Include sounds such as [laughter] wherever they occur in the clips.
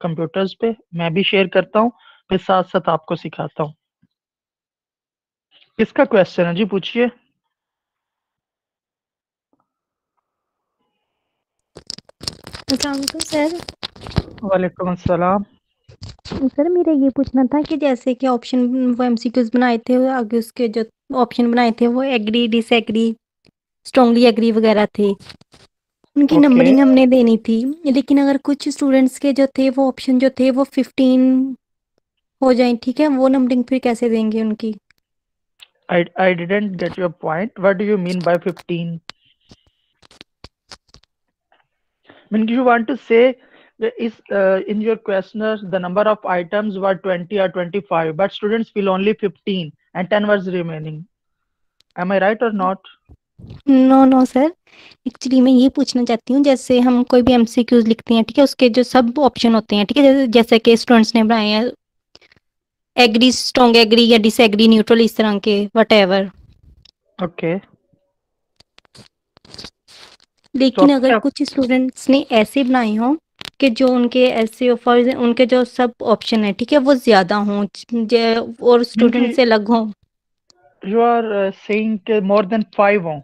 Computers पे मैं भी शेयर करता हूँ फिर साथ साथ आपको सिखाता हूँ। किसका क्वेश्चन है? जी पूछिए। सर। वालेकुम अस्सलाम। सर मेरा ये पूछना था कि जैसे कि ऑप्शन वो एमसीक्यूज बनाए थे आगे उसके जो ऑप्शन बनाए थे वो एग्री डिसएग्री स्ट्रांगली एग्री वगैरह थे। उनकी ओके नंबरिंग हमने देनी थी लेकिन अगर कुछ स्टूडेंट्स के जो थे वो ऑप्शन जो थे वो फिफ्टीन हो जाए ठीक है वो नंबरिंग फिर कैसे देंगे उनकी I I didn't get your point. What do you mean by 15? I mean, you want to say that is uh, in your questionnaire the number of items were 20 or 25, but students fill only 15 and 10 was remaining. Am I right or not? No no sir actually मैं ये पूछना चाहती हूँ जैसे हम कोई भी MCQs लिखते हैं ठीक है? उसके जो सब ऑप्शन होते हैं ठीक है? जैसे जैसे कि स्टूडेंट्स ने बनाए हैं एग्री स्ट्रॉन्ग एग्री या डिसएग्री न्यूट्रल इस तरह के वट एवर Okay. लेकिन तो अगर कुछ स्टूडेंट्स ने ऐसे बनाए हों कि जो उनके ऐसे फॉर उनके जो सब ऑप्शन है ठीक है? वो ज़्यादा हों और स्टूडेंट से अलग हों। Uh, saying कि more than five हों.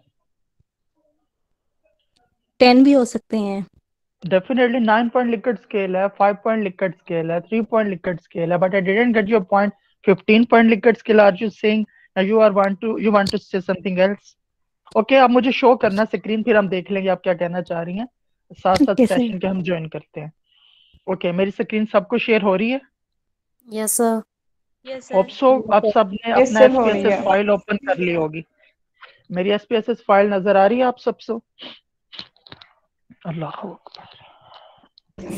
टेन भी हो सकते हैं। Definitely nine point liquid scale है फाइव पॉइंट लिक्विड स्केल है थ्री पॉइंट लिक्विड स्केल है but I didn't get your point fifteen point liquid scale are you saying you are want to you want to say something else okay आप मुझे show करना screen फिर हम देख लेंगे आप क्या कहना चाह रही है। साथ साथ सेशन के हम ज्वाइन करते हैं। ओके okay, मेरी स्क्रीन सबको शेयर हो रही है? यस सर होप आप सबने अपना एसपीएसएस फ़ाइल ओपन कर ली होगी। मेरी एसपीएसएस फ़ाइल नज़र आ रही है आप सबसे so? अल्लाह अकबर।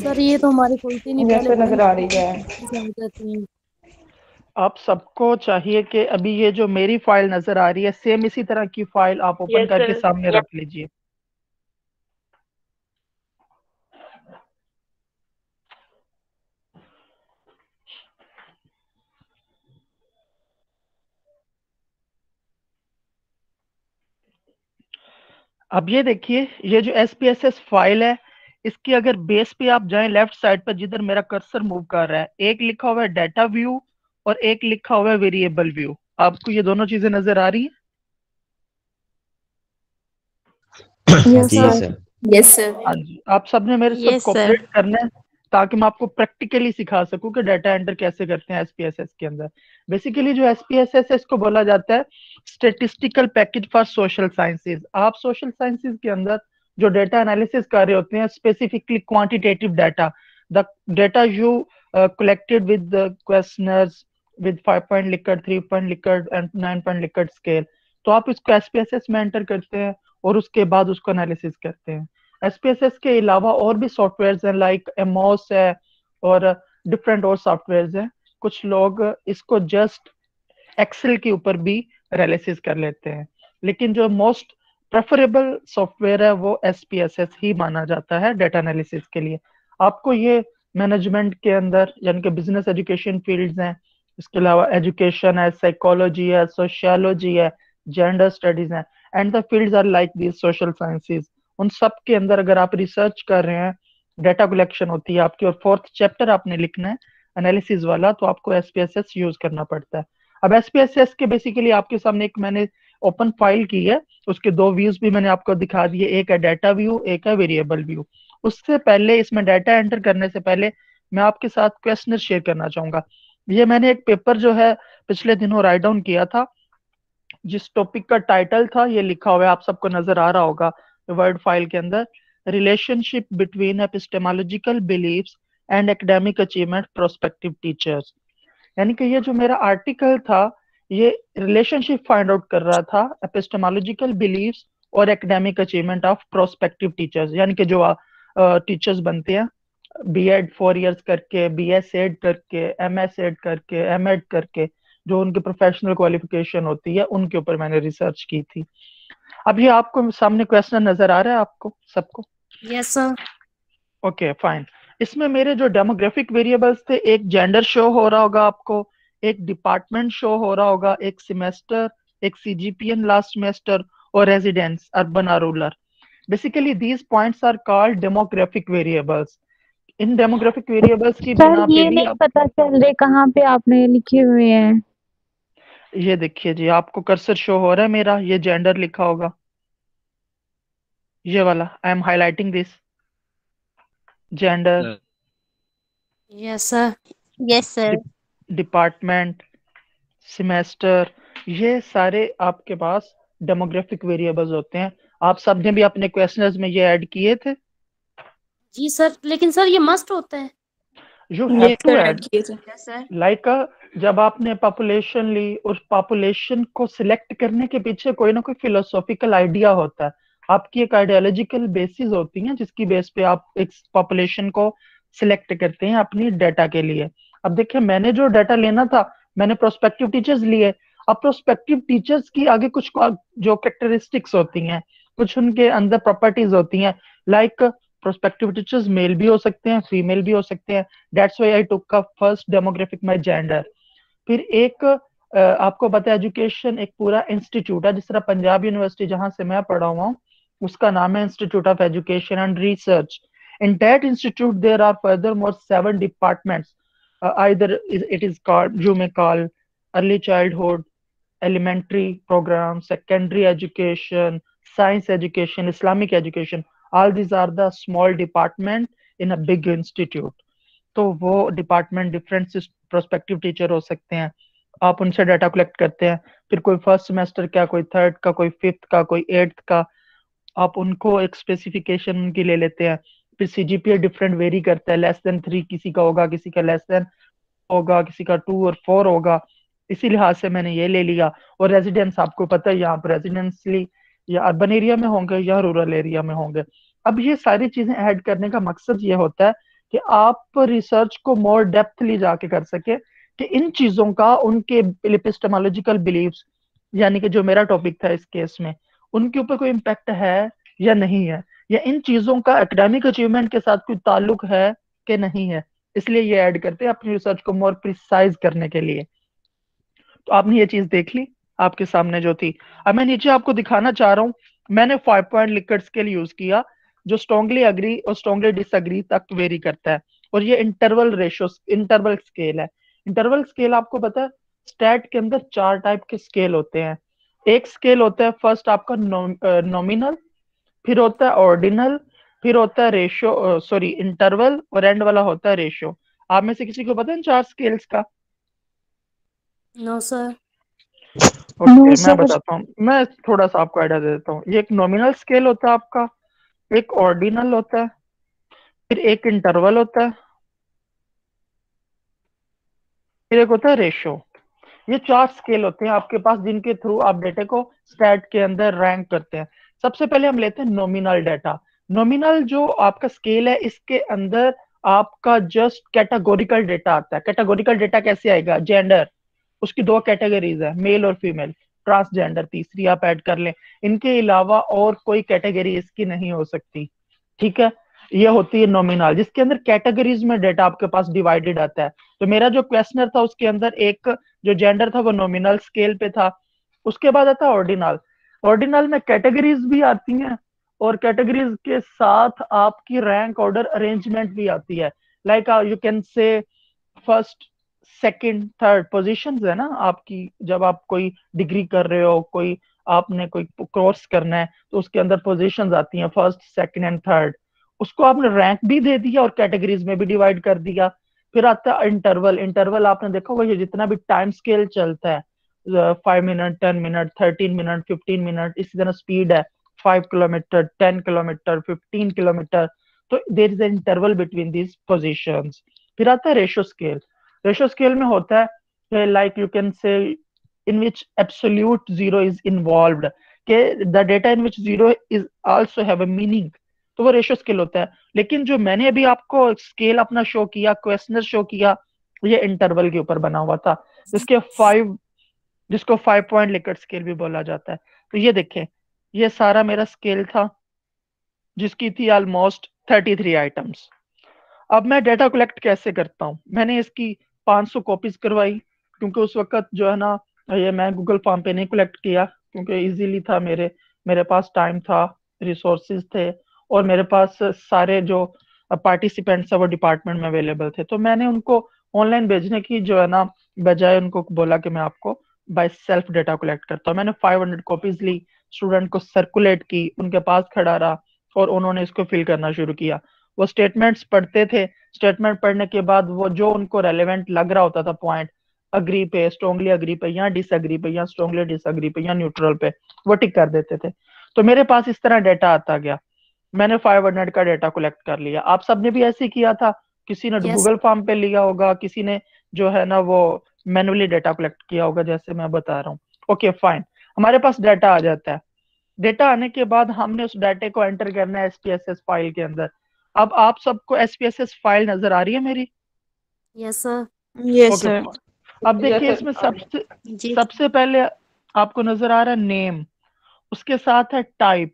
सर ये तो हमारी खुलती नहीं पहले नज़र आ रही है। आप सबको चाहिए कि अभी ये जो मेरी फ़ाइल नज़र आ रही है सेम इसी तरह की फ़ाइल आप ओपन Yes, करके. सामने रख लीजिए। अब ये देखिए ये जो S P S S file है इसकी अगर बेस पे आप जाएँ लेफ़्ट साइड पर जिधर मेरा कर्सर मूव कर रहा है एक लिखा हुआ है डेटा व्यू और एक लिखा हुआ है वेरिएबल व्यू आपको ये दोनों चीज़ें नज़र आ रही है? यस सर यस सर हाँ आप सबने मेरे साथ Yes. कोऑपरेट करना है। ताकि मैं आपको प्रैक्टिकली सिखा सकूँ कि डाटा एंटर कैसे करते हैं एसपीएसएस के अंदर। बेसिकली जो एसपीएसएस है इसको बोला जाता है statistical package for social sciences आप सोशल साइंसेज के अंदर जो डेटा एनालिसिस कर रहे होते हैं specifically quantitative data the data you collected the questionnaires with 5 point Likert, 3 point Likert and 9 point Likert scale तो आप इसको एसपीएसएस में एंटर करते हैं और उसके बाद उसको एनालिसिस करते हैं। एसपीएसएस के अलावा और भी सॉफ्टवेयर्स हैं लाइक एमोस है और डिफरेंट और सॉफ्टवेयर्स हैं। कुछ लोग इसको जस्ट एक्सेल के ऊपर भी एनालिसिस कर लेते हैं। लेकिन जो मोस्ट प्रेफरेबल सॉफ्टवेयर है, वो एसपीएसएस ही माना जाता है डेटा एनालिसिस के लिए। आपको ये मैनेजमेंट के अंदर, यानी कि बिज़नेस एजुकेशन फील्ड्स हैं, इसके अलावा एजुकेशन है साइकोलॉजी है सोशियोलॉजी है जेंडर स्टडीज़ है and the fields are like this social sciences उन सब के अंदर अगर आप रिसर्च कर रहे हैं डेटा कलेक्शन होती है आपकी, और फोर्थ चैप्टर आपने लिखना है एनालिसिस वाला तो आपको एसपीएसएस यूज़ करना पड़ता है। अब एसपीएसएस के बेसिकली आपके सामने एक मैंने ओपन फ़ाइल की है, उसके दो व्यूज़ भी मैंने आपको दिखा दिए, एक है डाटा व्यू एक है वेरिएबल व्यू उससे पहले, इसमें डाटा एंटर करने से पहले मैं आपके साथ क्वेश्चन शेयर करना चाहूँगा। ये मैंने एक पेपर जो है, पिछले दिनों राइट डाउन किया था, जिस टॉपिक का टाइटल था, ये लिखा हुआ है, आप सबको नज़र आ रहा होगा। वर्ड फ़ाइल के अंदर relationship between epistemological beliefs and academic achievement prospective teachers यानी कि ये जो मेरा आर्टिकल था, ये रिलेशनशिप फाइंड आउट कर रहा था एपिस्टेमोलॉजिकल बिलीव्स और academic achievement of prospective teachers यानी कि जो टीचर्स बनते हैं बी एड फोर ईयर्स करके बी एस एड करके एम एस एड करके एम एड करके, जो उनकी प्रोफेशनल क्वालिफिकेशन होती है, उनके ऊपर मैंने रिसर्च की थी। ये आपको सामने क्वेश्चन नज़र आ रहा है आपको सबको? यस सर ओके फाइन इसमें मेरे जो डेमोग्राफिक वेरिएबल्स थे एक जेंडर शो हो रहा होगा आपको एक डिपार्टमेंट शो हो रहा होगा एक सेमेस्टर एक सीजीपीएन लास्ट सेमेस्टर और रेजिडेंस अर्बन और rural basically these points are called demographic variables in demographic variables की सर बिना पे ये नहीं आप पता चल रहे कहाँ पे आपने लिखे हुए हैं। ये देखिए जी आपको कर्सर शो हो रहा है मेरा ये जेंडर लिखा होगा। ये वाला I am highlighting this gender yes sir yes sir department semester ये सारे आपके पास डेमोग्राफिक वेरिएबल्स होते हैं। आप सबने भी अपने क्वेश्चंस में ये ऐड किए थे? जी सर लेकिन सर ये मस्ट होता है। You have to add add किए थे। लाइक जब आपने पॉपुलेशन ली, उस पॉपुलेशन को सिलेक्ट करने के पीछे कोई ना कोई फिलोसॉफिकल आइडिया होता है। आपकी एक आइडियोलॉजिकल बेसिस होती है, जिसकी बेस पे आप एक पॉपुलेशन को सिलेक्ट करते हैं अपनी डेटा के लिए। अब देखिए, मैंने जो डाटा लेना था, मैंने प्रोस्पेक्टिव टीचर्स लिए। अब प्रोस्पेक्टिव टीचर्स की आगे कुछ जो कैरेक्टरिस्टिक्स होती हैं, कुछ उनके अंदर प्रॉपर्टीज़ होती हैं। लाइक प्रोस्पेक्टिव टीचर्स मेल भी हो सकते हैं फीमेल भी हो सकते हैं। That's why I took a first demographic my gender फिर एक आपको पता है एजुकेशन एक पूरा इंस्टीट्यूट है, जिस तरह पंजाब यूनिवर्सिटी जहाँ से मैं पढ़ा हुआ हूँ, उसका नाम है institute of education and research in that institute there are further more seven departments either it is called you may call early childhood elementary program secondary education science education Islamic education all these are the small department in our institute तो वो department different prospective teacher हो सकते हैं। आप उनसे data collect करते हैं। फिर कोई फ़र्स्ट सेमेस्टर का, कोई थर्ड का, कोई फिफ्थ का, कोई एट्थ का, आप उनको एक स्पेसिफिकेशन उनकी ले लेते हैं। फिर सीजीपीए डिफरेंट वेरी करता है। लेस देन थ्री किसी का होगा, किसी का लेस देन होगा, किसी का टू और फोर होगा। इसी लिहाज से मैंने ये ले लिया। और रेजिडेंस आपको पता है, यहाँ पर रेजिडेंसली या अर्बन एरिया में होंगे या रूरल एरिया में होंगे। अब ये सारी चीज़ें ऐड करने का मकसद ये होता है कि आप रिसर्च को मोर डेप्थली जाके कर सके कि इन चीज़ों का, उनके एपिस्टेमोलॉजिकल बिलीव्स यानी कि जो मेरा टॉपिक था इस केस में, उनके ऊपर कोई इम्पेक्ट है या नहीं है? या इन चीज़ों का एकेडमिक अचीवमेंट के साथ कोई ताल्लुक है कि नहीं है? इसलिए ये ऐड करते हैं अपनी रिसर्च को मोर प्रिसाइज करने के लिए। तो आपने ये चीज़ देख ली आपके सामने जो थी। अब मैं नीचे आपको दिखाना चाह रहा हूँ, मैंने five point Likert scale use किया। जो स्ट्रॉन्गली अग्री और स्ट्रॉन्गली डिसअग्री तक वेरी करता है। और ये इंटरवल रेशियो इंटरवल स्केल है। इंटरवल स्केल आपको पता है स्टैट के अंदर चार टाइप के स्केल होते हैं। एक स्केल होता है फ़र्स्ट आपका नॉमिनल फिर होता है ऑर्डिनल फिर होता है रेशियो सॉरी इंटरवल और एंड वाला होता है रेशियो आप में से किसी को पता है चार स्केल्स का? नो सर ओके मैं बताता हूँ। मैं थोड़ा सा आपको आइडिया दे देता हूँ। ये एक नॉमिनल स्केल होता है आपका। एक ऑर्डिनल होता है, फिर एक इंटरवल होता है, फिर एक होता है रेशो ये चार स्केल होते हैं आपके पास, जिनके थ्रू आप डेटा को स्टैट के अंदर रैंक करते हैं. सबसे पहले हम लेते हैं नॉमिनल डेटा नॉमिनल जो आपका स्केल है, इसके अंदर आपका जस्ट कैटेगोरिकल डेटा आता है. कैटेगोरिकल डेटा कैसे आएगा? जेंडर उसकी दो कैटेगरीज है मेल और फीमेल ट्रांसजेंडर, तीसरी आप ऐड कर लें, इनके अलावा और कोई कैटेगरी इसकी नहीं हो सकती, ठीक है? ये होती है नॉमिनल जिसके अंदर कैटेगरीज में डेटा आपके पास डिवाइडेड आता है। तो मेरा जो क्वेश्चनर था, उसके अंदर एक जो जेंडर था, वो नॉमिनल स्केल पे था। उसके बाद आता ऑर्डिनल ऑर्डिनल में कैटेगरीज भी आती हैं और कैटेगरीज के साथ आपकी रैंक ऑर्डर अरेंजमेंट भी आती है। Like you can say first second third positions है ना, आपकी जब आप कोई डिग्री कर रहे हो, कोई आपने कोई कोर्स करना है तो उसके अंदर पोजीशंस आती हैं फ़र्स्ट सेकंड एंड थर्ड उसको आपने रैंक भी दे दिया और कैटेगरीज में भी डिवाइड कर दिया। फिर आता है इंटरवल इंटरवल आपने देखा होगा, ये जितना भी टाइम स्केल चलता है five minute ten minute thirteen minute fifteen minute इसी तरह स्पीड है। Five kilometre ten kilometre fifteen kilometre तो there is interval between these position फिर आता है रेशो स्केल रेशो स्केल में होता है like you can say in which absolute zero is involve के the data in which zero is also have a meaning तो वो रेशो स्केल होता है। लेकिन जो मैंने अभी आपको स्केल अपना शो किया क्वेश्चनर शो किया, ये इंटरवल के ऊपर बना हुआ था, जिसके फाइव जिसको फाइव पॉइंट लिकट स्केल भी बोला जाता है। तो ये देखें, ये सारा मेरा स्केल था, जिसकी थी ऑलमोस्ट थर्टी थ्री आइटम्स अब मैं डेटा कलेक्ट कैसे करता हूँ? मैंने इसकी 500 कॉपीज करवाई, क्योंकि उस वक्त जो है ना, ये मैं गूगल फॉर्म पे नहीं कलेक्ट किया, क्योंकि इजीली था मेरे मेरे पास टाइम था रिसोर्सेज थे, और मेरे पास सारे जो पार्टिसिपेंट्स है, वो डिपार्टमेंट में अवेलेबल थे। तो मैंने उनको ऑनलाइन भेजने की जो है ना, बजाय उनको बोला कि मैं आपको बाय सेल्फ डेटा कलेक्ट करता हूँ। मैंने 500 कॉपीज ली स्टूडेंट को सर्कुलेट की, उनके पास खड़ा रहा, और उन्होंने इसको फिल करना शुरू किया। वो स्टेटमेंट्स पढ़ते थे। स्टेटमेंट पढ़ने के बाद वो जो उनको रेलिवेंट लग रहा होता था पॉइंट अग्री पे स्ट्रॉन्गली अग्री पे या डिसअग्री पे या स्ट्रॉन्गली डिसअग्री पे या न्यूट्रल पे वो टिक कर देते थे। तो मेरे पास इस तरह डेटा आता गया। मैंने फाइव हंड्रेड का डेटा कलेक्ट कर लिया। आप सबने भी ऐसे किया था? किसी ने गूगल Yes. फॉर्म पे लिया होगा किसी ने जो है ना वो मैनुअली डेटा कलेक्ट किया होगा जैसे मैं बता रहा हूँ। ओके फाइन हमारे पास डेटा आ जाता है। डेटा आने के बाद हमने उस डाटे को एंटर करना है एसपीएसएस फ़ाइल के अंदर। अब आप सबको एसपीएसएस फ़ाइल नज़र आ रही है मेरी? यस सर यस सर अब देखिए इसमें सबसे सबसे पहले आपको नज़र आ रहा है नेम उसके साथ है टाइप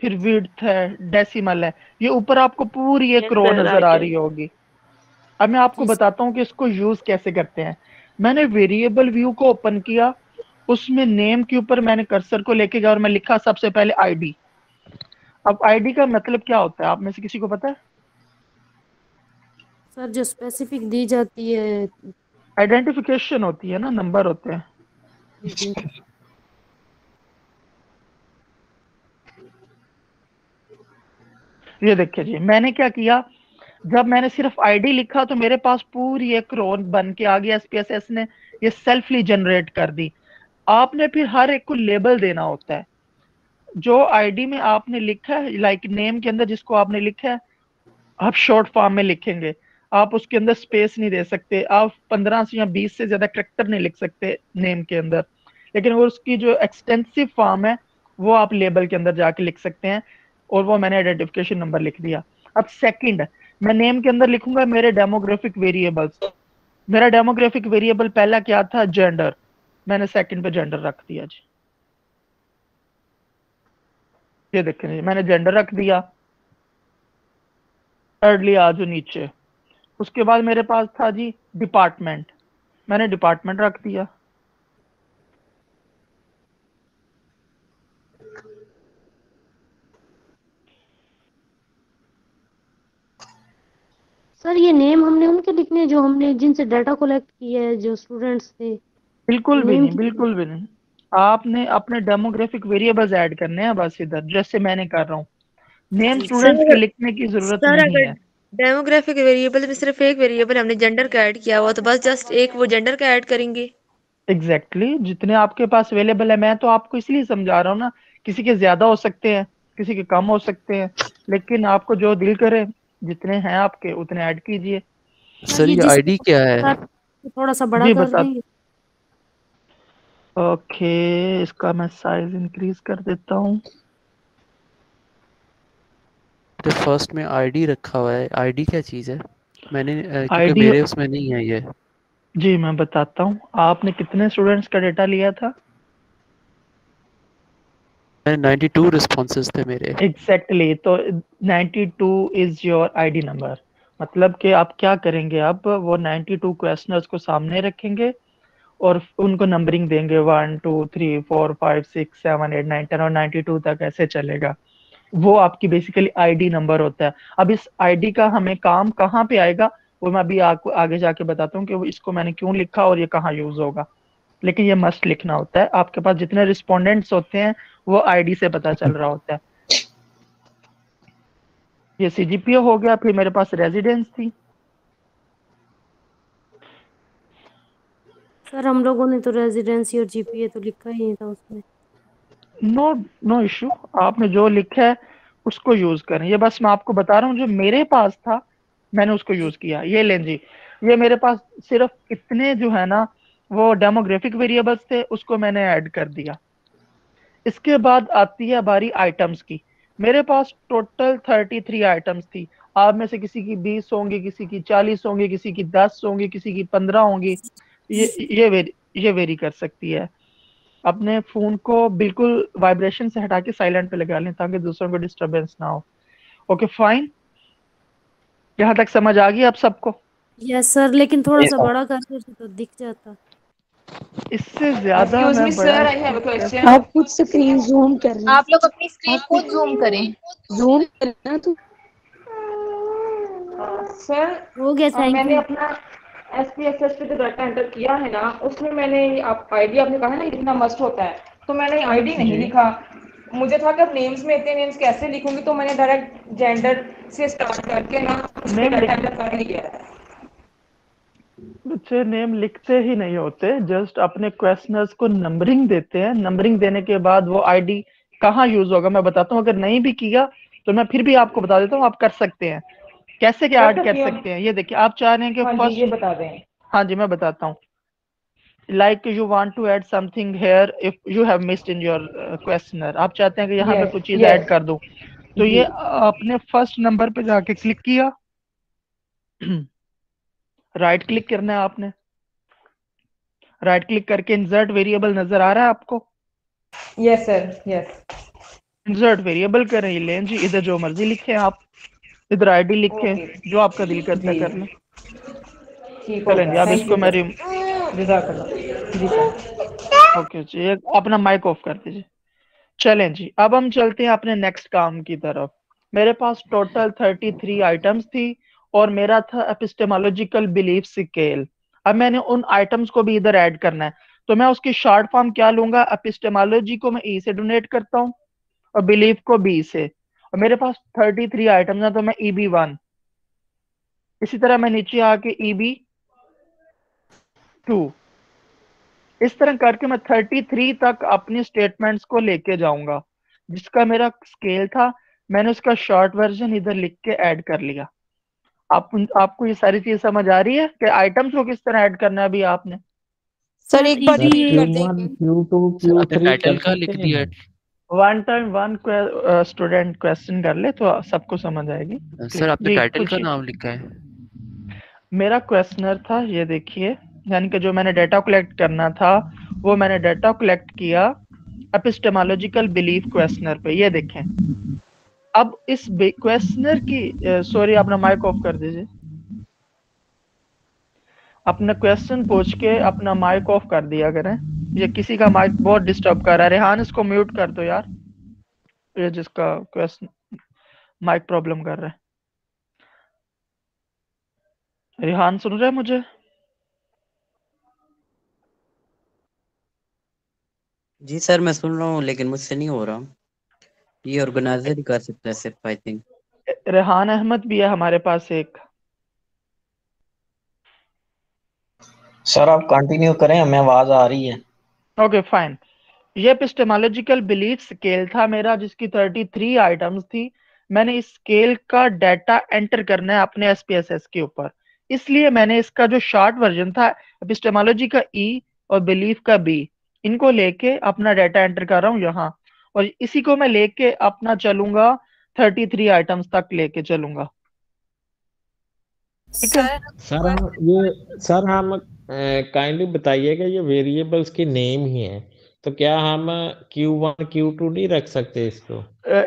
फिर विड्थ है डेसिमल है. ये ऊपर आपको पूरी एक रो नज़र आ रही होगी। अब मैं आपको बताता हूँ कि इसको यूज़ कैसे करते हैं। मैंने वेरिएबल व्यू को ओपन किया। उसमें नेम के ऊपर मैंने कर्सर को लेके गया और मैं लिखा सबसे पहले आईडी अब आईडी का मतलब क्या होता है? आप में से किसी को पता है? सर जो स्पेसिफिक दी जाती है। आइडेंटिफिकेशन होती है ना नंबर होते हैं। ये देखिए जी मैंने क्या किया? जब मैंने सिर्फ़ आईडी लिखा तो मेरे पास पूरी एक रो बन के आ गया एसपीएसएस ने ये सेल्फली जनरेट कर दी। आपने फिर हर एक को लेबल देना होता है। जो आईडी में आपने लिखा है लाइक नेम के अंदर जिसको आपने लिखा है, आप शॉर्ट फॉर्म में लिखेंगे। आप उसके अंदर स्पेस नहीं दे सकते। आप पंद्रह से या बीस से ज़्यादा करेक्टर नहीं लिख सकते नेम के अंदर। लेकिन वो उसकी जो एक्सटेंसिव फॉर्म है, वो आप लेबल के अंदर जाके लिख सकते हैं और वो मैंने आइडेंटिफिकेशन नंबर लिख दिया। अब सेकंड मैं नेम के अंदर लिखूँगा मेरे डेमोग्राफिक वेरिएबल्स मेरा डेमोग्राफिक वेरिएबल पहला क्या था? जेंडर मैंने सेकंड पे जेंडर रख दिया जी। ये देखें जी मैंने जेंडर रख दिया। थर्डली आ जाओ नीचे। उसके बाद मेरे पास था जी डिपार्टमेंट मैंने डिपार्टमेंट रख दिया। सर ये नेम हमने उनके लिखने जो हमने जिनसे डाटा कलेक्ट किया है जो स्टूडेंट्स थे बिल्कुल भी नहीं बिल्कुल भी नहीं। आपने अपने डेमोग्राफिक वेरिएबल्स ऐड करने हैं बस इधर जैसे मैंने कर रहा हूँ। नेम स्टूडेंट्स के लिखने की ज़रूरत नहीं है। डेमोग्राफिक वेरिएबल में सिर्फ़ एक वेरिएबल हमने जेंडर का ऐड किया हुआ तो बस जस्ट एक वो जेंडर का ऐड करेंगे। एग्जैक्टली exactly, जितने आपके पास अवेलेबल है मैं तो आपको इसलिए समझा रहा हूँ ना किसी के ज़्यादा हो सकते हैं किसी के कम हो सकते हैं लेकिन आपको जो दिल करे जितने हैं आपके उतने ऐड कीजिए। सर ये आईडी क्या है? थोड़ा सा बड़ा कर ओके इसका मैं साइज़ इंक्रीज कर देता हूँ। तो फ़र्स्ट में आईडी रखा हुआ है। आईडी क्या चीज़ है? मैंने क्योंकि मेरे उसमें नहीं है ये। जी मैं बताता हूँ। आपने कितने स्टूडेंट्स का डेटा लिया था? मैंने 92 रिस्पॉन्सेज थे मेरे। एग्जैक्टली exactly, तो 92 इज़ योर आईडी नंबर मतलब कि आप क्या करेंगे? अब वो 92 क्वेश्चनर्स को सामने रखेंगे और उनको नंबरिंग देंगे one two three four five six seven eight nine ten और 92 तक ऐसे चलेगा। वो आपकी बेसिकली आईडी नंबर होता है। अब इस आईडी का हमें काम कहाँ पे आएगा, वो मैं अभी आपको आगे जाके बताता हूँ कि इसको मैंने क्यों लिखा और ये कहाँ यूज़ होगा। लेकिन ये मस्ट लिखना होता है। आपके पास जितने रिस्पोंडेंट्स होते हैं, वो आईडी से पता चल रहा होता है। ये सीजीपीओ हो गया, फिर मेरे पास रेजिडेंस थी। सर, हम लोगों ने तो रेजिडेंसी और जीपीए तो लिखा ही नहीं था उसमें। नो नो इशू आपने जो लिखा है, उसको यूज़ करें। ये बस मैं आपको बता रहा हूँ, जो मेरे पास था, मैंने उसको यूज़ किया। ये लें जी, ये मेरे पास सिर्फ़ इतने जो है ना, वो डेमोग्राफिक वेरिएबल्स थे, उसको मैंने ऐड कर दिया। इसके बाद आती है बारी आइटम्स की। मेरे पास टोटल थर्टी थ्री आइटम्स थी। आप में से किसी की बीस होंगी, किसी की चालीस होंगी, किसी की दस होंगी, किसी की पंद्रह होंगी। ये ये वेरी ये वेरी कर सकती है। अपने फ़ोन को बिल्कुल वाइब्रेशन से हटा के साइलेंट पे लगा लें ताकि दूसरों को डिस्टरबेंस ना हो। ओके फाइन यहाँ तक समझ आ गई आप सबको? यस सर लेकिन थोड़ा सा बड़ा कर देते तो दिख जाता। इससे ज़्यादा मैं sir, I have a question. आप खुद स्क्रीन जूम कर रहे आप लोग अपनी स्क्रीन खुद जूम करें। जूम करना तो। सर हो गया अ, थैंक मैंने अपना एस पी एस एस पे जो डाटा एंटर किया है ना उसमें मैंने आप आईडी आपने कहा है ना इतना मस्ट होता है। तो मैंने आईडी नहीं लिखा। मुझे था कि अब नेम्स में इतने नेम्स कैसे लिखूँगी तो मैंने डायरेक्ट जेंडर से स्टार्ट करके ना नेम डाटा एंटर कर लिया है। बच्चे नेम लिखते ही नहीं होते जस्ट अपने क्वेश्चनर्स को नंबरिंग देते हैं। नंबरिंग देने के बाद वो आईडी कहाँ यूज़ होगा? मैं बताता हूँ अगर नहीं भी किया तो मैं फिर भी आपको बता देता हूँ आप कर सकते हैं। कैसे क्या ऐड कर सकते हैं? ये देखिए आप चाह रहे हैं कि हाँ फ़र्स्ट ये बता दें। हाँ जी मैं बताता हूँ। Like you want to something here if you have missed in your uh, questionnaire आप चाहते हैं कि यहाँ पे यस कुछ चीज़ ऐड यस कर दूँ? तो ये आपने फ़र्स्ट नंबर पे जाके क्लिक किया। [clears throat] राइट क्लिक करना है आपने। राइट क्लिक करके इंसर्ट वेरिएबल नज़र आ रहा है आपको? Yes sir yes insert variable करें ये लें जी इधर जो मर्ज़ी लिखें आप। इधर आईडी लिखें जो आपका दिल करता है जी कर लें ठीक हो। चलें अब इसको मैं ओके जी एक अपना माइक ऑफ़ कर दीजिए। चलें जी अब हम चलते हैं अपने नेक्स्ट काम की तरफ़। मेरे पास टोटल थर्टी थ्री आइटम्स थी और मेरा था एपिस्टेमोलॉजिकल बिलीफ स्केल अब मैंने उन आइटम्स को भी इधर ऐड करना है। तो मैं उसकी शॉर्ट फॉर्म क्या लूँगा? एपिस्टेमोलॉजी को मैं ई से डोनेट करता हूँ और बिलीफ को बी से। और मेरे पास थर्टी थ्री आइटम्स हैं तो मैं ई बी वन इसी तरह मैं नीचे आके ई बी टू इस तरह करके मैं 33 तक अपनी स्टेटमेंट्स को लेके जाऊँगा जिसका मेरा स्केल था मैंने उसका शॉर्ट वर्जन इधर लिख के ऐड कर लिया। आप आपको ये सारी चीज़ समझ आ रही है कि आइटम्स को किस तरह ऐड करना है अभी आपने? सर एक बार थ्री टाइटल का लिख दिया one time one student question कर ले तो सबको समझ आएगी। सर आपने टाइटल का नाम लिखा है। मेरा क्वेश्चनर था ये देखिए यानी कि जो मैंने डाटा कलेक्ट करना था वो मैंने डाटा कलेक्ट किया एपिस्टेमोलॉजिकल बिलीफ क्वेश्चनर पे ये देखें। अब इस क्वेश्चनर की सॉरी अपना माइक ऑफ़ कर दीजिए। अपना क्वेश्चन पूछ के अपना माइक ऑफ़ कर दिया करें। ये किसी का माइक बहुत डिस्टर्ब कर रहा है। रेहान इसको म्यूट कर दो यार। ये जिसका क्वेश्चन माइक प्रॉब्लम कर रहा है। रेहान सुन रहे मुझे? जी सर मैं सुन रहा हूँ लेकिन मुझसे नहीं हो रहा। ये ऑर्गेनाइजर ही कर सकता है सिर्फ़ आई थिंक रेहान अहमद भी है हमारे पास एक। सर आप कंटिन्यू करें, हमें आवाज़ आ रही है। ओके फाइन ये एपिस्टेमोलॉजिकल बिलीफ स्केल था मेरा, जिसकी 33 आइटम्स थी। मैंने इस स्केल का डाटा एंटर करना है अपने एसपीएसएस के ऊपर। इसलिए मैंने इसका जो शॉर्ट वर्जन था एपिस्टेमोलॉजी का ई e और बिलीफ का बी इनको लेके अपना डाटा एंटर कर रहा हूँ यहाँ। और इसी को मैं लेके अपना चलूँगा 33 आइटम्स तक लेके चलूँगा। सर सर हम ये सर हम काइंडली बताइए कि ये वेरिएबल्स के नेम ही हैं। तो क्या हम क्यू वन क्यू टू नहीं रख सकते इसको?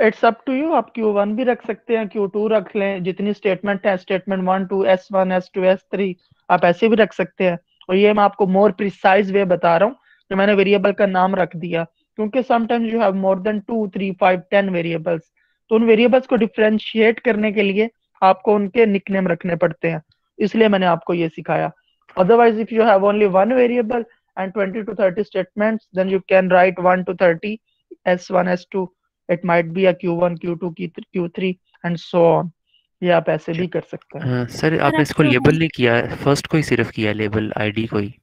इट्स अप टू यू आप क्यू वन भी रख सकते हैं क्यू टू रख लें जितनी स्टेटमेंट है statement one two S one S two S three आप ऐसे भी रख सकते हैं। और ये मैं आपको मोर प्रिसाइज वे बता रहा हूँ कि मैंने वेरिएबल का नाम रख दिया। क्योंकि sometimes you have more than two three five ten variables तो उन वेरिएबल्स को डिफ्रेंशिएट करने के लिए आपको उनके निकनेम रखने पड़ते हैं। इसलिए मैंने आपको ये सिखाया। Otherwise if you have only one variable and 20 to 30 statements then you can write 1 to 30 s1 s2 it might be a q1 q2 q3 and so on ये आप ऐसे भी कर सकते हैं। हाँ, सर आपने इसको लेबल नहीं किया। फ़र्स्ट को ही सिर्फ़ किया लेबल आईडी को ही।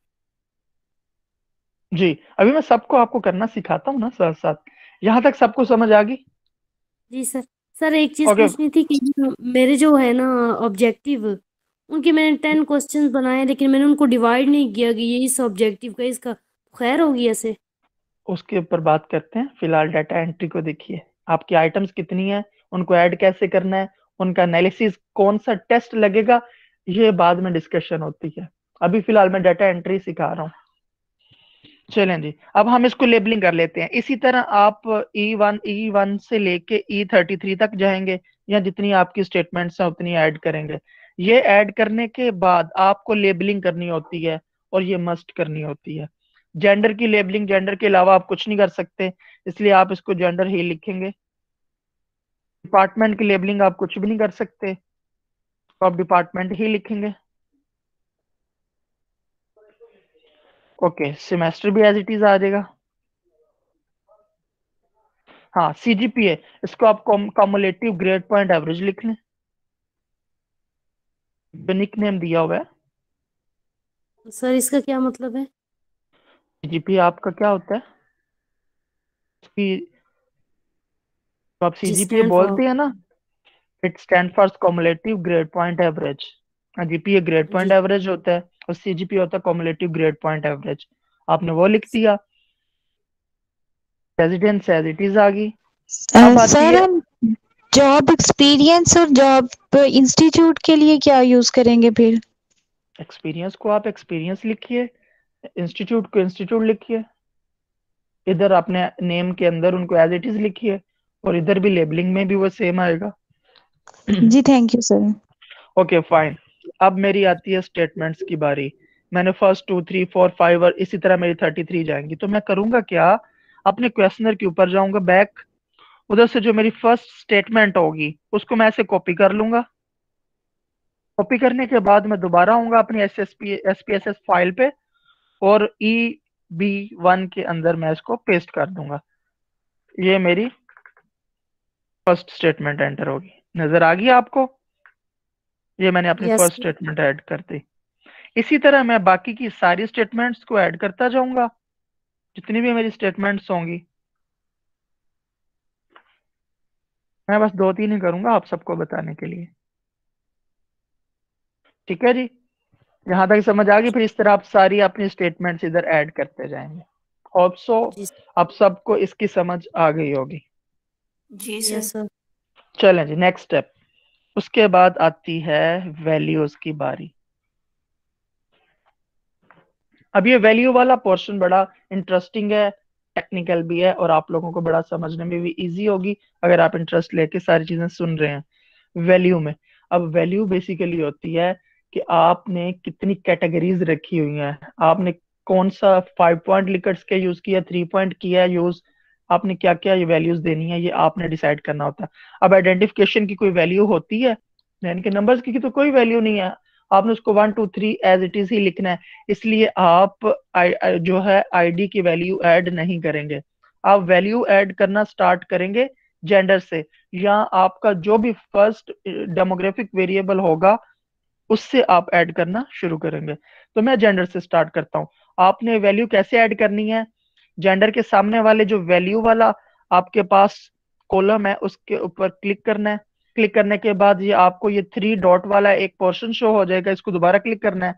जी अभी मैं सबको आपको करना सिखाता हूँ ना साथ साथ। यहाँ तक सबको समझ आ गई? जी सर। सर एक चीज़ ओके पूछनी थी कि मेरे जो है ना ऑब्जेक्टिव उनके मैंने टेन क्वेश्चंस बनाए लेकिन मैंने उनको डिवाइड नहीं किया कि ये इस ऑब्जेक्टिव का इसका खैर होगी ऐसे? उसके ऊपर बात करते हैं। फ़िलहाल डाटा एंट्री को देखिए। आपकी आइटम्स कितनी है? उनको ऐड कैसे करना है? उनका एनालिसिस कौन सा टेस्ट लगेगा? ये बाद में डिस्कशन होती है। अभी फ़िलहाल मैं डाटा एंट्री सिखा रहा हूँ। चलें जी, अब हम इसको लेबलिंग कर लेते हैं। इसी तरह आप ई वन ई वन से लेके ई थर्टी थ्री तक जाएँगे या जितनी आपकी स्टेटमेंट्स हैं उतनी ऐड करेंगे। ये ऐड करने के बाद आपको लेबलिंग करनी होती है और ये मस्ट करनी होती है। जेंडर की लेबलिंग जेंडर के अलावा आप कुछ नहीं कर सकते, इसलिए आप इसको जेंडर ही लिखेंगे। डिपार्टमेंट की लेबलिंग आप कुछ भी नहीं कर सकते तो आप डिपार्टमेंट ही लिखेंगे। ओके सेमेस्टर भी एज इट इज़ आ जाएगा। हाँ सीजीपीए इसको आप कॉमुलेटिव ग्रेड पॉइंट एवरेज लिख लें। जो निक नेम दिया हुआ है। सर इसका क्या मतलब है? सीजीपीए आपका क्या होता है? इसकी तो आप जी सीजीपीए बोलते हैं ना it stand for cumulative grade point average GPA grade point average होता है। और सीजीपीए होता है कॉमुलेटिव ग्रेड पॉइंट एवरेज आपने वो लिख दिया। रेजिडेंस एज इट इज़ आ गई। सर हम जॉब एक्सपीरियंस और जॉब इंस्टीट्यूट के लिए क्या यूज़ करेंगे फिर? एक्सपीरियंस को आप एक्सपीरियंस लिखिए। इंस्टीट्यूट को इंस्टीट्यूट लिखिए। इधर अपने नेम के अंदर उनको एज इट इज़ लिखिए। और इधर भी लेबलिंग में भी वो सेम आएगा। जी thank you sir okay fine अब मेरी आती है स्टेटमेंट्स की बारी। मैंने first two three four five और इसी तरह मेरी थर्टी थ्री जाएँगी। तो मैं करूँगा क्या? अपने क्वेश्चनर के ऊपर जाऊँगा बैक उधर से जो मेरी फ़र्स्ट स्टेटमेंट होगी, उसको मैं ऐसे कॉपी कर लूँगा। कॉपी करने के बाद मैं दोबारा आऊँगा अपनी S S P S P S S file पे और ई बी वन के अंदर मैं इसको पेस्ट कर दूँगा। ये मेरी फ़र्स्ट स्टेटमेंट एंटर होगी। नज़र आ गई आपको? ये मैंने अपनी फ़र्स्ट स्टेटमेंट ऐड कर दी। इसी तरह मैं बाकी की सारी स्टेटमेंट्स को ऐड करता जाऊँगा। जितनी भी मेरी स्टेटमेंट्स होंगी। मैं बस दो तीन ही करूँगा आप सबको बताने के लिए। ठीक है जी? यहाँ तक समझ आ गई फिर इस तरह आप सारी अपनी स्टेटमेंट्स इधर ऐड करते जाएँगे। होप सो आप सबको इसकी समझ आ गई होगी। जी सर। चलें जी नेक्स्ट स्टेप उसके बाद आती है वैल्यूज़ की बारी। अब ये वैल्यू वाला पोर्शन बड़ा इंटरेस्टिंग है टेक्निकल भी है और आप लोगों को बड़ा समझने में भी इजी होगी अगर आप इंटरेस्ट लेके सारी चीज़ें सुन रहे हैं वैल्यू में। अब वैल्यू बेसिकली होती है कि आपने कितनी कैटेगरीज रखी हुई हैं, आपने कौन सा फाइव पॉइंट लिकट्स के यूज़ किया थ्री पॉइंट किया यूज़ आपने क्या क्या ये वैल्यूज़ देनी है, ये आपने डिसाइड करना होता है। अब आइडेंटिफिकेशन की कोई वैल्यू होती है यानी कि नंबर्स की तो कोई वैल्यू नहीं है। आपने उसको one two three as it is ही लिखना है। इसलिए आप जो है आईडी की वैल्यू ऐड नहीं करेंगे। आप वैल्यू ऐड करना स्टार्ट करेंगे जेंडर से। या आपका जो भी फ़र्स्ट डेमोग्राफिक वेरिएबल होगा, उससे आप ऐड करना शुरू करेंगे। तो मैं जेंडर से स्टार्ट करता हूँ। आपने वैल्यू कैसे ऐड करनी है? जेंडर के सामने वाले जो वैल्यू वाला आपके पास कॉलम है उसके ऊपर क्लिक करना है। क्लिक करने के बाद ये आपको ये थ्री डॉट वाला एक पोर्शन शो हो जाएगा इसको दोबारा क्लिक करना है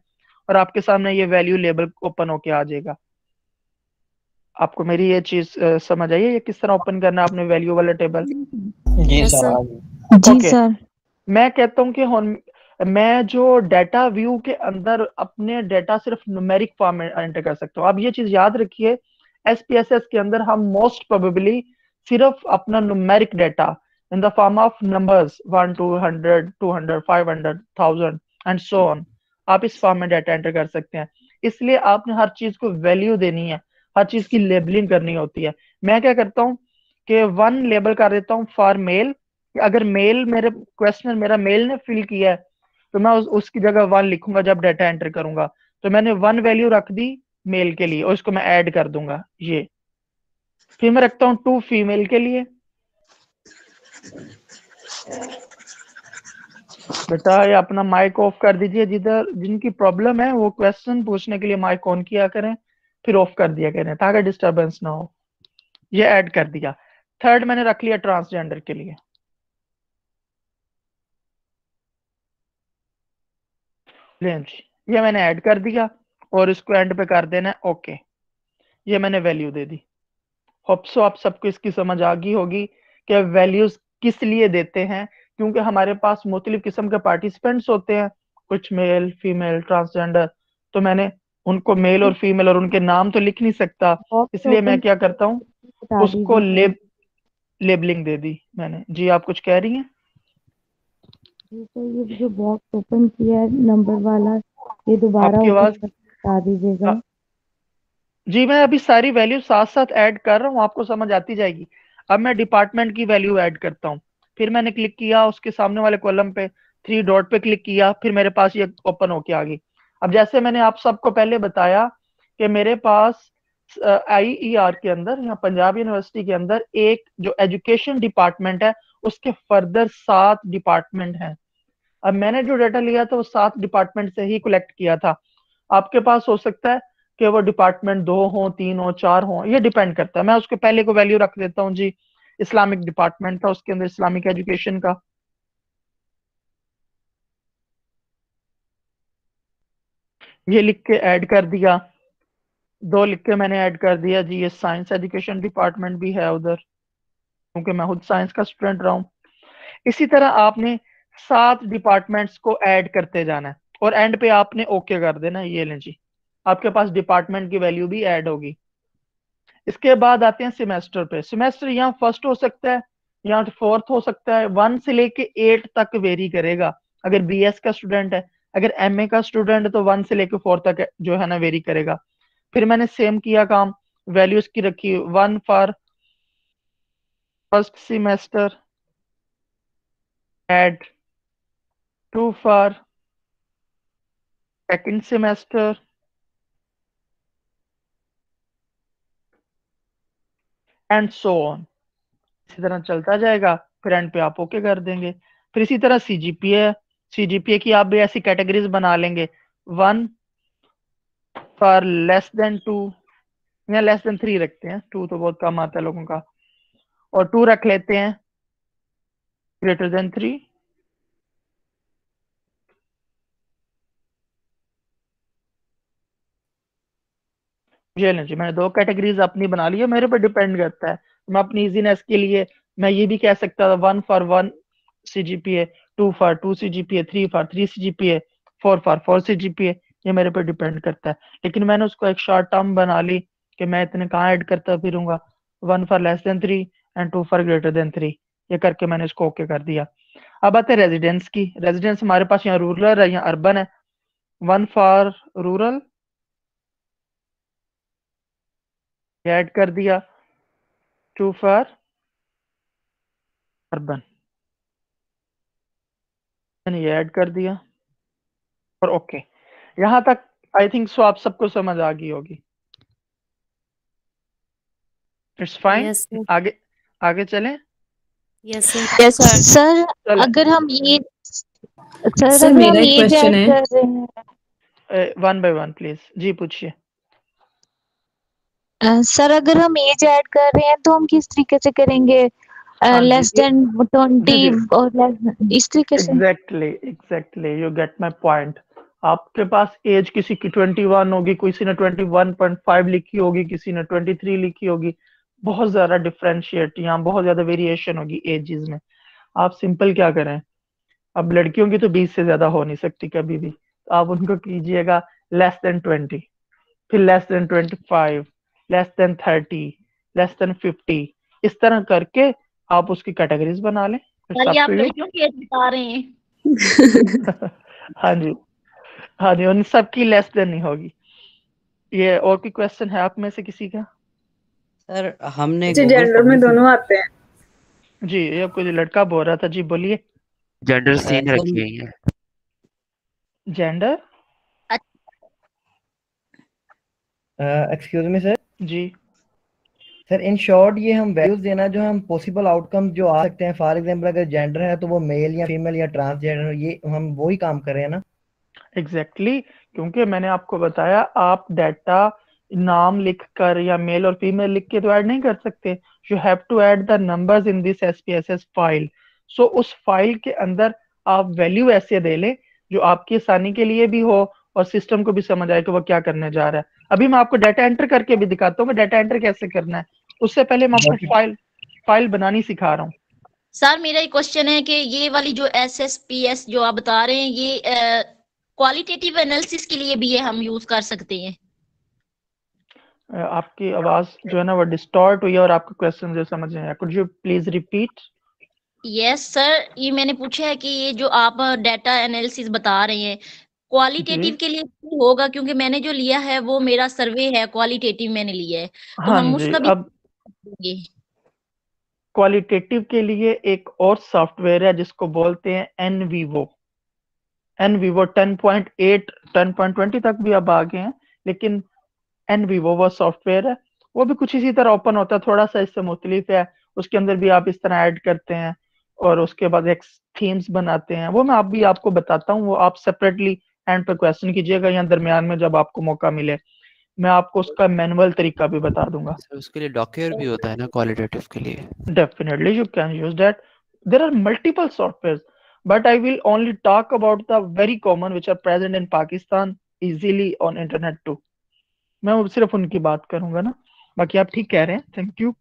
और आपके सामने ये वैल्यू लेबल ओपन होके आ जाएगा। आपको मेरी ये चीज़ समझ आई है ये किस तरह ओपन करना है आपने वैल्यू वाला टेबल जी सर। जी ओके सर। मैं कहता हूँ कि हम मैं जो डेटा व्यू के अंदर अपने डेटा सिर्फ़ न्यूमेरिक फॉर्म में एंटर कर सकता हूँ। आप ये चीज़ याद रखिए एसपीएसएस के अंदर हम मोस्ट प्रोबेबली सिर्फ़ अपना numeric data two hundred five hundred thousand and so on आप इस फॉर्म में डाटा एंटर कर सकते हैं। इसलिए आपने हर चीज़ को वैल्यू देनी है हर चीज़ की लेबलिंग करनी होती है। मैं क्या करता हूँ कि वन लेबल कर देता हूँ फॉर मेल अगर मेल मेरे क्वेश्चन मेरा मेल ने फिल किया है तो मैं उस, उसकी जगह वन लिखूँगा जब डाटा एंटर करूँगा। तो मैंने वन वैल्यू रख दी मेल के लिए, और इसको मैं ऐड कर दूँगा, ये। फिर मैं रखता हूँ टू फीमेल के लिए। बेटा, ये अपना माइक ऑफ़ कर दीजिए, जिधर जिनकी प्रॉब्लम है, वो क्वेश्चन पूछने के लिए माइक ऑन किया करें, फिर ऑफ़ कर दिया करें, ताकि डिस्टरबेंस ना हो। ये ऐड कर दिया। थर्ड मैंने रख लिया ट्रांसजेंडर के लिए। ये मैंने ऐड कर दिया। और इसको एंड पे कर देना है। ओके ये मैंने वैल्यू दे दी। होप सो आप सबको इसकी समझ आ गई होगी कि वैल्यूज़ किस लिए देते हैं क्योंकि हमारे पास मुख्तलिफ़ किस्म के पार्टिसिपेंट्स होते हैं। कुछ मेल फीमेल ट्रांसजेंडर तो मैंने उनको मेल और फीमेल और उनके नाम तो लिख नहीं सकता। इसलिए मैं क्या करता हूँ उसको लेब लेबलिंग दे दी मैंने। जी आप कुछ कह रही हैं? जी सर ये जो बॉक्स ओपन किया है नंबर वाला ये दोबारा आपकी आवाज़ बता दीजिएगा। हाँ, जी मैं अभी सारी वैल्यू साथ साथ ऐड कर रहा हूँ आपको समझ आती जाएगी। अब मैं डिपार्टमेंट की वैल्यू ऐड करता हूँ। फिर मैंने क्लिक किया उसके सामने वाले कॉलम पे थ्री डॉट पे क्लिक किया फिर मेरे पास ये ओपन होके आ गई। अब जैसे मैंने आप सबको पहले बताया कि मेरे पास आई ई आर के अंदर या पंजाब यूनिवर्सिटी के अंदर एक जो एजुकेशन डिपार्टमेंट है उसके फर्दर सात डिपार्टमेंट हैं। अब मैंने जो डाटा लिया था वो सात डिपार्टमेंट से ही कलेक्ट किया था। आपके पास हो सकता है कि वो डिपार्टमेंट दो हो, तीन हो, चार हो, ये डिपेंड करता है। मैं उसके पहले को वैल्यू रख देता हूँ जी इस्लामिक डिपार्टमेंट था उसके अंदर इस्लामिक एजुकेशन का। ये लिख के ऐड कर दिया। दो लिख के मैंने ऐड कर दिया जी, ये साइंस एजुकेशन डिपार्टमेंट भी है उधर, क्योंकि मैं खुद साइंस का स्टूडेंट रहा हूँ। इसी तरह आपने सात डिपार्टमेंट्स को ऐड करते जाना है। और एंड पे आपने ओके कर देना ये लें जी। आपके पास डिपार्टमेंट की वैल्यू भी ऐड होगी। इसके बाद आते हैं सेमेस्टर पे। सेमेस्टर यहाँ फ़र्स्ट हो सकता है, यहाँ फोर्थ हो सकता है। वन से लेके एट तक वेरी करेगा। अगर बीएस का स्टूडेंट है, अगर एमए का स्टूडेंट है तो वन से लेके फोर तक जो है ना वेरी करेगा। फिर मैंने सेम किया काम वैल्यूज़ की रखी। One for first semester and two for second semester and so on इसी तरह चलता जाएगा, फिर एंड पे आप ओके कर देंगे। फिर इसी तरह सीजीपीए सीजीपीए की आप भी ऐसी कैटेगरीज बना लेंगे। One for less than two या लेस देन थ्री रखते हैं। टू तो बहुत कम आता है लोगों का। और टू रख लेते हैं। ग्रेटर देन थ्री ये जी। मैंने दो कैटेगरीज अपनी बना ली है, मेरे पर डिपेंड करता है। मैं अपनी इजीनेस के लिए, मैं ये भी कह सकता था one for one C G P A two for two C G P A three for three C G P A four for four C G P A ये मेरे पर डिपेंड करता है। लेकिन मैंने उसको एक शॉर्ट टर्म बना ली कि मैं इतने कहाँ ऐड करता फिरूँगा। One for less than three and two for greater than three ये करके मैंने इसको ओके कर दिया। अब आते हैं रेजिडेंस की। रेजिडेंस हमारे पास यहाँ रूरल है, यहाँ अर्बन है। वन फॉर रूरल ऐड कर दिया। Two for urban. मैंने ये ऐड कर दिया। और ओके। यहाँ तक आई थिंक सो आप सबको समझ आ गई होगी। It's fine. सर आगे आगे चलें। Yes sir yes sir sir अगर हम ये सर सर मेरा एक क्वेश्चन है। वन बाय वन प्लीज़ जी पूछिए। सर अगर हम एज ऐड कर रहे हैं तो हम किस तरीके से करेंगे? लेस देन ट्वेंटी और इस तरीके से। Exactly exactly you get my point आपके पास एज किसी की 21 होगी किसी ने 21.5 लिखी होगी किसी ने 23 लिखी होगी बहुत ज़्यादा डिफरेंशिएट यहाँ बहुत ज़्यादा वेरिएशन होगी एजेस में। आप सिंपल क्या करें? अब लड़कियों की तो 20 से ज़्यादा हो नहीं सकती कभी भी तो आप उनको कीजिएगा लेस देन 20 फिर less than 25 less than 30 less than 50 इस तरह करके आप उसकी कैटेगरीज बना लें हैं? [laughs] हाँ जी हाँ जी उन सब की लेस देन नहीं होगी। ये और कोई क्वेश्चन है आप में से किसी का? सर हमने जेंडर में दोनों आते हैं। जी ये कोई लड़का बोल रहा था जी बोलिए। जेंडर सीन रखी हुई है। जेंडर एक्सक्यूज मी सर जी। सर इन शॉर्ट ये हम वैल्यूज़ देना जो हम पॉसिबल आउटकम जो आ सकते हैं। फॉर एग्जांपल अगर जेंडर है तो वो मेल या फीमेल या ट्रांसजेंडर ये हम वही काम कर रहे हैं ना? एग्जैक्टली exactly, क्योंकि मैंने आपको बताया आप डाटा नाम लिख कर या मेल और फीमेल लिख के तो ऐड नहीं कर सकते। You have to add the numbers in this SPSS file so उस फ़ाइल के अंदर आप वैल्यू ऐसे दे लें जो आपकी आसानी के लिए भी हो और सिस्टम को भी समझ आए कि वो क्या करने जा रहा है। अभी मैं आपको डाटा एंटर करके भी दिखाता हूँ डाटा एंटर कैसे करना है। उससे पहले मैं आपको फ़ाइल फ़ाइल बनानी सिखा रहा हूँ। सर मेरा एक क्वेश्चन है कि ये वाली जो एस एस पी एस जो आप बता रहे हैं ये क्वालिटेटिव एनालिसिस के लिए भी ये हम यूज़ कर सकते हैं? आपकी आवाज़ जो है ना वो डिस्टॉर्ट हुई है और आपका क्वेश्चन जो समझ नहीं आया। Could you please repeat yes sir ये मैंने पूछा है कि ये जो आप डाटा एनालिसिस बता रहे हैं क्वालिटेटिव के लिए होगा क्योंकि मैंने जो लिया है वो मेरा सर्वे है क्वालिटेटिव मैंने लिया है। तो हाँ हम उसका भी अब क्वालिटेटिव के लिए एक और सॉफ्टवेयर है जिसको बोलते हैं एन वीवो एन वीवो 10.8 10.20 तक भी अब आ गए हैं लेकिन एन वीवो वो सॉफ्टवेयर है। वो भी कुछ इसी तरह ओपन होता है थोड़ा सा इससे मुख्तलिफ़ है। उसके अंदर भी आप इस तरह ऐड करते हैं और उसके बाद एक थीम्स बनाते हैं। वो मैं आप भी आपको बताता हूँ वो आप सेपरेटली एंड पे क्वेश्चन कीजिएगा या दरमियान में जब आपको मौका मिले मैं आपको उसका मैनुअल तरीका भी बता दूँगा। उसके लिए डॉकर भी होता है ना क्वालिटेटिव के लिए। Definitely you can use that there are multiple softwares but I will only talk about the very common which are present in Pakistan easily on internet too मैं सिर्फ़ उनकी बात करूँगा ना। बाकी आप ठीक कह रहे हैं। थैंक यू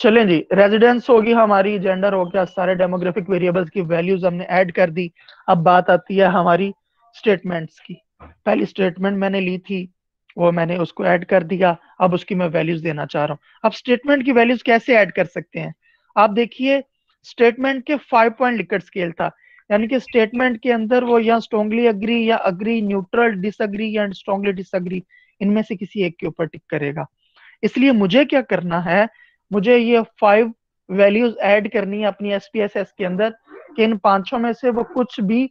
चलें जी रेजिडेंस होगी हमारी जेंडर हो गया, सारे डेमोग्राफिक वेरिएबल्स की वैल्यूज़ हमने ऐड कर दी। अब बात आती है हमारी स्टेटमेंट्स की। पहली स्टेटमेंट मैंने ली थी, वो मैंने उसको ऐड कर दिया, अब उसकी मैं वैल्यूज़ देना चाह रहा हूँ। अब स्टेटमेंट की वैल्यूज़ कैसे ऐड कर सकते हैं? आप देखिए स्टेटमेंट के फाइव पॉइंट लिकट स्केल था। यानी कि स्टेटमेंट के अंदर वो या स्ट्रॉन्गली अग्री या अग्री न्यूट्रल डिसअग्री या स्ट्रॉन्गली डिसअग्री इनमें से किसी एक के ऊपर टिक करेगा। इसलिए मुझे क्या करना है मुझे ये फाइव वैल्यूज़ ऐड करनी है अपनी एसपीएसएस के अंदर, कि इन पाँचों में से वो कुछ भी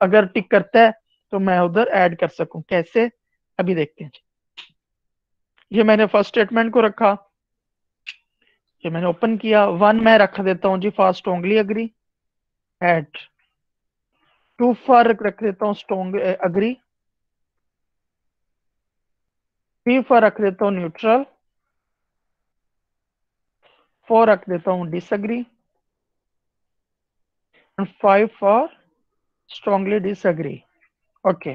अगर टिक करता है तो मैं उधर ऐड कर सकूँ। कैसे? अभी देखते हैं। ये मैंने फ़र्स्ट स्टेटमेंट को रखा। ये मैंने ओपन किया। वन मैं रख देता हूँ जी for strongly agree and two for रख देता हूँ स्ट्रॉन्ग अग्री थ्री फॉर रख देता हूँ न्यूट्रल फोर रख देता हूँ and five for strongly disagree okay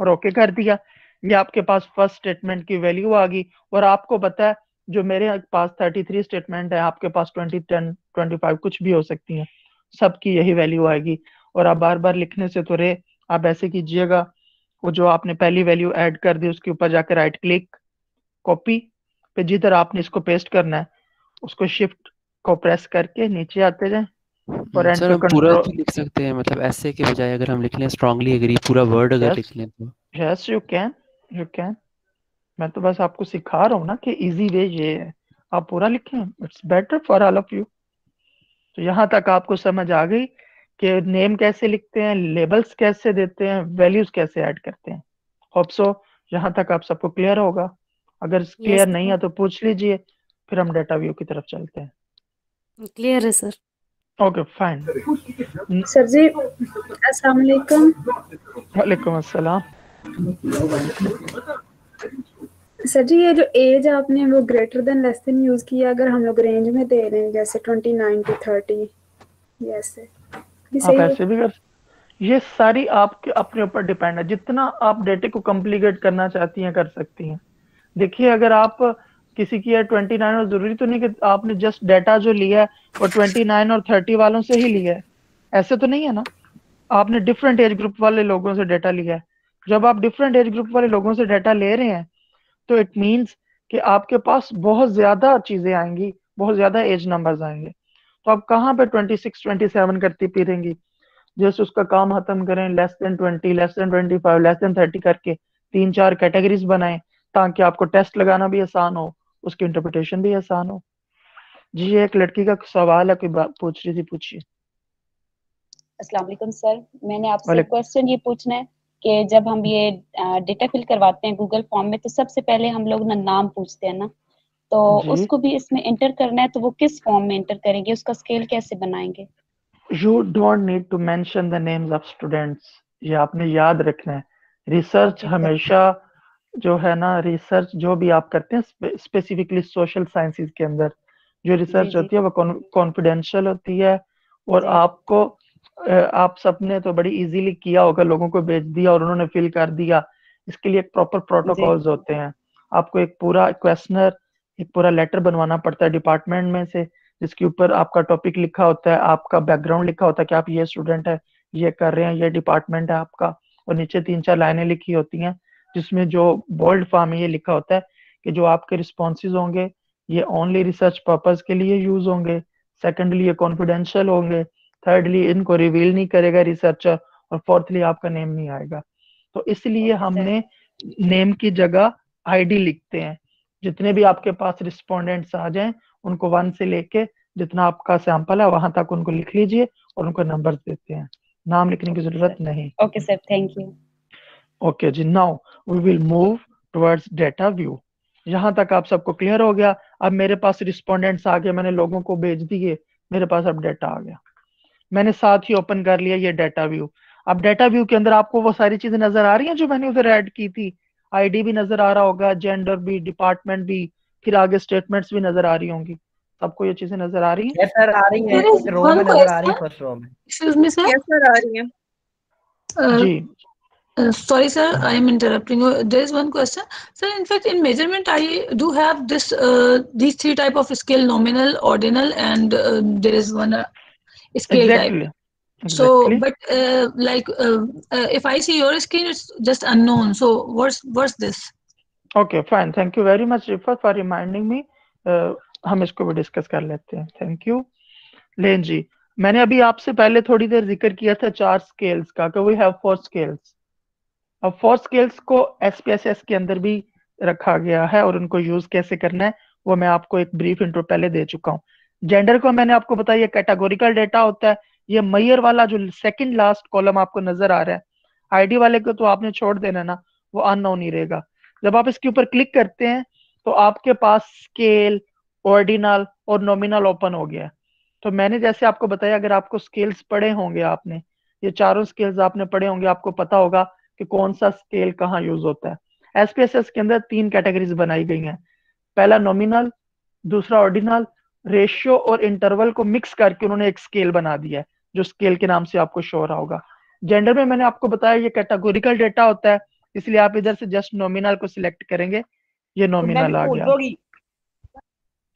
और ओके okay कर दिया। ये आपके पास फ़र्स्ट स्टेटमेंट की वैल्यू आ गई और आपको पता है, जो मेरे पास 33 स्टेटमेंट है, आपके पास 20 10 25 कुछ भी हो सकती हैं। सबकी यही वैल्यू आएगी। और आप बार बार लिखने से तो रे, आप ऐसे कीजिएगा। वो जो आपने पहली वैल्यू ऐड कर दी, उसके ऊपर जाकर राइट क्लिक कॉपी पे जिधर आपने इसको पेस्ट करना है उसको शिफ्ट को प्रेस करके नीचे आते जाए और सर हम पूरा भी लिख सकते हैं मतलब ऐसे के बजाय अगर हम लिख लें स्ट्रांगली एग्री पूरा वर्ड अगर लिख लें तो। Yes you can you can मैं तो बस आपको सिखा रहा हूँ ना कि इजी वे ये है। आप पूरा लिखें it's better for all of you तो यहाँ तक आपको समझ आ गई कि नेम कैसे लिखते हैं लेबल्स कैसे देते हैं वैल्यूज़ कैसे ऐड करते हैं। होप सो यहाँ तक आप सबको क्लियर होगा। अगर क्लियर नहीं है तो पूछ लीजिए। फिर हम डेटा व्यू की तरफ़ चलते हैं। क्लियर है सर ओके फाइन सर जी अस्सलाम वालेकुम वालेकुम अस्सलाम सर जी ये जो एज आपने वो greater than less than use किया अगर हम लोग रेंज में दे रहे हैं जैसे ट्वेंटी नाइन टू थर्टी ऐसे ये आप ऐसे भी कर ये सारी आपके अपने ऊपर डिपेंड है। जितना आप डेटे को कॉम्प्लिकेट करना चाहती हैं कर सकती हैं। देखिए अगर आप किसी की है ट्वेंटी नाइन और ज़रूरी तो नहीं कि आपने जस्ट डेटा जो लिया है, वो ट्वेंटी नाइन और थर्टी वालों से ही लिया है। ऐसे तो नहीं है ना? आपने डिफरेंट एज ग्रुप वाले लोगों से डेटा लिया है। जब आप डिफरेंट एज ग्रुप वाले लोगों से डेटा ले रहे हैं तो इट मीन्स कि आपके पास बहुत ज़्यादा चीज़ें आएँगी, बहुत ज़्यादा एज नंबर्स आएँगे। तो आप कहाँ पे 26 27 करती फिरेंगी? जैसे उसका काम खत्म करें less than 20 less than 25 less than 30 करके तीन चार कैटेगरीज बनाएँ, ताकि आपको टेस्ट लगाना भी आसान हो। उसकी इंटरप्रिटेशन भी आसान हो। जी एक लड़की का सवाल है कोई पूछ रही थी पूछिए। अस्सलाम वालेकुम सर। मैंने आपसे क्वेश्चन ये पूछना है कि जब हम ये डेटा फिल करवाते हैं गूगल फॉर्म में तो सबसे पहले हम लोग ना नाम पूछते हैं ना? तो उसको भी इसमें एंटर करना है तो वो किस फॉर्म में एंटर करेंगे? उसका स्केल कैसे बनाएँगे? You don't need to mention the names of students ये आपने याद रखना है। रिसर्च हमेशा जो है ना रिसर्च जो भी आप करते हैं स्पेसिफिकली सोशल साइंसेज के अंदर जो रिसर्च होती है वो कॉन्फिडेंशियल होती है और आपको आप सबने तो बड़ी इजीली किया होगा लोगों को भेज दिया और उन्होंने फिल कर दिया। इसके लिए एक प्रॉपर प्रोटोकॉल्स होते हैं। आपको एक पूरा क्वेश्चनर एक पूरा लेटर बनवाना पड़ता है डिपार्टमेंट में से जिसके ऊपर आपका टॉपिक लिखा होता है आपका बैकग्राउंड लिखा होता है कि आप ये स्टूडेंट है ये कर रहे हैं ये डिपार्टमेंट है आपका और नीचे तीन चार लाइनें लिखी होती हैं। जिसमें जो बोल्ड फॉर्म में ये लिखा होता है कि जो आपके रिस्पॉन्सेज होंगे ये ओनली रिसर्च पर्पज के लिए यूज़ होंगे सेकेंडली ये कॉन्फिडेंशियल होंगे थर्डली इनको रिवील नहीं करेगा रिसर्चर और फोर्थली आपका नेम नहीं आएगा। तो इसलिए हमने नेम की जगह आईडी लिखते हैं। जितने भी आपके पास रिस्पोंडेंट्स आ जाएँ उनको वन से लेके जितना आपका सैंपल है वहाँ तक उनको लिख लीजिए और उनको नंबर देते हैं। नाम लिखने की ज़रूरत नहीं। Okay sir thank you okay ji now we will move towards data view यहाँ तक आप सबको क्लियर हो गया। अब मेरे पास रिस्पोंडेंट्स आ गए मैंने लोगों को भेज दिए। मेरे पास अब डेटा आ गया। मैंने साथ ही ओपन कर लिया ये डेटा व्यू अब डेटा व्यू के अंदर आपको वो सारी चीज़ें नज़र आ रही हैं जो मैंने उधर ऐड की थी। आईडी भी नज़र आ रहा होगा जेंडर भी डिपार्टमेंट भी फिर आगे स्टेटमेंट्स भी नज़र आ रही होंगी। सबको ये चीज़ें नज़र आ रही हैं? सर आ रही हैं। There is एक रो में नज़र आ रही है फ़र्स्ट रो में। Excuse me, sir. Yes sir आ रही है। Uh, ji. uh, sorry, sir, I am interrupting you. There is one question. Sir, in fact, in measurement, I do have this uh, these three type of scale: nominal, ordinal, and uh, there is one uh, scale type. Exactly So, exactly but uh, like uh, uh, if I see your screen, it's just unknown. So, what's what's this? Okay fine thank you very much refer for reminding me हम इसको भी discuss कर लेते हैं thank you लेन जी मैंने अभी आपसे पहले थोड़ी देर जिक्र किया था चार स्केल्स का कि वी हैव फोर स्केल्स अब फोर स्केल्स को एसपीएसएस के अंदर भी रखा गया है और उनको यूज़ कैसे करना है, वो मैं आपको एक ब्रीफ इंट्रो पहले दे चुका हूँ। जेंडर को मैंने आपको बताया कैटेगोरिकल डेटा होता है, ये मैयर वाला जो सेकंड लास्ट कॉलम आपको नज़र आ रहा है आईडी वाले को तो आपने छोड़ देना ना, वो अननोन ही रहेगा। जब आप इसके ऊपर क्लिक करते हैं तो आपके पास स्केल ऑर्डिनल और नॉमिनल ओपन हो गया तो मैंने जैसे आपको बताया, अगर आपको स्केल्स पढ़े होंगे आपने, ये चारों स्केल्स आपने पढ़े होंगे, आपको पता होगा कि कौन सा स्केल कहाँ यूज़ होता है। एसपीएसएस के अंदर तीन कैटेगरीज बनाई गई हैं। पहला नॉमिनल दूसरा ऑर्डिनल रेशियो और इंटरवल को मिक्स करके उन्होंने एक स्केल बना दिया है जो स्केल के नाम से आपको शो रहा होगा। जेंडर में मैंने आपको बताया ये कैटेगोरिकल डेटा होता है इसलिए आप इधर से जस्ट नॉमिनल को सिलेक्ट करेंगे ये नॉमिनल आ गया।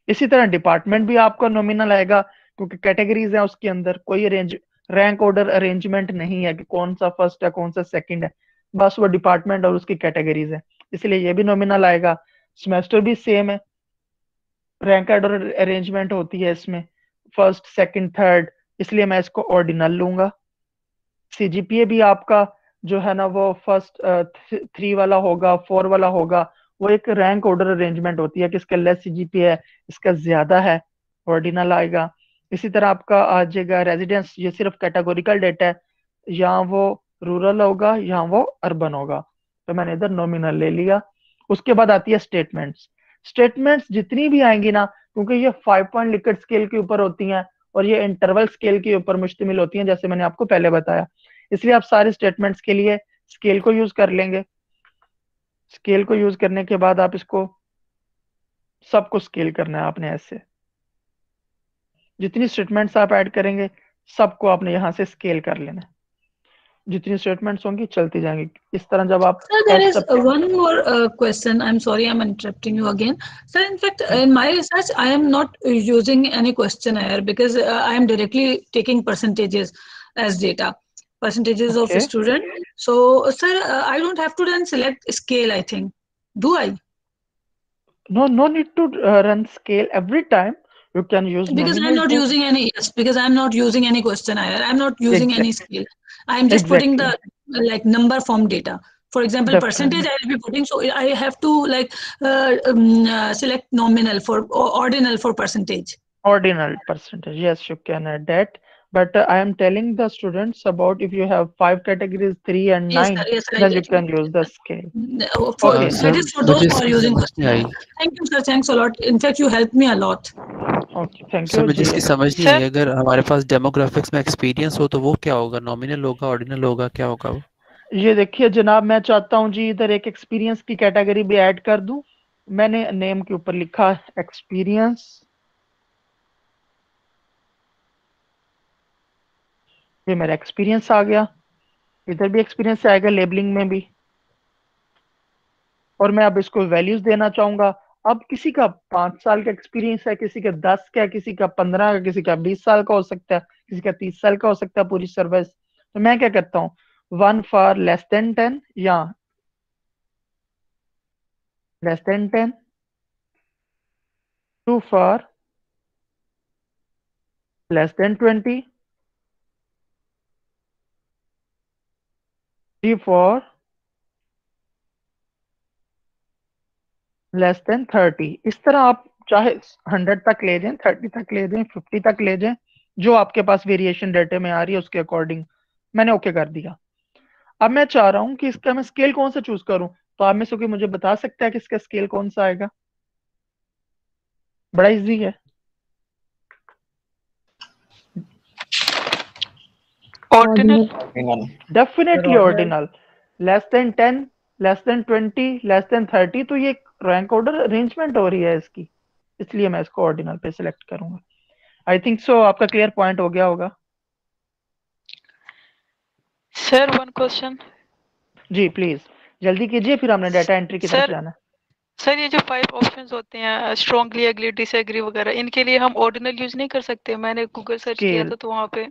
इसी तरह डिपार्टमेंट भी आपका नॉमिनल आएगा क्योंकि कैटेगरीज है उसके अंदर कोई अरेंज रैंक ऑर्डर अरेंजमेंट नहीं है कि कौन सा फ़र्स्ट है कौन सा सेकंड है। बस वो डिपार्टमेंट और उसकी कैटेगरीज है। इसलिए ये भी नॉमिनल आएगा। सेमेस्टर भी सेम है। रैंक ऑर्डर अरेंजमेंट होती है इसमें। फ़र्स्ट सेकंड थर्ड इसलिए मैं इसको ऑर्डिनल लूँगा। सीजीपीए भी आपका जो है ना वो फ़र्स्ट थ्री वाला होगा फोर वाला होगा, वो एक रैंक ऑर्डर अरेंजमेंट होती है। कि इसका लेस सीजीपीए है। इसका ज़्यादा है। ऑर्डिनल आएगा। इसी तरह आपका आ जाएगा रेजिडेंस ये सिर्फ़ कैटेगोरिकल डेटा है। या वो रूरल होगा या वो अर्बन होगा। तो मैंने इधर नॉमिनल ले लिया। उसके बाद आती है स्टेटमेंट्स स्टेटमेंट्स जितनी भी आएँगी ना, क्योंकि ये फाइव पॉइंट लिकट स्केल के ऊपर होती हैं और ये इंटरवल स्केल के ऊपर मुश्तमिल होती हैं, जैसे मैंने आपको पहले बताया। इसलिए आप सारे स्टेटमेंट्स के लिए स्केल को यूज़ कर लेंगे। स्केल को यूज़ करने के बाद आप इसको सबको स्केल करना है आपने ऐसे। जितनी स्टेटमेंट्स आप ऐड करेंगे, सबको आपने यहाँ से स्केल कर लेना है। जितनी स्टेटमेंट्स होंगी चलती जाएँगी इस तरह जब आप Sir, there ऐड is सब- one more uh, question. I'm sorry, I'm interrupting you again. Sir, in fact, in my research, I am not using any questionnaire because uh, I am directly taking percentages as data, percentages Okay. of student. So, sir, uh, I don't have to then select scale, I think. Do I? no no need to uh, run scale every time you can use Because I'm not to- using any, yes, because I'm not using any questionnaire. I'm not using any scale. I'm just putting the like number form data. For example, Definitely. percentage I will be putting. So I have to like uh, um, uh, select nominal for or ordinal for percentage. ordinal percentage yes you can add that but uh, i am telling the students about if you have five categories three and Yes, nine sir. Yes, sir. Then you can use the scale Uh, For Okay. that is for those who are using questionnaire. Thank you, sir. Thanks a lot. In fact, you helped me a lot. okay thank sir you मुझे इसकी समझ नहीं आई अगर हमारे पास demographics में experience हो तो वो क्या होगा नॉमिनल होगा ऑर्डिनल होगा क्या होगा वो ये देखिए जनाब मैं चाहता हूँ जी इधर एक एक्सपीरियंस की कैटेगरी भी ऐड कर दूँ मैंने नेम के ऊपर लिखा एक्सपीरियंस ये मेरा एक्सपीरियंस आ गया। इधर भी एक्सपीरियंस आएगा लेबलिंग में भी। और मैं अब इसको वैल्यूज़ देना चाहूँगा। अब किसी का पाँच साल का एक्सपीरियंस है, किसी का दस का, किसी का पंद्रह का, किसी का बीस साल का हो सकता है, किसी का तीस साल का हो सकता है पूरी सर्विस तो मैं क्या करता हूँ? One for less than ten या less than ten two for less than twenty for less than thirty इस तरह आप चाहे हंड्रेड तक ले जाएँ थर्टी तक ले जाएँ फिफ्टी तक ले जाएँ, जो आपके पास वेरिएशन डेटे में आ रही है, उसके अकॉर्डिंग मैंने ओके कर दिया। अब मैं चाह रहा हूँ कि इसका मैं स्केल कौन सा चूज़ करूँ? तो आप में से कोई मुझे बता सकता है कि इसका स्केल कौन सा आएगा? बड़ा इजी है। Ordinal definitely ordinal less than ten less than twenty less than thirty तो ये रैंक ऑर्डर अरेंजमेंट हो रही है इसकी। इसलिए मैं इसको ऑर्डिनल पे सिलेक्ट करूँगा। आई थिंक सो आपका क्लियर पॉइंट हो गया होगा। सर वन क्वेश्चन जी प्लीज़ जल्दी कीजिए फिर हमने डाटा एंट्री की तरफ़ जाना सर ये जो फाइव ऑप्शंस होते हैं स्ट्रांगली एग्री डिसएग्री वगैरह इनके लिए हम ऑर्डिनल यूज़ नहीं कर सकते। मैंने गूगल सर्च किया था तो वहाँ पे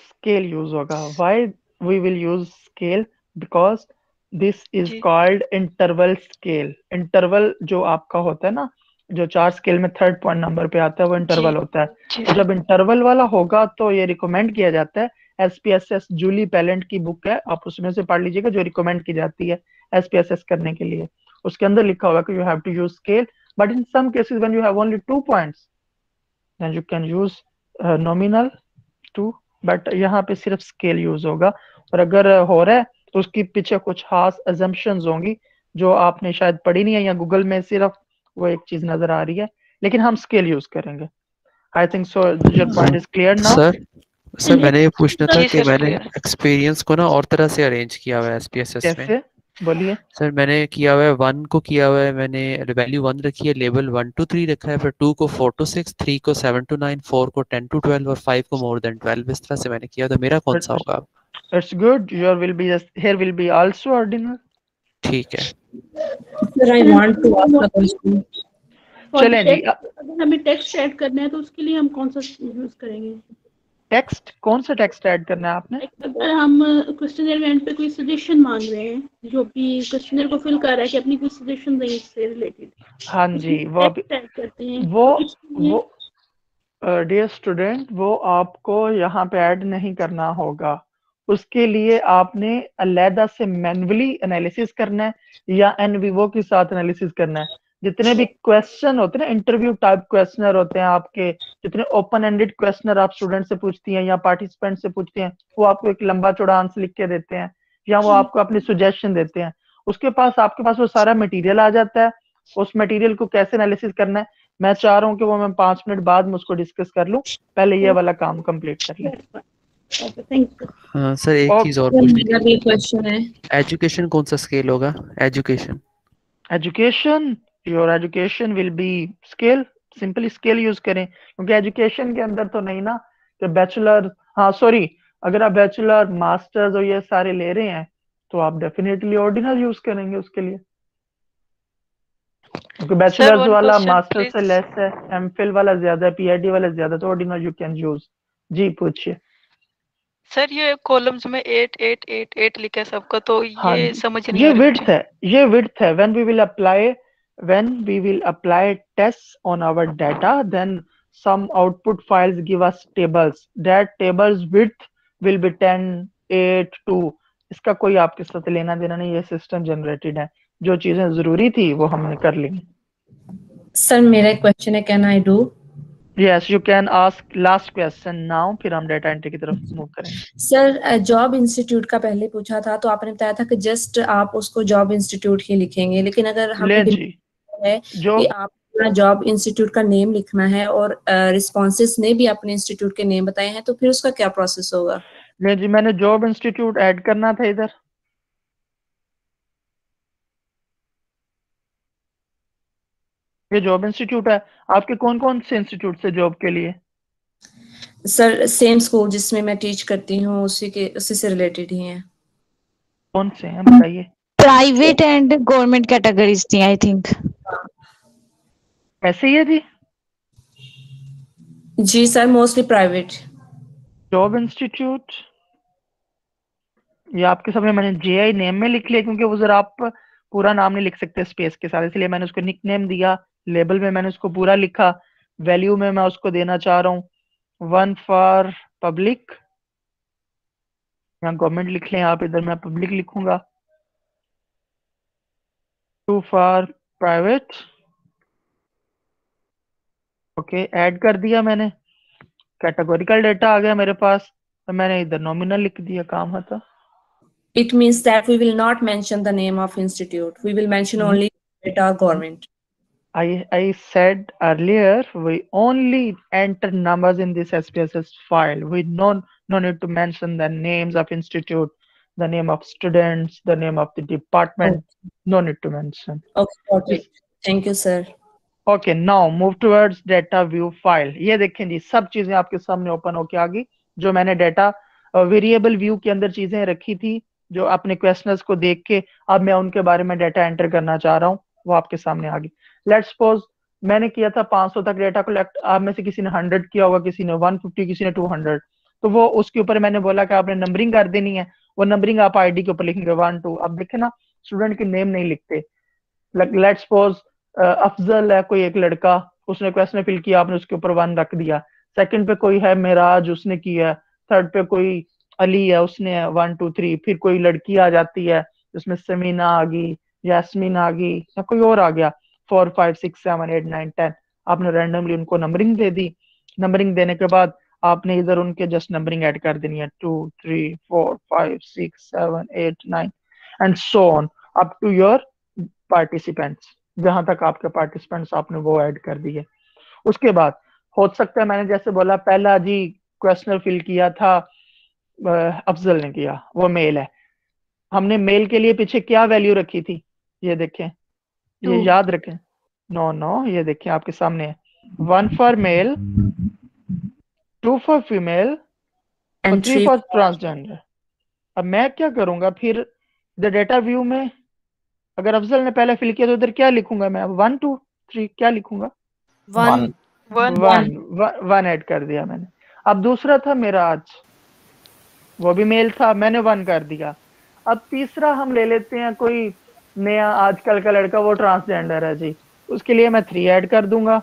scale यूज़ होगा। Why we will use scale? Because this is जी। called interval scale interval जो आपका होता है ना जो चार स्केल में थर्ड पॉइंट नंबर पे आता है वो इंटरवल होता है। जब इंटरवल वाला होगा तो ये रिकमेंड किया जाता है। एसपीएसएस जूली पैलेंट की बुक है आप उसमें से पढ़ लीजिएगा जो रिकमेंड की जाती है एसपीएसएस करने के लिए। उसके अंदर लिखा होगा कि you have to use scale but in some cases when you have only two points then you can use nominal too but यहाँ पे सिर्फ़ स्केल यूज़ होगा। और अगर हो रहा है तो उसके पीछे कुछ खास एजम्पन होंगी जो आपने शायद पढ़ी नहीं है या गूगल में सिर्फ़ वो एक चीज़ नज़र आ रही है। लेकिन हम स्केल यूज़ करेंगे। I think so your point is clear now sir sir मैंने ये पूछना था कि मैंने एक्सपीरियंस को ना और तरह से अरेंज किया हुआ है एसपीएसएस में। बोलिए। सर मैंने किया हुआ है वन को किया हुआ है मैंने वैल्यू वन रखी है लेवल वन टू थ्री रखा है फिर टू को फोर टू सिक्स थ्री को सेवन टू नाइन फोर को टेन टू ट्वेल्व और फाइव को मोर देन ट्वेल्व इस तरह से मैंने किया। तो मेरा कौन सा होगा? It's good your will be here will be also ordinal. ठीक है। I want to ask a question. और चलें जी अगर हमें टेक्स्ट ऐड करना है तो उसके लिए हम कौन सा यूज़ करेंगे? टेक्स्ट कौन सा टेक्स्ट ऐड करना है आपने? अगर हम क्वेश्चनर एंड पे कोई सजेशन मांग रहे हैं जो कि क्वेश्चनर को फिल कर रहा है कि अपनी कोई सजेशन दें इससे रिलेटेड हाँ जी वो ऐड करते हैं। वो तो वो डियर स्टूडेंट वो आपको यहाँ पे ऐड नहीं करना होगा। उसके लिए आपने अलहदा से मैनुअली एनालिसिस करना है या एनवीवो के साथ एनालिसिस करना है। जितने भी क्वेश्चन होते हैं इंटरव्यू टाइप क्वेश्चनर होते हैं आपके जितने ओपन एंडेड क्वेश्चनर आप स्टूडेंट से पूछती हैं या पार्टिसिपेंट से पूछती हैं वो आपको एक लंबा चौड़ा आंसर लिख के देते हैं या वो आपको अपनी सुजेशन देते हैं। उसके पास आपके पास वो सारा मटेरियल आ जाता है। उस मटेरियल को कैसे एनालिसिस करना है? मैं चाह रहा हूँ कि वो मैं पाँच मिनट बाद में उसको डिस्कस कर लूँ। पहले ये वाला काम कंप्लीट कर लें। हाँ सर एक चीज़ और पूछनी है। एजुकेशन कौन सा स्केल होगा? Education education your education will be scale simply scale use करें। क्योंकि एजुकेशन के अंदर तो नहीं ना कि बैचलर हाँ सॉरी अगर आप बैचलर मास्टर्स और ये सारे ले रहे हैं तो आप डेफिनेटली ऑर्डिनल यूज़ करेंगे उसके लिए। क्योंकि बैचलर्स वाला मास्टर से लेस है एमफिल वाला ज़्यादा है पीएचडी वाला ज़्यादा तो ऑर्डिनल यू कैन यूज़ जी पूछिए। सर ये कॉलम्स में एट एट एट एट लिखा है सबका तो हाँ ये जी। समझ नहीं ये विड्थ है ये विड्थ है। When we will apply when we will apply tests on our data then some output files give us tables. That tables width will be 10 8 2 इसका कोई आपके साथ लेना देना नहीं ये सिस्टम जनरेटेड है। जो चीज़ें ज़रूरी थी वो हमने कर ली। सर मेरा क्वेश्चन है can I do yes you can ask last question now फिर हम डेटा एंट्री की तरफ़ मूव करेंगे सर जॉब इंस्टीट्यूट का पहले पूछा था तो आपने बताया था कि जस्ट आप उसको जॉब इंस्टीट्यूट ही लिखेंगे लेकिन अगर जी। है जो कि आप अपना जॉब इंस्टीट्यूट का नेम लिखना है और रिस्पॉन्सेस ने भी अपने इंस्टीट्यूट के नेम बताए हैं तो फिर उसका क्या प्रोसेस होगा? ले जी मैंने जॉब इंस्टीट्यूट ऐड करना था इधर। ये जॉब इंस्टीट्यूट है। आपके कौन कौन से इंस्टीट्यूट से जॉब के लिए? सर सेम स्कूल जिसमें मैं टीच करती हूँ उसी के उसी से रिलेटेड ही है। कौन से हैं? बताइए। प्राइवेट एंड गवर्नमेंट कैटेगरीज थी आई थिंक कैसे ये थी जी? Sir mostly private job institute ये आपके सामने मैंने जे आई नेम में लिख लिया क्योंकि वो जरा आप पूरा नाम नहीं लिख सकते स्पेस के साथ इसलिए मैंने उसको निक नेम दिया लेबल में मैंने उसको पूरा लिखा वैल्यू में मैं उसको देना चाह रहा हूँ। वन फॉर पब्लिक यहाँ गवर्नमेंट लिख लें आप इधर मैं पब्लिक लिखूँगा। Two four private okay add कर दिया मैंने कैटेगोरिकल डेटा आ गया मेरे पास तो मैंने इधर नॉमिनल लिख दिया काम था It means that we will not mention the name of institute. We will mention Mhm. only data government. I I said earlier we only enter numbers in this SPSS file. We no no need to mention the names of institute, The name of students, the name of the department. Okay. No need to mention. Okay, it. Thank you, sir. Okay, now move towards data view file. ये देखें जी सब चीज़ें आपके सामने open होके आ गई जो मैंने डेटा वेरिएबल व्यू के अंदर चीज़ें रखी थी जो अपने क्वेश्चनर्स को देख के अब मैं उनके बारे में डेटा एंटर करना चाह रहा हूँ वो आपके सामने आ गई लेट्स सपोज़ मैंने किया था 500 तक डेटा कलेक्ट आप में से किसी ने 100 किया होगा किसी ने 150 किसी ने 200 तो वो उसके ऊपर मैंने बोला कि आपने नंबरिंग कर देनी है वो नंबरिंग आप आईडी के ऊपर लिखेंगे वन टू अब देखे ना स्टूडेंट के नेम नहीं लिखते। लेट सपोज़ अफजल है, कोई एक लड़का, उसने क्वेश्चन फिल किया, आपने उसके ऊपर वन रख दिया। सेकंड पे कोई है, मेराज, उसने किया थर्ड पे कोई अली है, उसने वन टू थ्री फिर कोई लड़की आ जाती है उसमें समीना आ गई, यासमीन आ गई, या कोई और आ गया। Four five six seven eight nine ten आपने रैंडमली उनको नंबरिंग दे दी। नंबरिंग देने के बाद आपने इधर उनके जस्ट नंबरिंग ऐड कर देनी है। Two three four five six seven eight nine and so on up to your participants जहाँ तक आपके पार्टिसिपेंट्स आपने वो ऐड कर दिए उसके बाद हो सकता है मैंने जैसे बोला पहला जी क्वेश्चनर फिल किया था अफजल ने किया वो मेल है। हमने मेल के लिए पीछे क्या वैल्यू रखी थी? ये देखें। ये याद रखें। नो नो ये देखें आपके सामने है। One for male two for female And three for transgender अब मैं क्या करूँगा? फिर द डेटा व्यू में अगर अफजल ने पहले फिल किया तो इधर क्या लिखूँगा मैं? वन टू थ्री क्या लिखूँगा? वन वन ऐड कर दिया मैंने। अब दूसरा था मेरा आज। वो भी मेल था मैंने वन कर दिया। अब तीसरा हम ले लेते हैं कोई नया आजकल का लड़का वो ट्रांसजेंडर है जी। उसके लिए मैं थ्री ऐड कर दूँगा।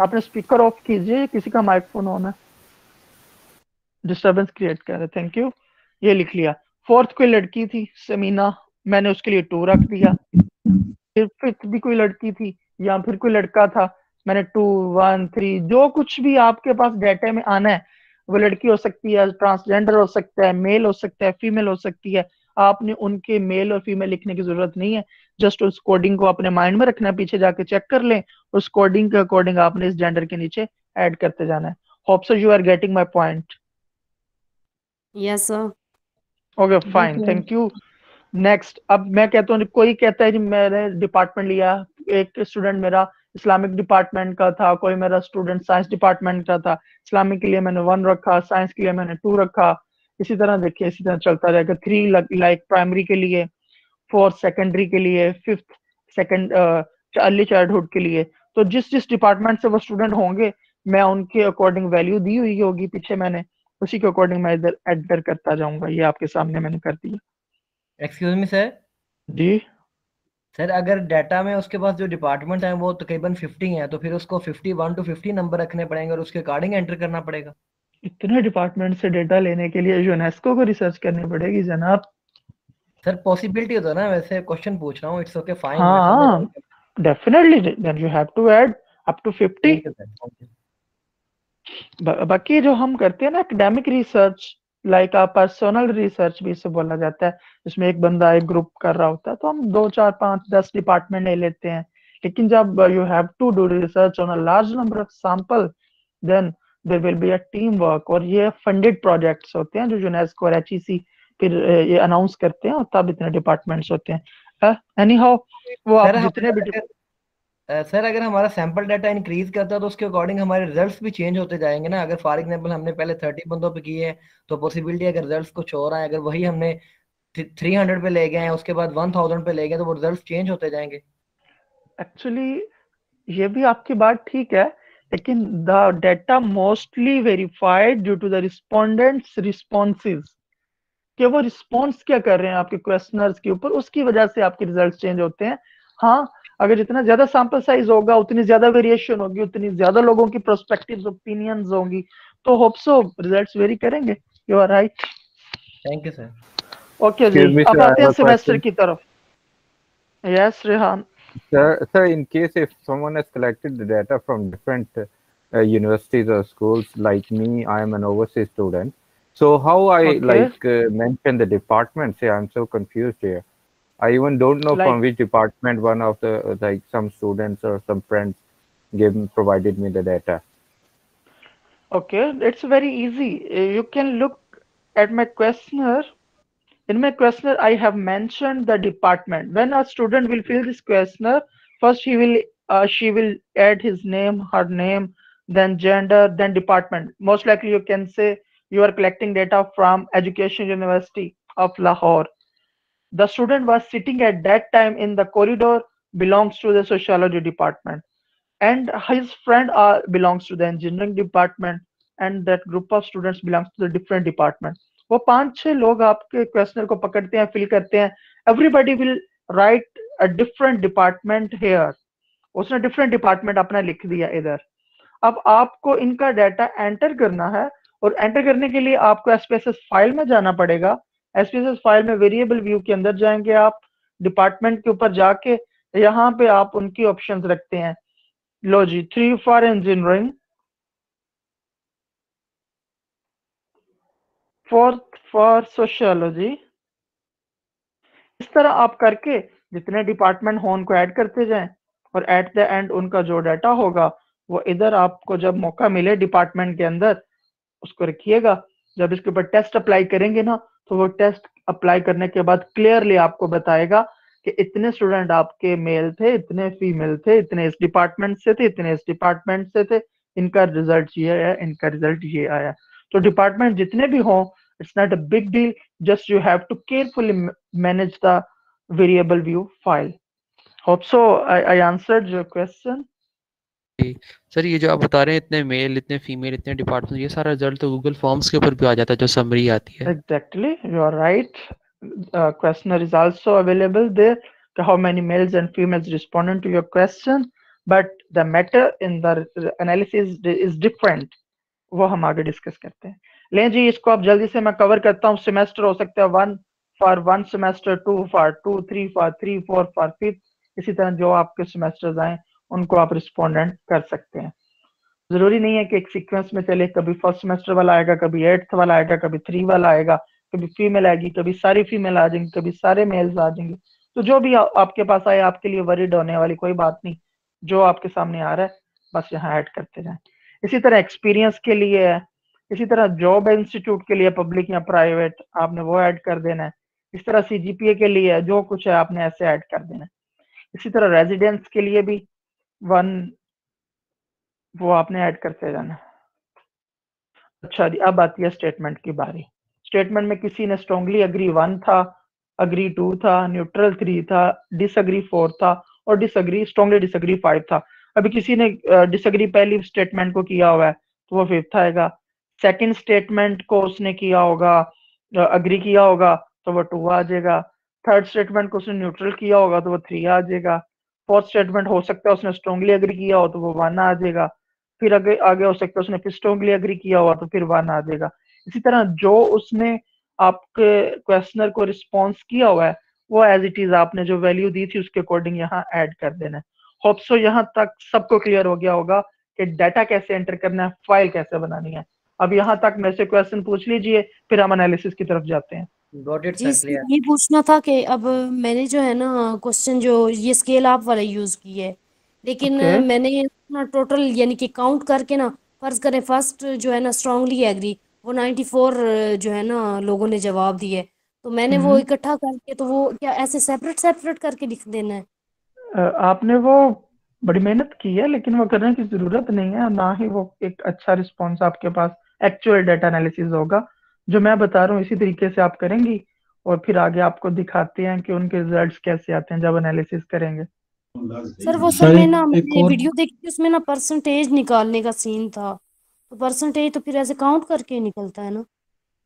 आपने स्पीकर ऑफ़ कीजिए किसी का माइक्रोफोन ऑन है डिस्टरबेंस क्रिएट कर रहे थैंक यू ये लिख लिया। फोर्थ कोई लड़की थी, समीना, मैंने उसके लिए टू रख दिया। फिर फिफ्थ भी कोई लड़की थी, या फिर कोई लड़का था, मैंने टू वन थ्री जो कुछ भी आपके पास डाटा में आना है, वो लड़की हो सकती है ट्रांसजेंडर हो सकता है मेल हो सकता है फीमेल हो सकती है, आपने उनके मेल और फीमेल लिखने की ज़रूरत नहीं है। जस्ट उस कोडिंग को अपने माइंड में रखना पीछे जाके चेक कर लें, उस कोडिंग के अकॉर्डिंग आपने इस जेंडर के नीचे ऐड करते जाना है। Hope so you are getting my point yes okay fine thank you next अब मैं कहता हूँ कोई कहता है जी मैंने डिपार्टमेंट लिया एक स्टूडेंट मेरा इस्लामिक डिपार्टमेंट का था कोई मेरा स्टूडेंट साइंस डिपार्टमेंट का था। इस्लामिक के लिए मैंने वन रखा साइंस के लिए मैंने टू रखा। इसी तरह देखिए इसी तरह चलता रहेगा। थ्री लाइक प्राइमरी के लिए फोर्थ सेकेंडरी के लिए फिफ्थ सेकेंड अर्ली चाइल्डहुड के लिए। तो जिस जिस डिपार्टमेंट से वो स्टूडेंट होंगे मैं उनके अकॉर्डिंग वैल्यू दी हुई होगी पीछे मैंने। उसी के अकॉर्डिंग मैं इधर एंटर करता जाऊँगा। ये आपके सामने मैंने कर दिया। एक्सक्यूज मी सर जी? सर अगर डाटा में उसके पास जो डिपार्टमेंट है वो तकरीबन 50 है तो फिर उसको 51 टू 50 नंबर रखने पड़ेंगे और उसके अकॉर्डिंग एंटर करना पड़ेगा। इतने डिपार्टमेंट से डेटा लेने के लिए यूनेस्को को रिसर्च करनी पड़ेगी जनाब। सर पॉसिबिलिटी होता ना वैसे क्वेश्चन पूछ रहा हूँ इट्स ओके फाइन हाँ definitely then you have to add up to 50 ब- बाकी जो हम करते हैं ना academic research like uh personal research भी इसे बोला जाता है जिसमें एक बंदा एक ग्रुप कर रहा होता है तो हम दो चार पाँच दस डिपार्टमेंट ले लेते हैं। लेकिन जब you have to do research on a large number of sample then there will be a team work और ये फंडेड प्रोजेक्ट्स होते हैं जो यूनेस्को और एच फिर ये अनाउंस करते हैं और तब इतने डिपार्टमेंट्स होते हैं। एनी हाउ वो आप जितने भी सर, अगर हमारा सैंपल डाटा इंक्रीज करता है तो उसके अकॉर्डिंग हमारे रिजल्ट्स भी चेंज होते जाएँगे ना। अगर फॉर एग्जांपल हमने पहले 30 बंदों पे किए हैं तो पॉसिबिलिटी अगर रिजल्ट्स कुछ और आए, अगर वही हमने 300 पे ले गए हैं, उसके बाद 1000 पे ले गए तो वो रिजल्ट्स चेंज होते जाएँगे। एक्चुअली ये भी आपकी बात ठीक है, लेकिन the data mostly verified due to the respondents responses कि वो रिस्पॉन्स क्या कर रहे हैं आपके क्वेश्चनर्स के ऊपर, उसकी वजह से आपके रिज़ल्ट चेंज होते हैं। हाँ अगर जितना ज़्यादा सैंपल साइज़ होगा उतनी ज़्यादा वेरिएशन होगी उतनी ज़्यादा लोगों की प्रोस्पेक्टिव्स ओपिनियंस होंगी तो होप सो रिजल्ट्स वेरी करेंगे you are right thank you sir okay जी अब आते हैं सेमेस्टर की तरफ़ yes Rehan Sir, sir, in case if someone has collected the data from different uh, universities or schools. Like me, I am an overseas student. So how I Okay. like uh, mention the department? Say I'm so confused here. I even don't know from which department one of the like some students or some friends gave provided me the data. Okay, it's very easy. Uh, You can look at my questionnaire. In my questionnaire, I have mentioned the department. When a student will fill this questionnaire, first he will, uh, she will add his name, her name, then gender, then department. Most likely, you can say you are collecting data from Education University of Lahore. The student was sitting at that time in the corridor, belongs to the sociology department and his friend uh, belongs to the engineering department and that group of students belongs to the different department वो पाँच छह लोग आपके questionnaire को पकड़ते हैं fill करते हैं everybody will write a different department here उसने डिफरेंट डिपार्टमेंट अपना लिख दिया इधर अब आपको इनका डाटा एंटर करना है और एंटर करने के लिए आपको एसपीएसएस फ़ाइल में जाना पड़ेगा एसपीएसएस फ़ाइल में वेरिएबल व्यू के अंदर जाएँगे आप डिपार्टमेंट के ऊपर जाके यहाँ पे आप उनकी ऑप्शन रखते हैं। लो जी three for engineering fourth for sociology इस तरह आप करके जितने डिपार्टमेंट हो उनको ऐड करते जाएँ और एट द एंड उनका जो डाटा होगा, वो इधर आपको जब मौका मिले डिपार्टमेंट के अंदर, उसको रखिएगा। जब इसके ऊपर टेस्ट अप्लाई करेंगे ना तो वो टेस्ट अप्लाई करने के बाद क्लियरली आपको बताएगा कि इतने स्टूडेंट आपके मेल थे इतने फीमेल थे इतने इस डिपार्टमेंट से थे इतने इस डिपार्टमेंट से थे इनका रिज़ल्ट ये आया इनका रिज़ल्ट ये आया। तो डिपार्टमेंट जितने भी हों it's not a big deal just you have to carefully manage the view file hope so I, I answered your question जी सर ये जो आप बता रहे हैं इतने मेल इतने फीमेल इतने डिपार्टमेंट ये सारा रिज़ल्ट तो गूगल फॉर्म्स के ऊपर भी आ जाता है जो समरी आती है. Are right. Uh, questionnaire is also available there to how many males and females responded your question but the matter in the r- analysis is different. वो हम आगे डिस्कस करते हैं। लें जी इसको आप जल्दी से मैं कवर करता हूँ। सेमेस्टर हो सकता है one for one semester two for two three for three four for fifth इसी तरह जो आपके सेमेस्टर्स आए। उनको आप रिस्पोंडेंट कर सकते हैं। ज़रूरी नहीं है कि एक सीक्वेंस में चले कभी फ़र्स्ट सेमेस्टर वाला आएगा कभी एट्थ वाला आएगा कभी थ्री वाला आएगा कभी फीमेल आएगी कभी सारी फीमेल आ जाएँगी कभी सारे मेल्स आ जाएँगे। तो जो भी आ, आपके पास आए आपके लिए वरीड होने वाली कोई बात नहीं। जो आपके सामने आ रहा है बस यहाँ ऐड करते जाएँ। इसी तरह एक्सपीरियंस के लिए है इसी तरह जॉब इंस्टीट्यूट के लिए पब्लिक या प्राइवेट आपने वो ऐड कर देना है। इस तरह सीजीपीए के लिए जो कुछ है आपने ऐसे ऐड कर देना है। इसी तरह रेजिडेंस के लिए भी वन वो आपने ऐड करते जाना अच्छा जी, अब आती है स्टेटमेंट की बारी। स्टेटमेंट में किसी ने स्ट्रांगली अग्री वन था अग्री टू था न्यूट्रल थ्री था डिसअग्री फोर था और डिसअग्री स्ट्रांगली डिसअग्री फाइव था। अभी किसी ने डिसअग्री पहली स्टेटमेंट को किया हुआ है तो वो फिफ्थ आएगा। सेकंड स्टेटमेंट को उसने किया होगा अग्री किया होगा तो वो टू आ जाएगा। थर्ड स्टेटमेंट को उसने न्यूट्रल किया होगा तो वो थ्री आ जाएगा। फोर्थ स्टेटमेंट हो सकता है उसने स्ट्रांगली अग्री किया हो तो वो वन आ जाएगा। फिर आगे आगे हो सकता है उसने फिर स्ट्रांगली अग्री किया हुआ तो फिर वन आ जाएगा। इसी तरह जो उसने आपके क्वेश्चनर को रिस्पॉन्स किया हुआ है, वो एज इट इज़ आपने जो वैल्यू दी थी उसके अकॉर्डिंग यहाँ ऐड कर देना है। होप सो यहाँ तक सबको क्लियर हो गया होगा कि डाटा कैसे एंटर करना है फ़ाइल कैसे बनानी है। अब यहाँ तक मेरे से क्वेश्चन पूछ लीजिए, फिर हम एनालिसिस की तरफ़ जाते हैं। गॉट इट जी सर सर, क्लियर ये पूछना था कि अब मैंने जो है ना क्वेश्चन जो ये स्केल आप वाला यूज़ किया है। लेकिन ओके मैंने अपना टोटल यानी कि काउंट करके ना फ़र्ज़ करें फ़र्स्ट जो है ना स्ट्रांगली एग्री वो 94 जो है ना लोगों ने जवाब दिए। तो मैंने वो हम्म इकट्ठा करके तो वो क्या ऐसे सेपरेट सेपरेट करके लिख देना है? अ, आपने वो बड़ी मेहनत की है लेकिन वो करने की ज़रूरत नहीं है ना ही वो एक अच्छा रिस्पॉन्स आपके पास एक्चुअल डेटा एनालिसिस होगा। जो मैं बता रहा हूँ इसी तरीके से आप करेंगी और फिर आगे आपको दिखाते हैं कि उनके रिजल्ट्स कैसे आते हैं जब एनालिसिस करेंगे। सर वो सर सर ना मैंने वीडियो देखी थी उसमें ना परसेंटेज निकालने का सीन था। तो परसेंटेज तो फिर ऐसे काउंट करके निकलता है ना?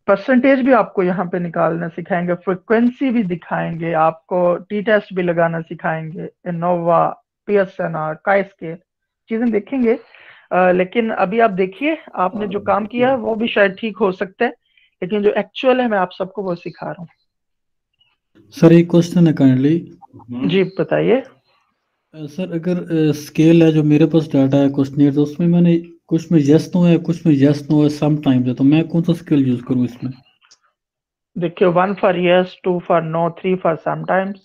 परसेंटेज भी आपको यहाँ पे निकालना सिखाएँगे फ्रिक्वेंसी भी दिखाएँगे आपको टी टेस्ट भी लगाना सिखाएँगे इनोवा पीएसएनआर काई स्केल चीज़ें देखेंगे। अ, लेकिन अभी आप देखिए आपने जो काम किया है वो भी शायद ठीक हो सकता है। लेकिन जो एक्चुअल है मैं आप सबको वो सिखा रहा हूँ। सर एक क्वेश्चन है काइंडली जी बताइए। सर अगर स्केल है जो मेरे पास डाटा है क्वेश्चनियर तो उसमें मैंने कुछ में यस नो है कुछ में यस नो है सम टाइम्स है तो मैं कौन सा स्केल यूज़ करूँ इसमें? देखिए one for yes two for no three for sometimes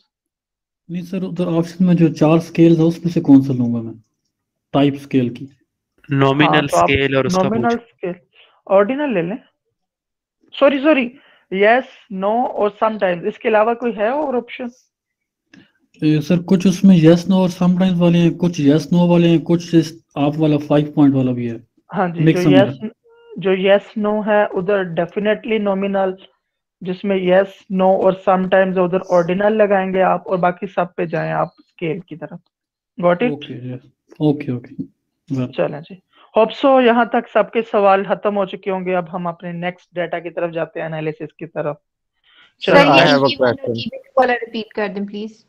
नहीं सर उधर ऑप्शन में जो चार स्केल्स है उसमें से कौन सा लूँगा मैं? टाइप स्केल की। नॉमिनल हाँ, तो स्केल और उसका नॉमिनल स्केल ऑर्डिनल ले लें। सॉरी सॉरी यस नो और समटाइम्स इसके अलावा कोई है और ऑप्शन सर कुछ उसमें यस नो और समटाइम्स वाले हैं कुछ यस नो वाले हैं कुछ आप वाला फाइव पॉइंट वाला भी है। हाँ जी जो यस जो यस नो है उधर डेफिनेटली नॉमिनल जिसमें यस नो और समटाइम्स उधर ऑर्डिनल लगाएँगे आप और बाकी सब पे जाएँ आप स्केल की तरफ़। गॉट इट ओके ओके चलें जी। होप सो यहाँ तक सबके सवाल खत्म हो चुके होंगे अब हम अपने नेक्स्ट डेटा की तरफ़ जाते हैं एनालिसिस की तरफ़ सर चलो ये I have a EB1 और question. EB2 वाला रिपीट कर दें प्लीज़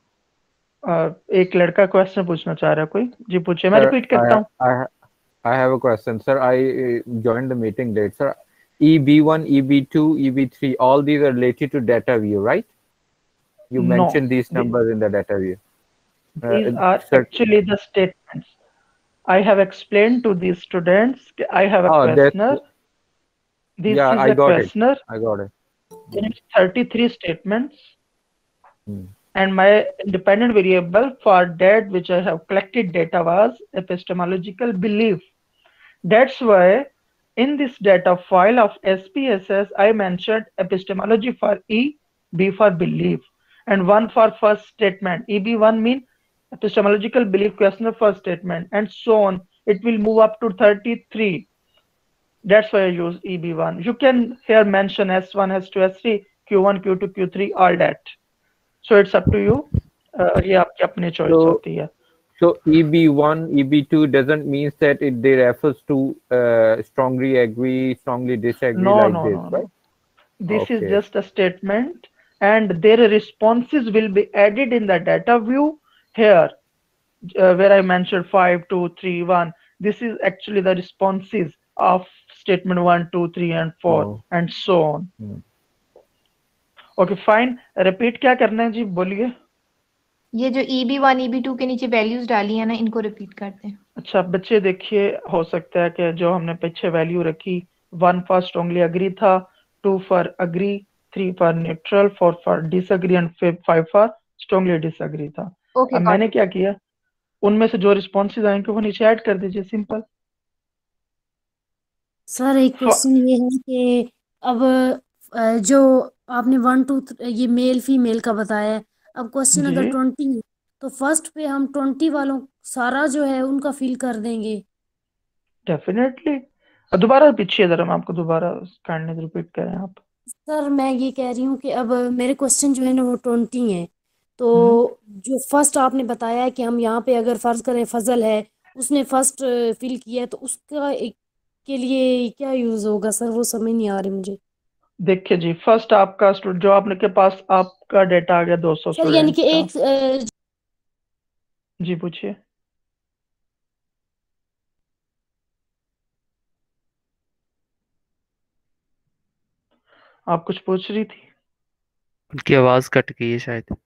अ, एक लड़का क्वेश्चन पूछना चाह रहा है कोई जी पूछिए मैं रिपीट करता हूँ I, have a question, sir. I uh, joined the meeting late, sir. EB1, EB2, EB3, all these are related to data view, right? You No, mentioned these the- numbers in the data view. Uh, These are sir, actually the statements. I have explained to these students. I have a Oh, questionnaire. This yeah, is I a got it. I got it. It's 33 statements. Hmm. And my independent variable for that which I have collected data was epistemological belief. That's why in this data file of SPSS, I mentioned epistemology for E, B for belief, and one for first statement. EB1 mean epistemological belief question of first statement and so on. It will move up to 33 that's why i use eb1 you can here mention s1 s2 s3 q1 q2 q3 all that. So it's up to you. Uh, ye choice so, so eb1 eb2 doesn't mean that it they refers to uh, strongly agree strongly disagree no, like no, this no, right? No. this okay. is just a statement and their responses will be added in the data view. Here, uh, where I mentioned five, two, three, one. This is actually the responses of statement one, two, three, and four, Oh. and so on. Hmm. Okay, fine. Repeat क्या करना है जी बोलिए ये जो EB1, EB2 के नीचे values डाली है ना इनको रिपीट करते हैं अच्छा बच्चे देखिए हो सकता है कि जो हमने पीछे वैल्यू रखी वन फॉर स्ट्रांगली अग्री था two for agree three for neutral four for disagree and five for strongly disagree था ओके अब मैंने क्या किया? उनमें से जो रिस्पॉन्सेज आएँगे वो नीचे ऐड कर दीजिए सिंपल सर एक क्वेश्चन ये है कि अब जो आपने वन टू ये मेल फीमेल का बताया है अब क्वेश्चन अगर ट्वेंटी है तो फ़र्स्ट पे हम ट्वेंटी वालों सारा जो है उनका फिल कर देंगे। डेफिनेटली दोबारा पीछे जरा मैं आपको दोबारा काइंडली रिपीट करें आप। सर मैं ये कह रही हूँ कि अब मेरे क्वेश्चन जो है ना वो ट्वेंटी हैं। तो जो फ़र्स्ट आपने बताया है कि हम यहाँ पे अगर फ़र्ज़ करें फजल है उसने फ़र्स्ट फिल किया है तो उसका एक के लिए क्या यूज़ होगा? सर वो समझ नहीं आ रही मुझे। देखिए जी फ़र्स्ट आपका जो आपने के पास आपका डेटा आ गया 200 सर यानी कि एक अ, जी पूछिए। आप कुछ पूछ रही थी? उनकी आवाज़ कट गई है शायद।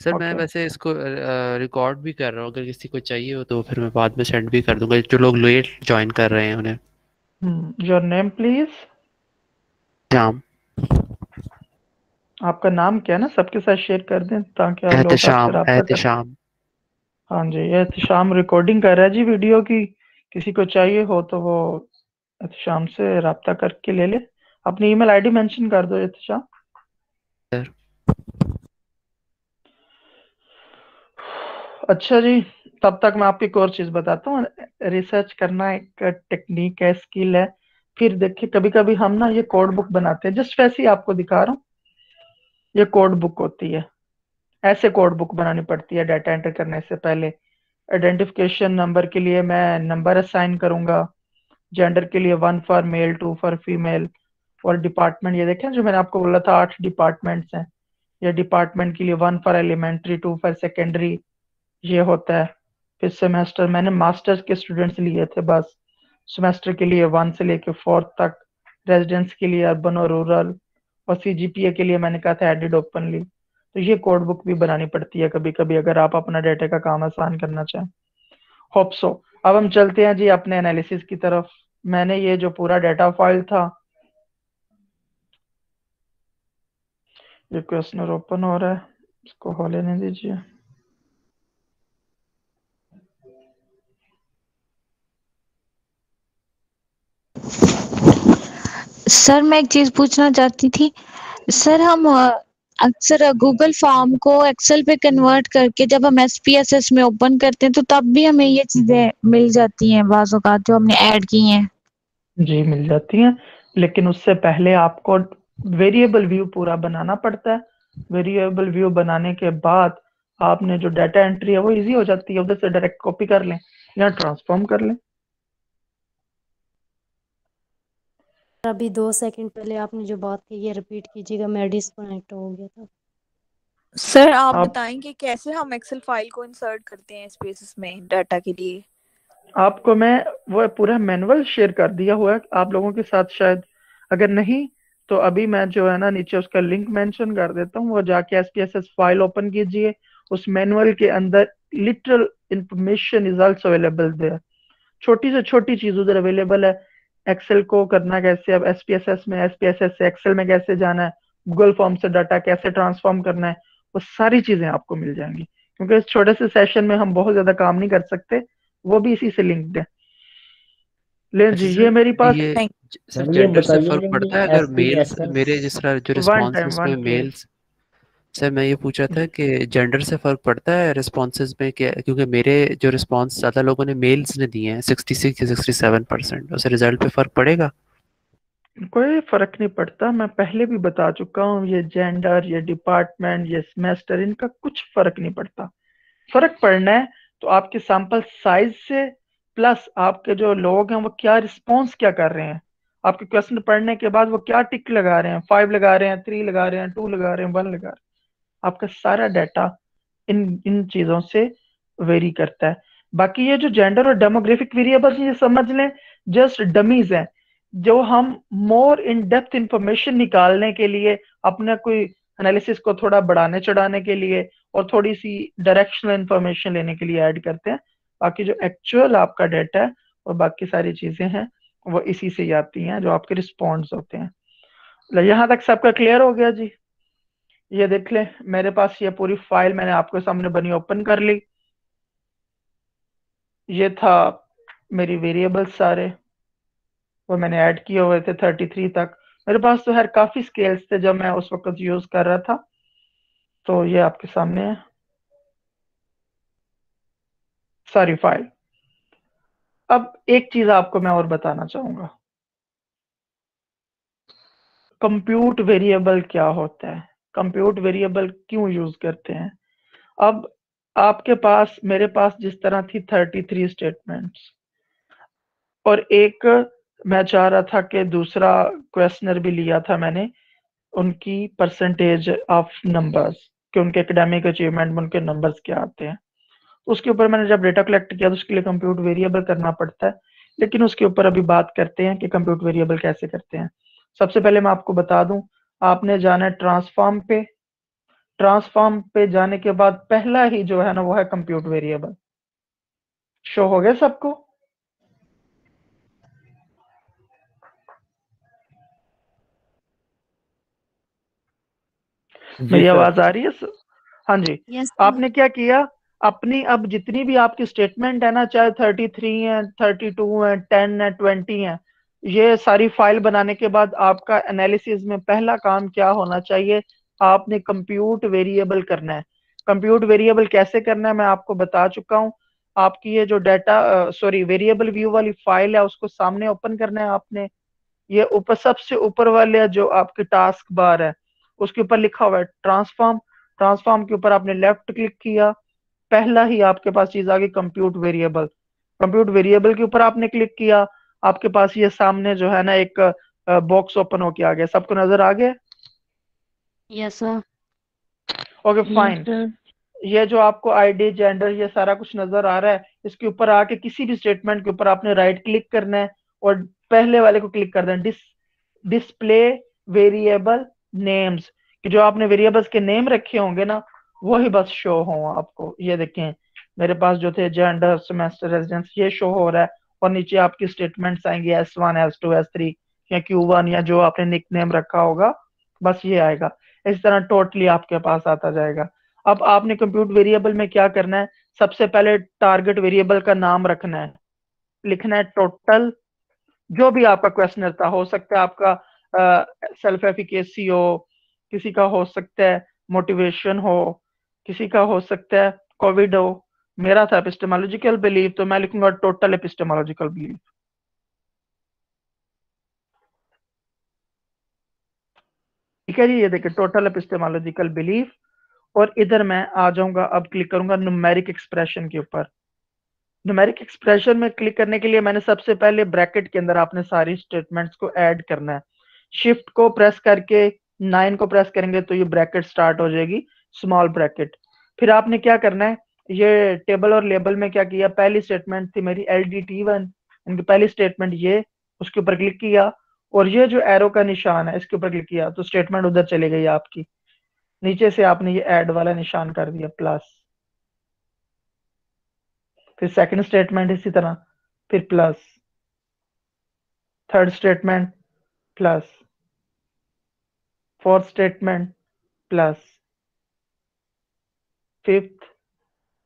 सर मैं वैसे इसको रिकॉर्ड भी कर रहा हूँ अगर किसी को चाहिए हो तो फिर मैं बाद में सेंड भी कर दूँगा जो लोग लेट ज्वाइन कर रहे हैं उन्हें। योर नेम प्लीज़ शाम आपका नाम क्या है ना? सबके साथ शेयर कर दें ताकि आप एहतशाम एहतशाम। हाँ जी ये एहतशाम रिकॉर्डिंग कर रहा है जी वीडियो की। किसी को चाहिए हो तो वो एहतशाम से रब्ता करके ले ले। अपनी ईमेल आईडी मेंशन कर दो एहतशाम। सर। अच्छा जी, तब तक मैं आपको एक और चीज़ बताता हूँ। रिसर्च करना एक टेक्निक है स्किल है। फिर देखिए कभी कभी हम ना ये कोड बुक बनाते हैं। जस्ट वैसे ही आपको दिखा रहा हूँ। ये कोड बुक होती है। ऐसे कोड बुक बनानी पड़ती है डाटा एंटर करने से पहले। आइडेंटिफिकेशन नंबर के लिए मैं नंबर असाइन करूँगा। जेंडर के लिए one for male two for female और डिपार्टमेंट ये देखें, जो मैंने आपको बोला था, आठ डिपार्टमेंट्स हैं। ये डिपार्टमेंट के लिए one for elementary two for secondary ये होता है। फिर सेमेस्टर मैंने मास्टर्स के स्टूडेंट्स लिए थे बस। सेमेस्टर के लिए वन से लेके फोर्थ तक। रेजिडेंस के लिए अर्बन और रूरल और सीजीपीए के लिए मैंने कहा था एडिड ओपनली तो ये कोड बुक भी बनानी पड़ती है कभी कभी अगर आप अपना डेटा का काम आसान करना चाहें। होप सो अब हम चलते हैं जी अपने एनालिसिस की तरफ़। मैंने ये जो पूरा डाटा फ़ाइल था, ये क्वेश्चन ओपन हो रहा है। इसको हो लेने दीजिए। सर मैं एक चीज़ पूछना चाहती थी। सर हम अक्सर गूगल फॉर्म को एक्सेल पे कन्वर्ट करके जब हम एस पी एस एस में ओपन करते हैं तो तब भी हमें ये चीज़ें मिल जाती हैं बाज़ जो हमने ऐड की हैं। जी मिल जाती हैं लेकिन उससे पहले आपको वेरिएबल व्यू पूरा बनाना पड़ता है। वेरिएबल व्यू बनाने के बाद आपने जो डाटा एंट्री है वो इजी हो जाती है उधर से डायरेक्ट कॉपी कर लें या ट्रांसफॉर्म कर लें। अभी दो सेकंड पहले आपने जो बात की ये रिपीट कीजिएगा मेरा डिस्कनेक्ट हो गया था। सर आप आप बताएँगे कैसे हम एक्सेल फ़ाइल को इंसर्ट करते हैं स्पेसेस में डाटा के लिए? आपको मैं वो पूरा मैनुअल शेयर कर दिया हुआ है आप लोगों के साथ शायद अगर नहीं तो अभी मैं जो है ना नीचे उसका लिंक मेंशन कर देता हूँ वो जाके S P S S file open कीजिए उस मैनुअल के अंदर literal information is also available there छोटी से छोटी चीज़ उधर अवेलेबल है एक्सेल को करना कैसे अब एस पी एस एस में एस पी एस एस से एक्सेल में कैसे जाना है? गूगल फॉर्म से डाटा कैसे ट्रांसफॉर्म करना है? वो सारी चीज़ें आपको मिल जाएँगी। क्योंकि इस छोटे से सेशन में हम बहुत ज़्यादा काम नहीं कर सकते वो भी इसी से लिंक्ड है। लेकिन जी अच्छा ये मेरी पास ये सर जेंडर से फ़र्क पड़ता है अगर मेल्स मेरे जिस तरह जो वन प्लीज़ मेल्स सर, मैं ये पूछ रहा था कि जेंडर से फ़र्क पड़ता है रिस्पॉन्सेज में क्या क्योंकि मेरे जो रिस्पॉन्स ज़्यादा लोगों ने मेल्स ने दिए हैं सिक्सटी सिक्स या सिक्सटी सेवन परसेंट उससे रिज़ल्ट पे फ़र्क पड़ेगा? कोई फ़र्क नहीं पड़ता, मैं पहले भी बता चुका हूँ, ये जेंडर ये डिपार्टमेंट ये सेमेस्टर इनका कुछ फ़र्क नहीं पड़ता। फ़र्क पड़ना है तो आपके सैंपल साइज़ से प्लस आपके जो लोग हैं, वो क्या रिस्पॉन्स क्या कर रहे हैं? आपके क्वेश्चन पढ़ने के बाद वो क्या टिक लगा रहे हैं? फाइव लगा रहे हैं थ्री लगा रहे हैं टू लगा रहे हैं वन लगा रहे हैं। आपका सारा डाटा इन इन चीज़ों से वेरी करता है। बाकी ये जो जेंडर और डेमोग्राफिक वेरिएबल्स ये समझ लें जस्ट डमीज हैं, जो हम मोर इन डेप्थ इंफॉर्मेशन निकालने के लिए, अपने कोई एनालिसिस को थोड़ा बढ़ाने, चढ़ाने के लिए और थोड़ी सी डायरेक्शनल इंफॉर्मेशन लेने के लिए ऐड करते हैं। बाकी जो एक्चुअल आपका डाटा है और बाकी सारी चीज़ें हैं, वो इसी से ही आती हैं, जो आपके रिस्पॉन्स होते हैं। यहाँ तक सबका क्लियर हो गया जी? ये देख ले, मेरे पास ये पूरी फ़ाइल मैंने आपके सामने बनी ओपन कर ली। ये था मेरी वेरिएबल सारे, वो मैंने ऐड किए हुए थे थर्टी थ्री तक। मेरे पास तो खैर काफ़ी स्केल्स थे जब मैं उस वक्त यूज़ कर रहा था। तो ये आपके सामने है। सारी फ़ाइल अब एक चीज़ आपको मैं और बताना चाहूँगा। कंप्यूट वेरिएबल क्या होता है? कंप्यूट वेरिएबल क्यों यूज़ करते हैं? अब आपके पास, मेरे पास जिस तरह थी थर्टी थ्री स्टेटमेंट्स और एक मैं चाह रहा था कि दूसरा क्वेश्चनर भी लिया था मैंने, उनकी परसेंटेज ऑफ़ नंबर्स कि उनके एकेडमिक अचीवमेंट में उनके नंबर्स क्या आते हैं। उसके ऊपर मैंने जब डेटा कलेक्ट किया तो उसके लिए कंप्यूट वेरिएबल करना पड़ता है, लेकिन उसके ऊपर अभी बात करते हैं कि कंप्यूट वेरिएबल कैसे करते हैं। सबसे पहले मैं आपको बता दूँ आपने जाना है ट्रांसफॉर्म पे। ट्रांसफॉर्म पे जाने के बाद पहला ही जो है ना वो है कंप्यूट वेरिएबल शो हो गया सबको? मेरी आवाज़ आ रही है स- हाँ जी। यस आपने क्या किया? अपनी अब जितनी भी आपकी स्टेटमेंट है ना चाहे थर्टी थ्री है थर्टी टू है टेन है ट्वेंटी है ये सारी फ़ाइल बनाने के बाद आपका एनालिसिस में पहला काम क्या होना चाहिए? आपने कंप्यूट वेरिएबल करना है। कंप्यूट वेरिएबल कैसे करना है मैं आपको बता चुका हूँ। आपकी ये जो डाटा सॉरी वेरिएबल व्यू वाली फ़ाइल है, उसको सामने ओपन करना है आपने। ये ऊपर, सबसे ऊपर वाले जो आपकी टास्क बार है, उसके ऊपर लिखा हुआ है ट्रांसफॉर्म ट्रांसफॉर्म के ऊपर आपने लेफ़्ट क्लिक किया। पहला ही आपके पास चीज़ आ गई कंप्यूट वेरिएबल कंप्यूट वेरिएबल के ऊपर आपने क्लिक किया। आपके पास ये सामने जो है ना एक बॉक्स ओपन होके आ गया। सबको नज़र आ गया? यस सर ओके फाइन ये जो आपको आईडी जेंडर ये सारा कुछ नज़र आ रहा है इसके ऊपर आके किसी भी स्टेटमेंट के ऊपर आपने राइट क्लिक करना है और पहले वाले को क्लिक कर देना। डिस डिस्प्ले वेरिएबल नेम्स कि जो आपने वेरिएबल्स के नेम रखे होंगे ना वो ही बस शो हो आपको। ये देखें मेरे पास जो थे जेंडर सेमेस्टर रेजिडेंस ये शो हो रहा है। और नीचे आपकी स्टेटमेंट्स आएँगे S one S two S three या क्यू वन या जो आपने निक नेम रखा होगा, बस ये आएगा। इस तरह टोटली आपके पास आता जाएगा। अब आपने कंप्यूट वेरिएबल में क्या करना है? सबसे पहले टारगेट वेरिएबल का नाम रखना है। लिखना है टोटल जो भी आपका क्वेश्चन था, हो सकता है आपका सेल्फ एफिकेसी हो, किसी का हो सकता है मोटिवेशन हो, किसी का हो सकता है कोविड हो मेरा था एपिस्टेमोलॉजिकल बिलीफ तो मैं लिखूँगा टोटल एपिस्टेमोलॉजिकल बिलीफ ठीक है जी, ये देखिए टोटल एपिस्टेमोलॉजिकल बिलीफ और इधर मैं आ जाऊँगा, अब क्लिक करूँगा न्यूमेरिक एक्सप्रेशन के ऊपर. न्यूमेरिक एक्सप्रेशन में क्लिक करने के लिए मैंने सबसे पहले ब्रैकेट के अंदर आपने सारी स्टेटमेंट्स को ऐड करना है. शिफ्ट को प्रेस करके नाइन को प्रेस करेंगे तो ये ब्रैकेट स्टार्ट हो जाएगी स्मॉल ब्रैकेट फिर आपने क्या करना है? ये टेबल और लेबल में क्या किया? पहली स्टेटमेंट थी मेरी एल डी टी वन इनकी पहली स्टेटमेंट ये, उसके ऊपर क्लिक किया और ये जो एरो का निशान है, इसके ऊपर क्लिक किया। तो स्टेटमेंट उधर चली गई आपकी। नीचे से आपने ये ऐड वाला निशान कर दिया प्लस फिर सेकंड स्टेटमेंट इसी तरह, फिर plus third statement plus fourth statement plus fifth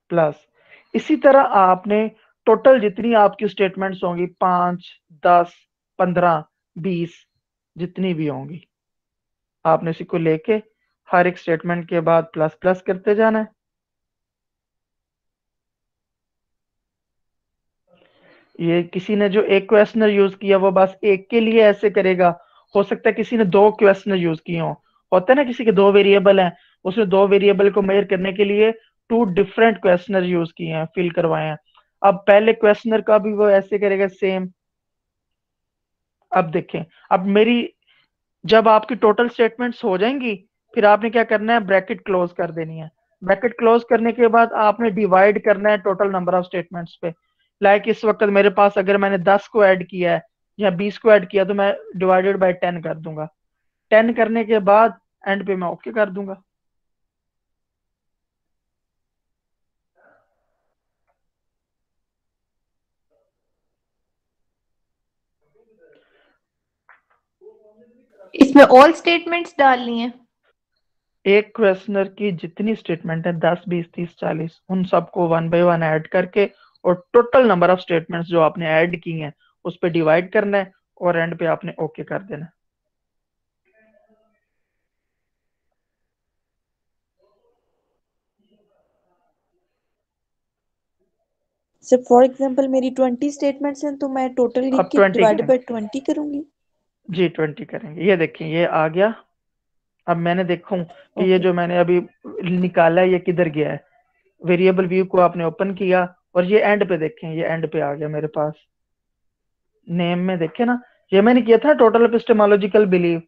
plus. इसी तरह आपने टोटल जितनी आपकी स्टेटमेंट्स होंगी, पाँच, दस, पंद्रह, बीस, जितनी भी होंगी। आपने इसी को लेके हर एक स्टेटमेंट के बाद प्लस प्लस करते जाना है। ये किसी ने जो एक क्वेश्चनर यूज़ किया, वो बस एक के लिए ऐसे करेगा। हो सकता है किसी ने दो क्वेश्चनर यूज़ किए हो। होता है ना, किसी के दो वेरिएबल हैं, उसने दो वेरिएबल को मेजर करने के लिए टू डिफरेंट क्वेश्चनर यूज़ किए हैं फिल करवाए हैं। अब पहले क्वेश्चनर का भी वो ऐसे करेगा सेम अब देखें, अब मेरी, जब आपकी टोटल स्टेटमेंट्स हो जाएँगी, फिर आपने क्या करना है? ब्रैकेट क्लोज कर देनी है। ब्रैकेट क्लोज करने के बाद आपने डिवाइड करना है टोटल नंबर ऑफ़ स्टेटमेंट्स पे। लाइक like इस वक्त मेरे पास अगर मैंने दस को ऐड किया है, या बीस को ऐड किया तो मैं डिवाइडेड बाय टेन कर दूँगा। टेन करने के बाद एंड पे मैं ओके okay कर दूँगा। इसमें ऑल स्टेटमेंट्स डालनी है। एक क्वेश्चनर की जितनी स्टेटमेंट है दस बीस तीस चालीस उन सबको वन बाय वन ऐड करके और टोटल नंबर ऑफ़ स्टेटमेंट्स जो आपने ऐड की हैं उस पर डिवाइड करना है और एंड पे आपने ओके okay कर देना सर फॉर एग्जांपल मेरी ट्वेंटी स्टेटमेंट्स हैं तो मैं टोटल लिख के डिवाइड बाय करेंगे ट्वेंटी करूँगी। जी ट्वेंटी करेंगे। ये देखिए ये आ गया। अब मैंने देखूँ कि ये जो मैंने अभी निकाला है ये किधर गया है? वेरिएबल व्यू को आपने ओपन किया और ये एंड पे देखें ये एंड पे आ गया मेरे पास। नेम में देखे ना ये मैंने किया था टोटल एपिस्टेमोलॉजिकल बिलीव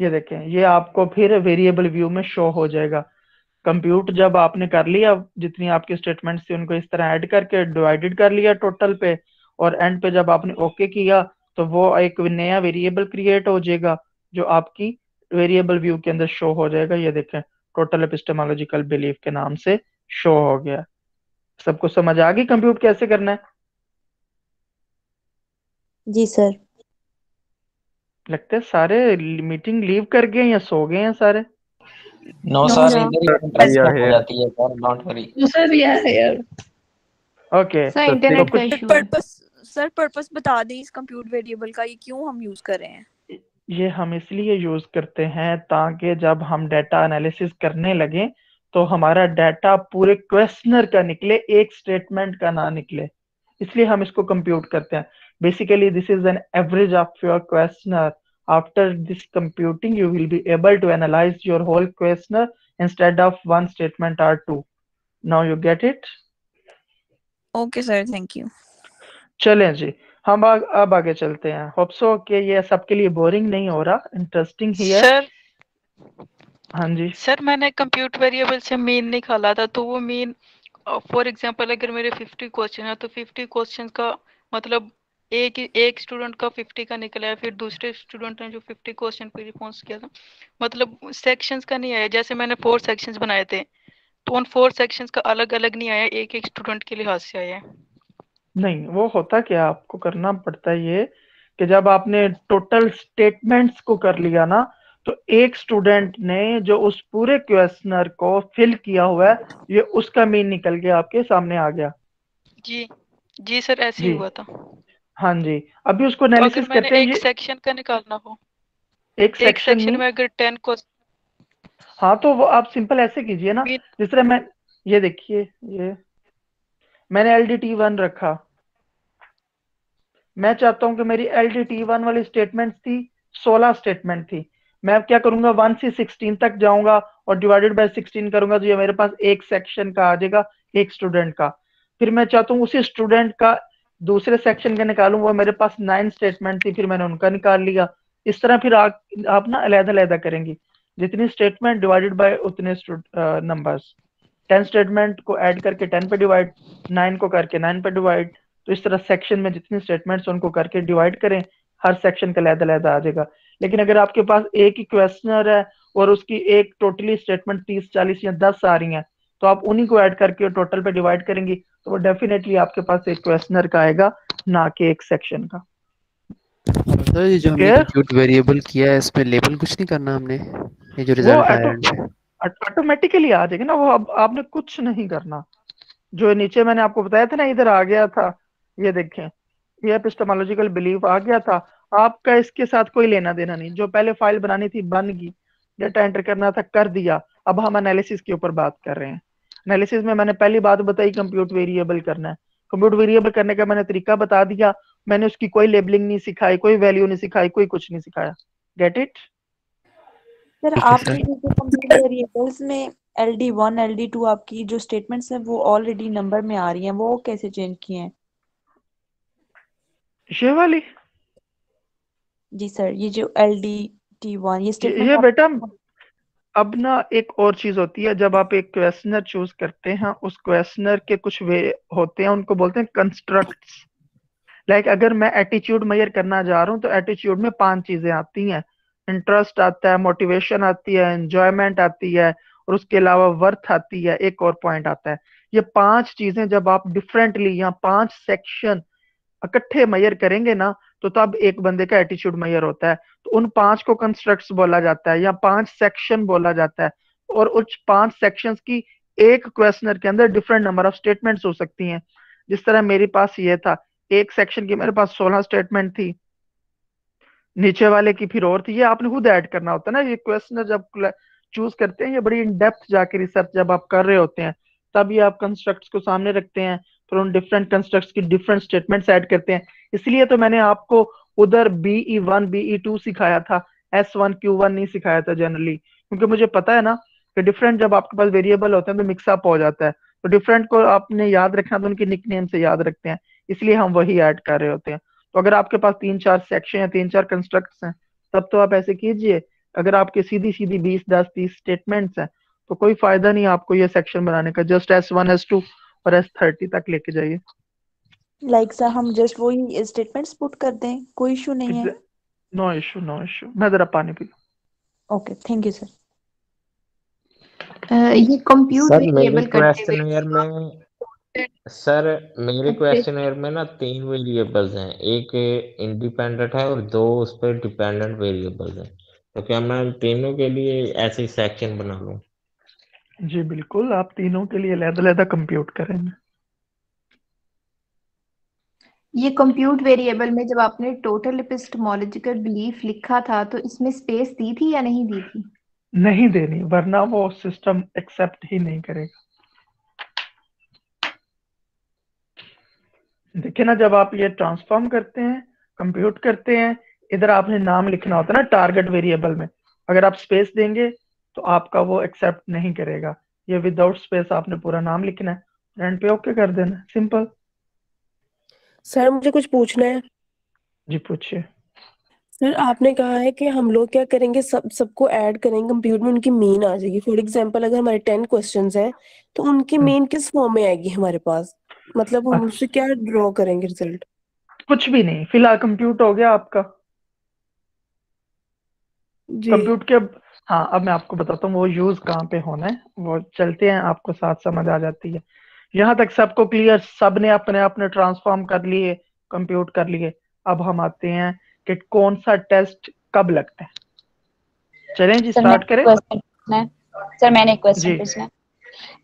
ये देखें ये आपको फिर वेरिएबल व्यू में शो हो जाएगा। कंप्यूट जब आपने कर लिया जितनी आपकी स्टेटमेंट्स थी उनको इस तरह ऐड करके डिवाइडेड कर लिया टोटल पे और एंड पे जब आपने ओके okay किया तो वो एक नया वेरिएबल क्रिएट हो जाएगा जो आपकी वेरिएबल व्यू के अंदर शो हो जाएगा। ये देखें टोटल एपिस्टेमोलॉजिकल बिलीफ के नाम से शो हो गया। सबको समझ आ गई? कंप्यूट कैसे करना है? जी सर लगता है सारे मीटिंग लीव कर गए या सो गए हैं सारे? नो सर इधर ही हो जाती है सर डोंट वरी सर यार यार ओके सर इंटरनेट का इशू पर्पस सर पर्पस बता दें इस कंप्यूट वेरिएबल का ये क्यों हम यूज़ कर रहे हैं? ये हम इसलिए यूज़ करते हैं ताकि जब हम डाटा एनालिसिस करने लगे तो हमारा डाटा पूरे क्वेश्चनर का निकले एक स्टेटमेंट का ना निकले। इसलिए हम इसको कंप्यूट करते हैं। Basically this is an average of your questionnaire after this computing you will be able to analyze your whole questionnaire instead of one statement or two now you get it okay sir thank you चलें जी हम आ, अब आगे चलते हैं। Hope so कि ये सबके लिए बोरिंग नहीं हो रहा इंटरेस्टिंग ही है। सर हाँ जी। सर मैंने कंप्यूट वेरिएबल से मीन निकाला था तो वो मीन फॉर एग्जांपल अगर मेरे 50 क्वेश्चन है तो 50 क्वेश्चन का मतलब एक एक स्टूडेंट का 50 का निकला है फिर दूसरे स्टूडेंट ने जो 50 क्वेश्चन पे रिस्पॉन्स किया था मतलब सेक्शंस का नहीं आया। जैसे मैंने फोर सेक्शंस बनाए थे तो उन फोर सेक्शंस का अलग अलग नहीं आया एक एक स्टूडेंट के लिहाज से आया है। नहीं वो होता क्या आपको करना पड़ता है ये कि जब आपने टोटल स्टेटमेंट्स को कर लिया ना तो एक स्टूडेंट ने जो उस पूरे क्वेश्चनर को फिल किया हुआ है ये उसका मीन निकल के आपके सामने आ गया। जी जी सर ऐसे ही हुआ था। हाँ जी अभी उसको एनालिसिस करते हैं एक सेक्शन का निकालना हो। एक सेक्शन सेक्शन में अगर टेन क्वेश्चन हाँ तो वो आप सिंपल ऐसे कीजिए ना जिस तरह मैं ये देखिए ये मैंने एल डी टी वन रखा। मैं चाहता हूँ कि मेरी एल डी टी वन वाली स्टेटमेंट थी सोलह स्टेटमेंट थी। मैं क्या करूँगा? वन से सिक्सटीन तक जाऊँगा और डिवाइडेड बाय सिक्सटीन करूँगा तो ये मेरे पास एक सेक्शन का आ जाएगा एक स्टूडेंट का। फिर मैं चाहता हूँ उसी स्टूडेंट का दूसरे सेक्शन का निकालूं वो मेरे पास नाइन स्टेटमेंट थी फिर मैंने उनका निकाल लिया। इस तरह फिर आ, आप ना अलहदा अलहदा करेंगी। जितनी स्टेटमेंट डिवाइडेड बाय उतने नंबर्स टेन स्टेटमेंट को ऐड करके टेन पे डिवाइड नाइन को करके नाइन पे डिवाइड तो इस तरह सेक्शन में जितनी स्टेटमेंट्स उनको करके डिवाइड करें हर सेक्शन का लहदा लहदा आ जाएगा। लेकिन अगर आपके पास एक ही क्वेश्चनर है और उसकी एक टोटली स्टेटमेंट तीस चालीस या दस आ रही है तो आप उन्हीं को ऐड करके टोटल पे डिवाइड करेंगी तो वो डेफिनेटली आपके पास एक क्वेश्चनर का आएगा ना कि एक सेक्शन का। तो ये जो हमने वेरिएबल किया है इसमें लेबल कुछ नहीं करना हमने ये जो रिज़ल्ट आया पे ऑटोमेटिकली आ जाएगा ना, वो अब आपने कुछ नहीं करना। जो नीचे मैंने आपको बताया था ना, इधर आ गया था, ये देखें। ये एपिस्टेमोलॉजिकल बिलीफ आ गया था। आपका इसके साथ कोई लेना देना नहीं। जो पहले फ़ाइल बनानी थी, बन गई। डेटा एंटर करना था, कर दिया। अब हम एनालिसिस के ऊपर बात कर रहे हैं। एनालिसिस में मैंने पहली बात बताई कंप्यूट वेरिएबल करना है। कंप्यूट वेरिएबल करने का मैंने तरीका बता दिया। मैंने उसकी कोई लेबलिंग नहीं सिखाई, कोई वैल्यू नहीं सिखाई, कोई कुछ नहीं सिखाया। गेट इट सर आपके जो कंप्यूटर वेरिएबल्स में L D one L D two आपकी जो स्टेटमेंट्स हैं वो ऑलरेडी नंबर में आ रही हैं वो कैसे चेंज किए हैं? ये वाली? जी सर ये जो एल डी टी वन ये ये, स्टेटमेंट ये बेटा अब ना एक और चीज़ होती है जब आप एक क्वेश्चनर चूज़ करते हैं उस क्वेश्चनर के कुछ वे होते हैं उनको बोलते हैं कंस्ट्रक्ट्स लाइक अगर मैं एटीट्यूड मेजर करना जा रहा हूँ तो एटीट्यूड में पाँच चीज़ें आती हैं। इंटरेस्ट आता है मोटिवेशन आती है एंजॉयमेंट आती है और उसके अलावा वर्थ आती है, एक और पॉइंट आता है। ये पाँच चीज़ें जब आप डिफरेंटली या पाँच सेक्शन इकट्ठे मेजर करेंगे ना तो तब एक बंदे का एटीट्यूड मेजर होता है। तो उन पाँच को कंस्ट्रक्ट बोला जाता है या पाँच सेक्शन बोला जाता है और उस पाँच सेक्शन की एक क्वेश्चनर के अंदर डिफरेंट नंबर ऑफ़ स्टेटमेंट्स हो सकती हैं। जिस तरह मेरे पास ये था, एक सेक्शन की मेरे पास सोलह स्टेटमेंट थी नीचे वाले की फिर और थी। ये आपने खुद ऐड करना होता है ना, ये क्वेश्चन जब चूज़ करते हैं, ये बड़ी इन डेप्थ जाके रिसर्च जब आप कर रहे होते हैं ये आप कंस्ट्रक्ट को सामने रखते हैं, फिर उन डिफरेंट कंस्ट्रक्ट की डिफरेंट स्टेटमेंट्स ऐड करते हैं। इसलिए तो मैंने आपको उधर बीई वन बीई टू सिखाया था एस वन क्यू वन नहीं सिखाया था जनरली क्योंकि मुझे पता है ना कि डिफरेंट जब आपके पास वेरिएबल होते हैं तो मिक्सअप हो जाता है। तो डिफरेंट को आपने याद रखना तो उनकी निकनेम से याद रखते हैं। इसलिए हम वही ऐड कर रहे होते हैं। तो अगर आपके पास तीन चार सेक्शन या तीन चार कंस्ट्रक्ट्स हैं तब तो आप ऐसे कीजिए। अगर आपके सीधी सीधी बीस दस तीस स्टेटमेंट्स हैं तो कोई फ़ायदा नहीं आपको ये सेक्शन बनाने का। Just S one S two और एस थर्टी तक लेके जाइए। लाइक सर हम जस्ट वही स्टेटमेंट्स पुट कर दें कोई इशू नहीं है। नो इशू नो इशू मैं जरा पानी पी लूँ। ओके थैंक यू सर ये कंप्यूट सर मेरे वेरिएबल करते हुए में सर मेरे क्वेश्चनर में ना तीन वेरिएबल्स हैं। एक इंडिपेंडेंट है और दो उस पर डिपेंडेंट वेरिएबल्स हैं। तो क्या मैं तीनों के लिए ऐसे सेक्शन बना लूँ? जी बिल्कुल। आप तीनों के लिए अलहदा कंप्यूट करेंगे ये कंप्यूट वेरिएबल में जब आपने टोटल एपिस्टेमोलॉजिकल बिलीफ लिखा था तो इसमें स्पेस दी थी या नहीं दी थी? नहीं देनी वरना वो सिस्टम एक्सेप्ट ही नहीं करेगा। देखिए ना जब आप ये ट्रांसफॉर्म करते हैं कंप्यूट करते हैं इधर आपने नाम लिखना होता है ना टारगेट वेरिएबल में। अगर आप स्पेस देंगे तो आपका वो एक्सेप्ट नहीं करेगा। ये विदाउट स्पेस आपने पूरा नाम लिखना है एंड पे ओके कर देना सिंपल सर मुझे कुछ पूछना है? जी पूछिए। सर आपने कहा है कि हम लोग क्या करेंगे सब सबको ऐड करेंगे कंप्यूटर में उनकी मीन आ जाएगी। फॉर एग्जांपल अगर हमारे टेन क्वेश्चंस हैं तो उनकी मीन किस फॉर्म में आएगी हमारे पास? मतलब उससे क्या ड्रॉ करेंगे रिज़ल्ट कुछ भी नहीं फ़िलहाल कंप्यूट हो गया आपका। जी। कंप्यूट के हाँ अब मैं आपको बताता हूँ वो यूज़ कहाँ पे होना है वो चलते हैं आपको साथ समझ आ जाती है। यहाँ तक सबको क्लियर सबने अपने अपने ट्रांसफॉर्म कर लिए कंप्यूट कर लिए। अब हम आते हैं कि कौन सा टेस्ट कब लगता है। चलें जी स्टार्ट करें। सर मैंने एक क्वेश्चन पूछना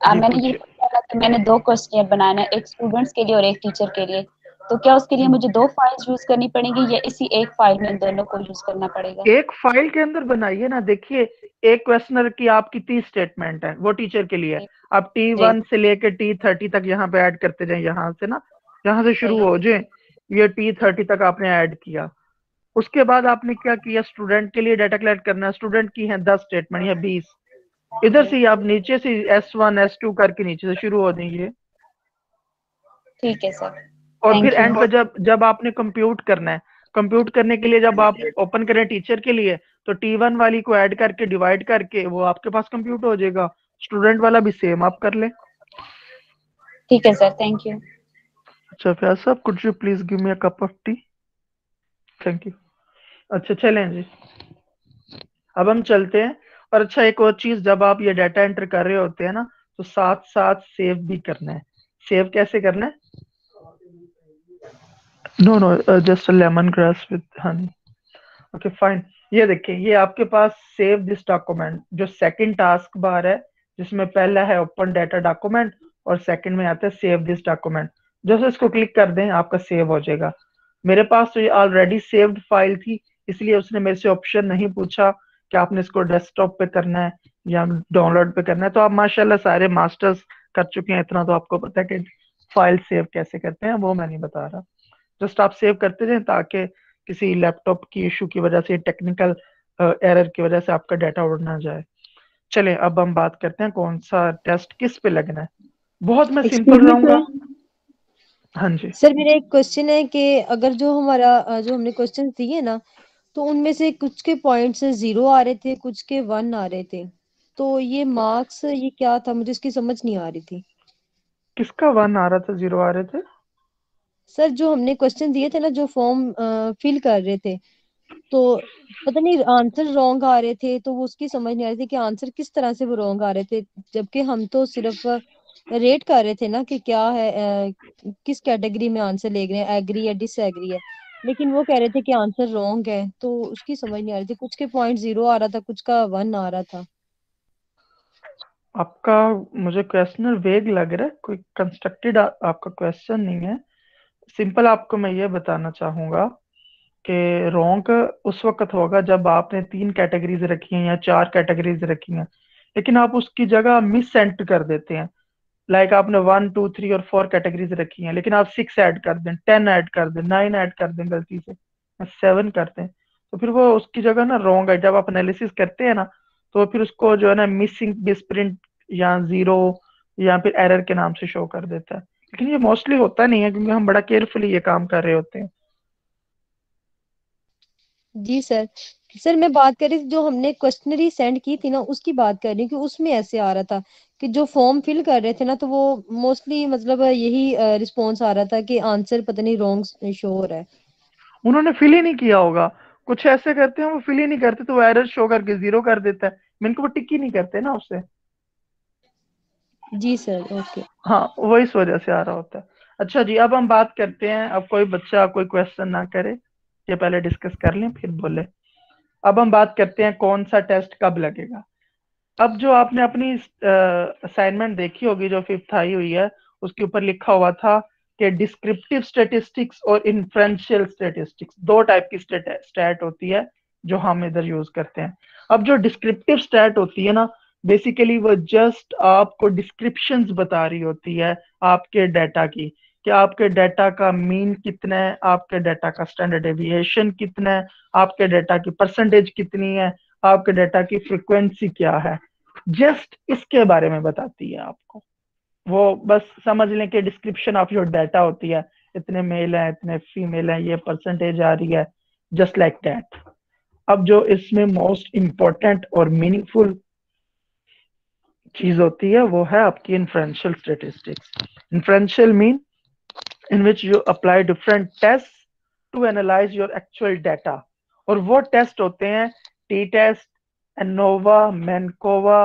आ, मैंने ये पूछिए। कि मैंने दो क्वेश्चन बनाना है एक स्टूडेंट्स के लिए और एक टीचर के लिए। तो क्या उसके लिए मुझे दो फाइल्स यूज़ करनी पड़ेगी या इसी एक फ़ाइल में दोनों को यूज़ करना पड़ेगा? एक फ़ाइल के अंदर बनाइए ना देखिए एक क्वेश्चनर की आपकी तीस स्टेटमेंट है वो टीचर के लिए आप टी वन से लेकर टी थर्टी तक यहाँ पे ऐड करते जाए यहाँ से ना यहाँ से शुरू हो जाए ये टी थर्टी तक आपने ऐड किया। उसके बाद आपने क्या किया? स्टूडेंट के लिए डाटा कलेक्ट करना है। स्टूडेंट की है दस स्टेटमेंट या बीस। इधर से आप नीचे से एस वन एस टू करके नीचे से शुरू हो जाएँगे ठीक है सर। और फिर एंड पे जब जब आपने कंप्यूट करना है कंप्यूट करने के लिए जब आप ओपन करें टीचर के लिए तो टी वन वाली को ऐड करके डिवाइड करके वो आपके पास कंप्यूट हो जाएगा। स्टूडेंट वाला भी सेम आप कर ले। ठीक है सर थैंक यू अच्छा फैज साहब could you please give me a cup of tea thank you अच्छा चलें जी। अब हम चलते हैं। और अच्छा एक और चीज़, जब आप ये डाटा एंटर कर रहे होते हैं ना तो साथ साथ सेव भी करना है। सेव कैसे करना है? No no just lemongrass with honey okay fine ये देखिए, ये आपके पास सेव दिस डॉक्यूमेंट जो सेकंड टास्क बार है, जिसमें पहला है ओपन डाटा डॉक्यूमेंट और सेकंड में आता है सेव दिस डॉक्यूमेंट जैसे इसको क्लिक कर दें, आपका सेव हो जाएगा। मेरे पास तो ये ऑलरेडी सेव्ड फ़ाइल थी, इसलिए उसने मेरे से ऑप्शन नहीं पूछा। कि आपने इसको डेस्कटॉप पे करना है या डाउनलोड पे करना है तो आप माशाल्लाह सारे मास्टर्स कर चुके हैं। इतना तो आपको पता है कि फ़ाइल सेव कैसे करते हैं वो मैं नहीं बता रहा। जस्ट आप सेव करते रहें ताकि किसी लैपटॉप की इशू की वजह से टेक्निकल एरर की वजह से आपका डाटा उड़ ना जाए। चले अब हम बात करते हैं कौन सा टेस्ट किस पे लगना है। बहुत मैं सिंपल रहूँगा। हाँ जी। सर मेरा एक क्वेश्चन है कि अगर जो हमारा जो हमने क्वेश्चन दिए ना तो उनमें से कुछ के पॉइंट्स ज़ीरो आ रहे थे कुछ के वन आ रहे थे। तो ये मार्क्स ये क्या था? मुझे इसकी समझ नहीं आ रही थी। किसका वन आ रहा था? ज़ीरो आ रहे थे? सर जो हमने क्वेश्चन दिए थे ना जो फॉर्म फिल कर रहे थे तो पता नहीं आंसर रॉन्ग आ रहे थे तो वो उसकी समझ नहीं आ रही थी कि आंसर किस तरह से वो रॉन्ग आ रहे थे। जबकि हम तो सिर्फ़ रेट कर रहे थे ना कि क्या है किस कैटेगरी में आंसर ले रहे हैं एग्री या डिसएग्री है। लेकिन वो कह रहे थे कि आंसर रॉन्ग है तो उसकी समझ नहीं आ रही थी। कुछ के पॉइंट ज़ीरो आ रहा था, कुछ का वन आ रहा था। आपका, मुझे क्वेश्चन वेग लग रहा है, कोई कंस्ट्रक्टेड आपका क्वेश्चन नहीं है। सिंपल आपको मैं ये बताना चाहूँगा कि रॉन्ग उस वक्त होगा जब आपने तीन कैटेगरीज रखी हैं या चार कैटेगरीज रखी हैं, लेकिन आप उसकी जगह मिस सेंट कर देते हैं। लाइक like, आपने वन टू थ्री और फोर कैटेगरीज रखी हैं, लेकिन आप सिक्स ऐड कर दें टेन ऐड कर दें नाइन ऐड कर दें गलती से सेवन कर दें तो फिर वो उसकी जगह ना रॉन्ग है। जब आप एनालिसिस करते हैं ना तो फिर उसको जो है ना मिसिंग बिस्प्रिंट या ज़ीरो या फिर एरर के नाम से शो कर देता है। लेकिन ये मोस्टली होता नहीं है, क्योंकि हम बड़ा केयरफुली ये काम कर रहे होते हैं। जी सर। सर मैं बात कर रही थी जो हमने क्वेश्चनरी सेंड की थी ना उसकी बात कर रही हूँ कि उसमें ऐसे आ रहा था कि जो फॉर्म फिल कर रहे थे ना तो वो मोस्टली मतलब यही रिस्पॉन्स आ रहा था कि आंसर पता नहीं रॉन्ग शो हो रहा है। उन्होंने फिल ही नहीं किया होगा। कुछ ऐसे करते हैं वो फिल ही नहीं करते तो वो एरर शो करके ज़ीरो कर देता है। मैंने को वो टिक ही नहीं करते ना उससे। जी सर ओके हाँ वो इस वजह से आ रहा होता है। अच्छा जी अब हम बात करते हैं। अब कोई बच्चा कोई क्वेश्चन ना करे ये पहले डिस्कस कर लें फिर बोले। अब हम बात करते हैं कौन सा टेस्ट कब लगेगा। अब जो आपने अपनी असाइनमेंट देखी होगी, जो फिफ्थ आई हुई है, उसके ऊपर लिखा हुआ था कि डिस्क्रिप्टिव स्टेटिस्टिक्स और इन्फ्रेंशियल स्टेटिस्टिक्स दो टाइप की स्टैट होती है जो हम इधर यूज़ करते हैं। अब जो डिस्क्रिप्टिव स्टैट होती है ना बेसिकली वो जस्ट आपको डिस्क्रिप्शन बता रही होती है आपके डाटा की। कि आपके डाटा का मीन कितना है, आपके डाटा का स्टैंडर्ड डेविएशन कितना है, आपके डाटा की परसेंटेज कितनी है, आपके डाटा की फ्रिक्वेंसी क्या है। जस्ट इसके बारे में बताती है आपको। वो बस समझ लें कि डिस्क्रिप्शन ऑफ़ योर डाटा होती है। इतने मेल है, इतने फीमेल है, ये परसेंटेज आ रही है जस्ट लाइक दैट अब जो इसमें मोस्ट इम्पोर्टेंट और मीनिंगफुल चीज़ होती है, वो है आपकी inferential statistics inferential mean in which you apply different tests to analyze your actual data. और वो टेस्ट होते हैं T test ANOVA MANCOVA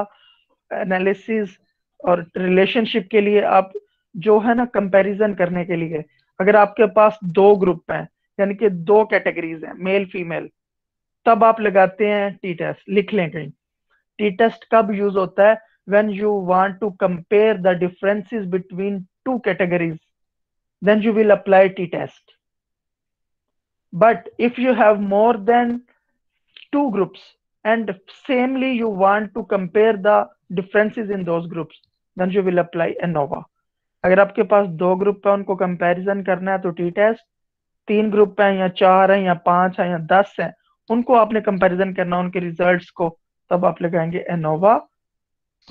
analysis और रिलेशनशिप के लिए आप जो है ना कंपैरिजन करने के लिए। अगर आपके पास दो ग्रुप हैं, यानी कि दो कैटेगरीज हैं मेल फीमेल तब आप लगाते हैं टी टेस्ट लिख लें कहीं। टी टेस्ट कब यूज़ होता है? When you want to compare the differences between two categories you will apply T test but if you have more than two groups and samely you want to compare the differences in those groups, then you will apply ANOVA. अगर आपके पास दो group है, उनको comparison करना है तो T test तीन group है, या चार है, या पाँच है, या दस है, उनको आपने कंपैरिजन करना, उनके रिजल्ट्स को, तब आप लगाएँगे एनोवा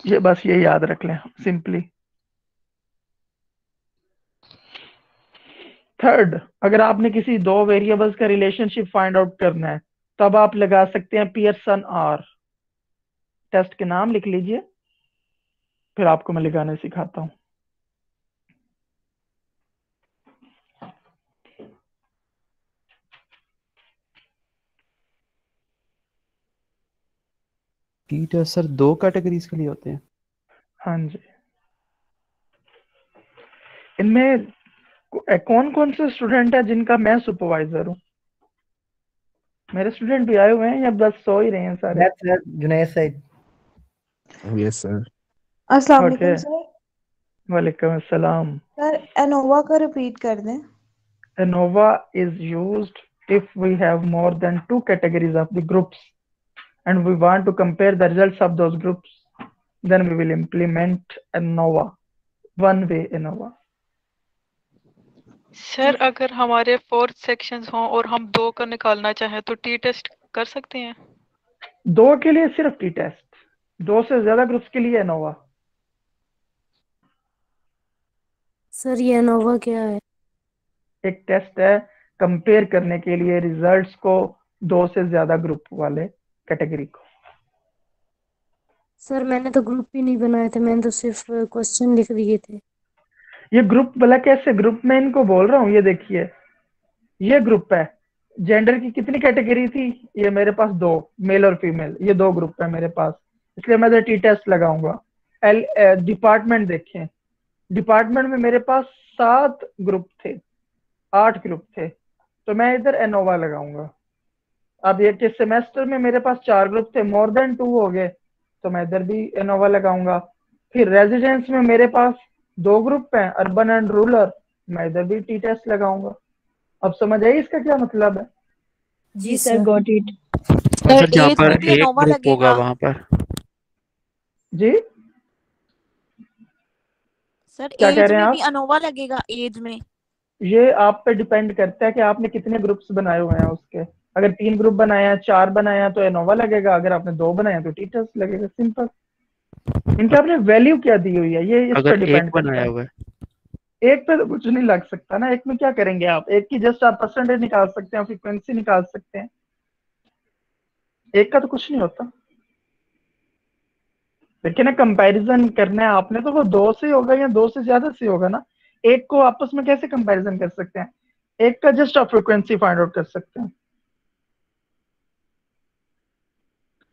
ये बस ये याद रख लें सिंपली थर्ड अगर आपने किसी दो वेरिएबल्स का रिलेशनशिप फाइंड आउट करना है तब आप लगा सकते हैं पियर्सन आर टेस्ट के नाम लिख लीजिए फिर आपको मैं लगाने सिखाता हूँ। टी टेस्ट सर दो कैटेगरीज के लिए होते हैं। हाँ जी। इनमें कौन कौन से स्टूडेंट है जिनका मैं सुपरवाइजर हूँ? मेरे स्टूडेंट भी आए हुए हैं या बस सो ही रहे हैं सारे? Yes sir Junaid sir yes sir अस्सलाम वालेकुम वालेकुम अस्सलाम। सर एनोवा का रिपीट कर दें। ANOVA is used if we have more than two categories of the groups and we want to compare the results of those groups then we will implement ANOVA one way ANOVA sir अगर हमारे fourth sections हों और हम दो का निकालना चाहें तो टी टेस्ट कर सकते हैं? दो के लिए सिर्फ़ टी टेस्ट दो से ज़्यादा ग्रुप्स के लिए ANOVA. सर ये अनोवा क्या है? एक टेस्ट है कंपेयर करने के लिए रिजल्ट्स को दो से ज़्यादा ग्रुप वाले कैटेगरी को। सर मैंने तो ग्रुप ही नहीं बनाए थे मैंने तो सिर्फ़ क्वेश्चन लिख दिए थे। ये ग्रुप वाला कैसे? ग्रुप में इनको बोल रहा हूँ, ये देखिए। ये ग्रुप है। जेंडर की कितनी कैटेगरी थी? ये मेरे पास दो मेल और फीमेल ये दो ग्रुप है मेरे पास। इसलिए मैं टी टेस्ट लगाऊँगा। एल डिपार्टमेंट देखें। डिपार्टमेंट में मेरे पास सात ग्रुप थे। आठ ग्रुप थे। तो मैं इधर एनोवा लगाऊँगा। अब ये कि सेमेस्टर में मेरे पास चार ग्रुप थे? मोर देन टू हो गए। तो मैं इधर भी एनोवा लगाऊँगा। फिर रेजिडेंस में मेरे पास दो ग्रुप हैं अर्बन एंड रूरल मैं इधर भी टी टेस्ट लगाऊँगा। अब समझ आई इसका क्या मतलब है? जी सर। गॉट इट सर जहाँ पर में एक ग्रुप होगा लगेगा। वहाँ पर। जी? सर क्या कह रहे हैं आप? अनोवा लगेगा एज में। ये आप पे डिपेंड करता है कि आपने कितने ग्रुप्स बनाए हुए हैं उसके। अगर तीन ग्रुप बनाया चार बनाया तो एनोवा लगेगा। अगर आपने दो बनाया तो टी टेस्ट लगेगा। सिंपल इनके आपने वैल्यू क्या दी हुई है? ये इस पर अगर डिपेंड करता बनाया है हुआ है। एक पे तो कुछ नहीं लग सकता ना एक में क्या करेंगे आप? एक की जस्ट आप परसेंटेज निकाल सकते हैं फ्रीक्वेंसी निकाल सकते हैं। एक का तो कुछ नहीं होता। देखिए ना कंपैरिजन करना है आपने तो वो दो से होगा या दो से ज़्यादा से होगा ना? एक को आपस में कैसे कंपैरिजन कर सकते हैं? एक का जस्ट आप फ्रीक्वेंसी फाइंड आउट कर सकते हैं।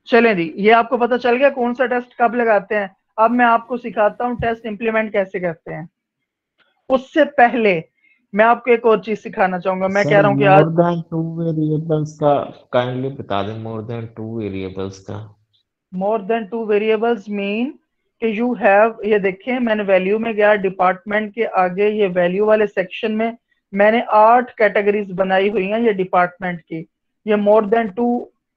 चलें जी ये आपको पता चल गया कौन सा टेस्ट कब लगाते हैं। अब मैं आपको सिखाता हूँ टेस्ट इंप्लीमेंट कैसे करते हैं। उससे पहले मैं आपको एक और चीज़ सिखाना चाहूँगा। मैं कह रहा हूँ कि आज मोर देन टू वेरिएबल्स का काइंडली बता दें मोर देन टू वेरिएबल्स का। More than two variables mean कि यू हैव ये देखें मैंने वैल्यू में गया डिपार्टमेंट के आगे ये वैल्यू वाले सेक्शन में मैंने आठ कैटेगरीज बनाई हुई हैं ये डिपार्टमेंट की। ये मोर देन टू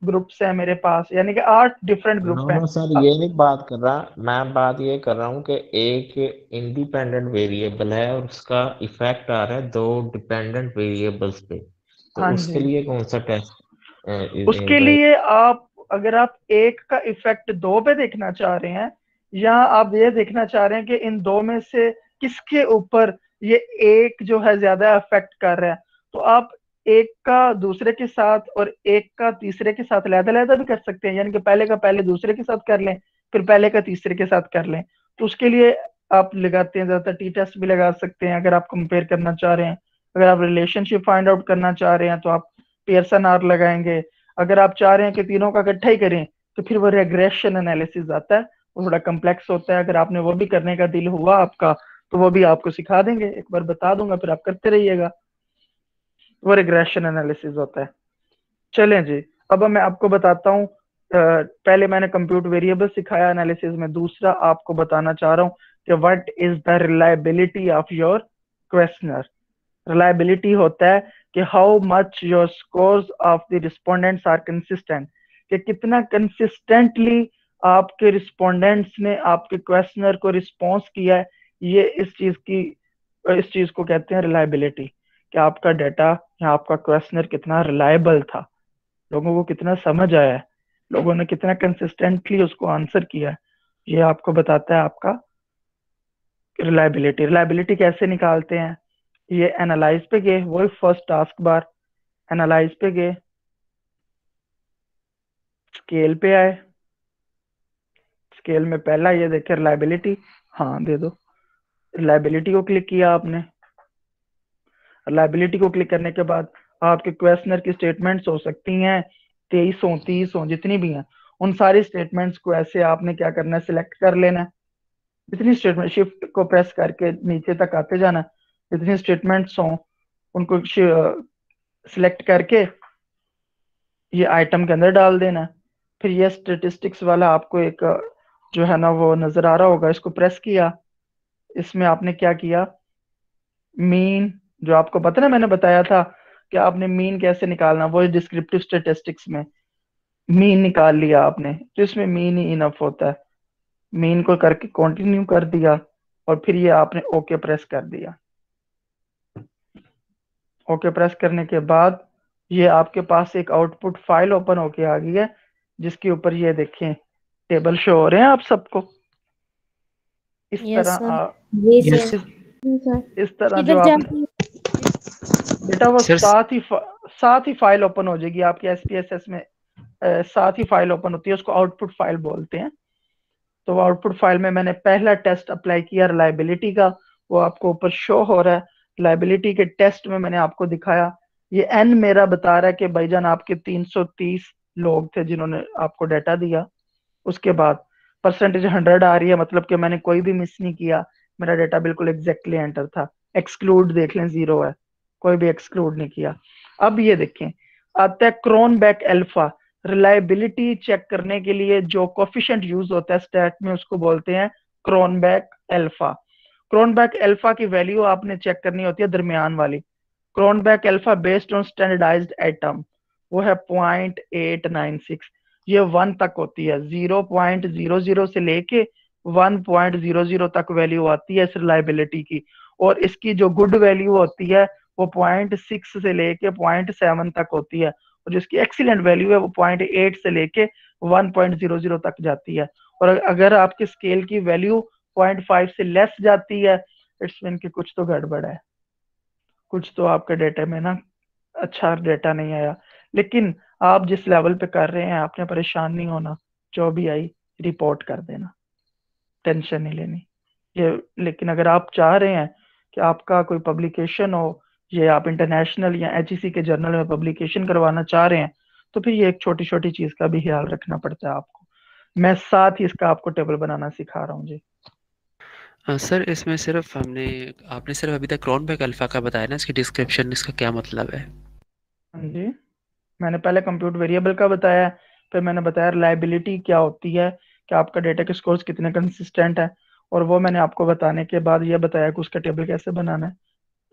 ग्रुप्स है मेरे पास यानी कि आठ डिफरेंट ग्रुप हैं सर ये नहीं बात कर रहा मैं बात ये कर रहा हूँ कि एक इंडिपेंडेंट वेरिएबल है और उसका इफ़ेक्ट आ रहा है दो डिपेंडेंट वेरिएबल्स पे। तो हाँ उसके लिए कौन सा टेस्ट उसके लिए आप अगर आप एक का इफ़ेक्ट दो पे देखना चाह रहे हैं या आप ये देखना चाह रहे हैं कि इन दो में से किसके ऊपर ये एक जो है ज़्यादा इफ़ेक्ट कर रहा है तो आप एक का दूसरे के साथ और एक का तीसरे के साथ लहदा लहदा भी कर सकते हैं, यानी कि पहले का पहले दूसरे के साथ कर लें, फिर पहले का तीसरे के साथ कर लें। तो उसके लिए आप लगाते हैं, ज़्यादातर टी टेस्ट भी लगा सकते हैं, अगर आप कंपेयर करना चाह रहे हैं। अगर आप रिलेशनशिप फाइंड आउट करना चाह रहे हैं तो आप पियर्सन आर लगाएँगे। अगर आप चाह रहे हैं कि तीनों का इकट्ठा ही करें तो फिर वो रेग्रेशन एनालिसिस आता है, वो थोड़ा कम्प्लेक्स होता है। अगर आपने वो भी करने का दिल हुआ आपका तो वो भी आपको सिखा देंगे। एक बार बता दूँगा, फिर आप करते रहिएगा। वो रिग्रेशन एनालिसिस होता है। चलें जी, अब मैं आपको बताता हूँ पहले मैंने कंप्यूट वेरिएबल सिखाया एनालिसिस में, दूसरा आपको बताना चाह रहा हूँ कि what is the reliability of your questionnaire reliability होता है कि how much your scores of the respondents are consistent कि कितना कंसिस्टेंटली आपके रिस्पोंडेंट्स ने आपके क्वेश्चनर को रिस्पॉन्स किया है, ये इस चीज़ की, इस चीज़ को कहते हैं रिलायबिलिटी कि आपका डाटा या आपका क्वेश्चनर कितना रिलायबल था। लोगों को कितना समझ आया है। लोगों ने कितना कंसिस्टेंटली उसको आंसर किया है। ये आपको बताता है आपका रिलायबिलिटी रिलायबिलिटी कैसे निकालते हैं? ये एनालाइज पे गए वही फ़र्स्ट टास्क बार एनालाइज पे गए। स्केल पे आए। स्केल में पहला ये देखे रिलायबिलिटी हाँ दे दो। रिलायबिलिटी को क्लिक किया आपने। रिलायबिलिटी को क्लिक करने के बाद आपके क्वेश्चनर की स्टेटमेंट्स हो सकती हैं, तेईस हो तीस हो जितनी भी हैं, उन सारी स्टेटमेंट्स को ऐसे आपने क्या करना है सिलेक्ट कर लेना है। जितनी स्टेटमेंट शिफ्ट को प्रेस करके नीचे तक आते जाना जितनी स्टेटमेंट्स हों, उनको सिलेक्ट करके ये आइटम के अंदर डाल देना फिर ये स्टेटिस्टिक्स वाला आपको एक, जो है ना, वो नज़र आ रहा होगा, इसको प्रेस किया। इसमें आपने क्या किया? मीन जो आपको पता ना मैंने बताया था कि आपने मीन कैसे निकालना वो डिस्क्रिप्टिव स्टेटिस्टिक्स में। मीन निकाल लिया आपने तो इसमें मीन ही इनफ होता है। मीन को करके कंटिन्यू कर दिया और फिर ये आपने ओके प्रेस कर दिया। ओके प्रेस करने के बाद ये आपके पास एक आउटपुट फ़ाइल ओपन होके आ गई है जिसके ऊपर ये देखें टेबल शो हो रहे हैं आप सबको। इस यस तरह आ, यस इस, इस तरह जो आपने बेटा वो साथ ही साथ ही फ़ाइल ओपन हो जाएगी आपके एसपीएसएस में साथ ही फ़ाइल ओपन होती है उसको आउटपुट फ़ाइल बोलते हैं। तो आउटपुट फ़ाइल में मैंने पहला टेस्ट अप्लाई किया रिलायबिलिटी का वो आपको ऊपर शो हो रहा है। रिलायबिलिटी के टेस्ट में मैंने आपको दिखाया। ये एन मेरा बता रहा है कि भाईजान आपके 330 लोग थे जिन्होंने आपको डाटा दिया। उसके बाद परसेंटेज हंड्रेड आ रही है मतलब कि मैंने कोई भी मिस नहीं किया। मेरा डाटा बिल्कुल एग्जैक्टली एंटर था। एक्सक्लूड देख लें ज़ीरो है। कोई भी एक्सक्लूड नहीं किया। अब ये देखें, आता है Cronbach alpha reliability check करने के लिए जो कोफिशिएंट यूज़ होता है स्टैट में उसको बोलते हैं Cronbach alpha Cronbach alpha की वैल्यू आपने चेक करनी होती है दरमियान वाली। Cronbach alpha based on standardized item वो है पॉइंट एट नाइन सिक्स ये वन तक होती है। ज़ीरो पॉइंट ज़ीरो ज़ीरो से लेके वन पॉइंट ज़ीरो ज़ीरो तक वैल्यू आती है इस रिलायबिलिटी की। और इसकी जो गुड वैल्यू होती है वो पॉइंट सिक्स से लेके पॉइंट सेवन तक होती है और जिसकी एक्सीलेंट वैल्यू है वो पॉइंट एट से लेके वन पॉइंट ज़ीरो ज़ीरो तक जाती है। और अगर आपके स्केल की वैल्यू पॉइंट फाइव से लेस जाती है इट्स मीन कि कुछ तो गड़बड़ है। कुछ तो आपके डेटा में ना अच्छा डेटा नहीं आया। लेकिन आप जिस लेवल पे कर रहे हैं, आपने परेशान नहीं होना। जो भी आई रिपोर्ट कर देना। टेंशन नहीं लेनी। ये, लेकिन अगर आप चाह रहे हैं कि आपका कोई पब्लिकेशन हो ये आप इंटरनेशनल या एच के जर्नल में पब्लिकेशन करवाना चाह रहे हैं तो फिर ये एक छोटी छोटी चीज़ का भी ख्याल रखना पड़ता है आपको। मैं साथ ही इसका आपको टेबल बनाना सिखा रहा हूँ जी। सर इसमें सिर्फ़ हमने आपने सिर्फ़ अभी तक क्रोनबैक अल्फ़ा का बताया ना इसकी डिस्क्रिप्शन इसका क्या मतलब है? हाँ जी। मैंने पहले कंप्यूट वेरिएबल का बताया फिर मैंने बताया रिलायबिलिटी क्या होती है कि आपका डेटा के स्कोर्स कितने कंसिस्टेंट है और वो मैंने आपको बताने के बाद ये बताया कि उसका टेबल कैसे बनाना है।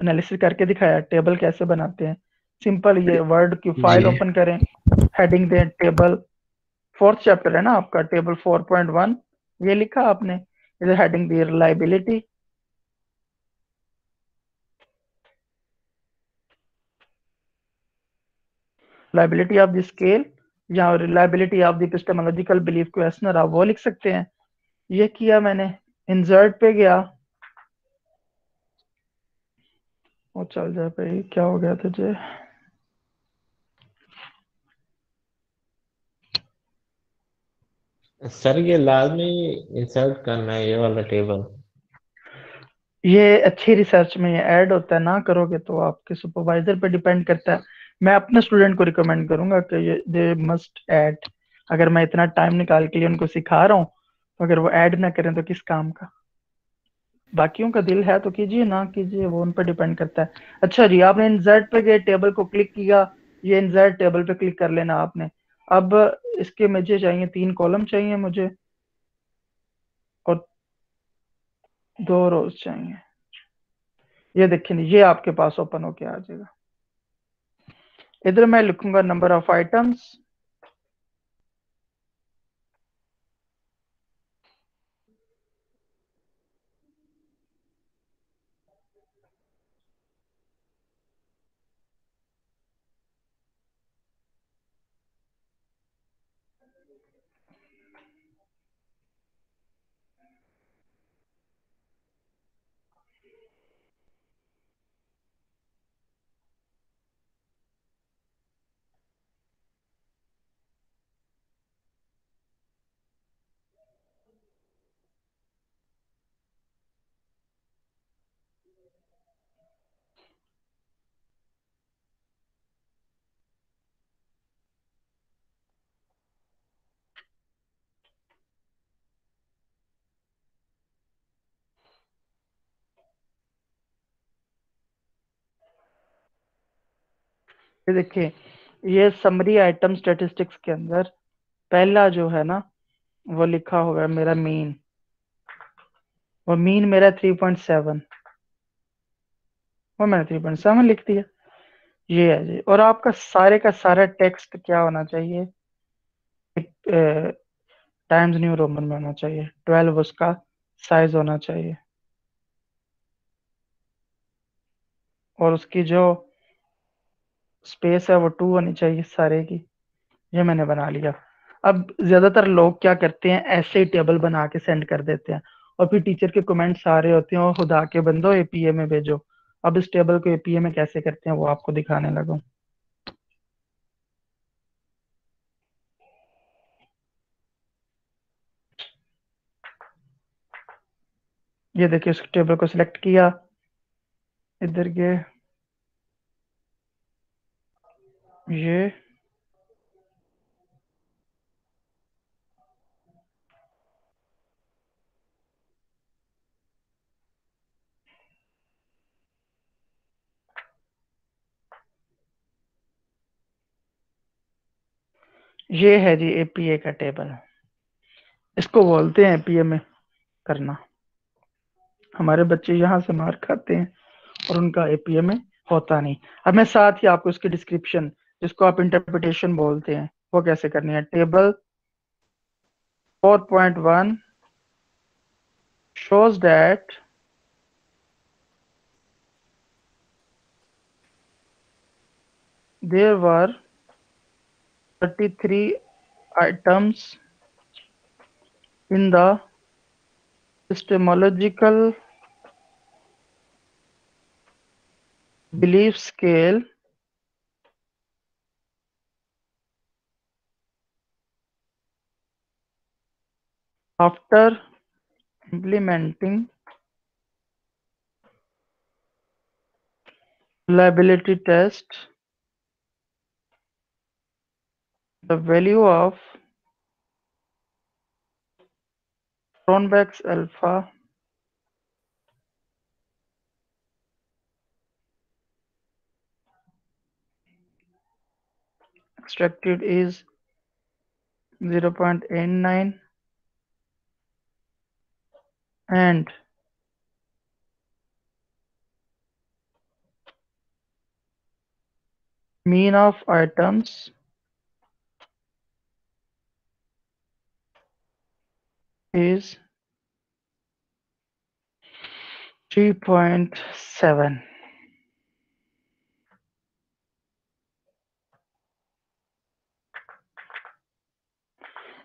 एनालिसिस करके दिखाया टेबल कैसे बनाते हैं। सिंपल ये वर्ड की फ़ाइल ओपन करें हेडिंग दें टेबल फोर्थ चैप्टर है ना आपका टेबल 4.1 ये लिखा आपने इधर heading the reliability reliability of the scale या reliability of the epistemological belief questionnaire आप वो लिख सकते हैं। ये किया मैंने इंसर्ट पे गया। वो चल जाए भाई क्या हो गया तुझे? सर ये लाजमी इंसर्ट करना है ये वाला टेबल ये अच्छी रिसर्च में ऐड होता है ना करोगे तो आपके सुपरवाइजर पे डिपेंड करता है। मैं अपने स्टूडेंट को रिकमेंड करूँगा कि ये दे मस्ट ऐड अगर मैं इतना टाइम निकाल के लिए उनको सिखा रहा हूँ तो अगर वो ऐड ना करें तो किस काम का? बाकियों का दिल है तो कीजिए, ना कीजिए, वो उन पर डिपेंड करता है। अच्छा जी, आपने इंसर्ट पे गए टेबल को क्लिक किया, ये इंसर्ट टेबल पे क्लिक कर लेना आपने। अब इसके मुझे चाहिए तीन कॉलम चाहिए मुझे, और दो रोज चाहिए। ये देखिए, ये आपके पास ओपन होके आ जाएगा। इधर मैं लिखूँगा नंबर ऑफ़ आइटम्स ये देखिए, ये समरी आइटम स्टेटिस्टिक्स के अंदर पहला जो है ना, वो लिखा होगा मेरा मीन वो मीन मेरा थ्री पॉइंट सेवन वो मैंने थ्री पॉइंट सेवन लिख दिया। ये है जी। और आपका सारे का सारा टेक्स्ट क्या होना चाहिए? टाइम्स न्यू रोमन में होना चाहिए। ट्वेल्व उसका साइज़ होना चाहिए। और उसकी जो स्पेस है, वो टू होनी चाहिए सारे की। ये मैंने बना लिया। अब ज़्यादातर लोग क्या करते हैं, ऐसे ही टेबल बना के सेंड कर देते हैं। और फिर टीचर के कमेंट्स आ रहे होते हैं खुदा के बंदो एपीए में भेजो। अब इस टेबल को एपीए में कैसे करते हैं, वो आपको दिखाने लगा। ये देखिए, उस टेबल को सिलेक्ट किया। इधर के ये ये है जी एपीए का टेबल इसको बोलते हैं एपीए में करना। हमारे बच्चे यहाँ से मार खाते हैं और उनका एपीए में होता नहीं। अब मैं साथ ही आपको इसकी डिस्क्रिप्शन जिसको आप इंटरप्रिटेशन बोलते हैं वो कैसे करनी है table 4.1 shows that there were 33 items in the epistemological belief scale after implementing reliability test the value of Cronbach's alpha extracted is 0.89 and mean of items is 3.7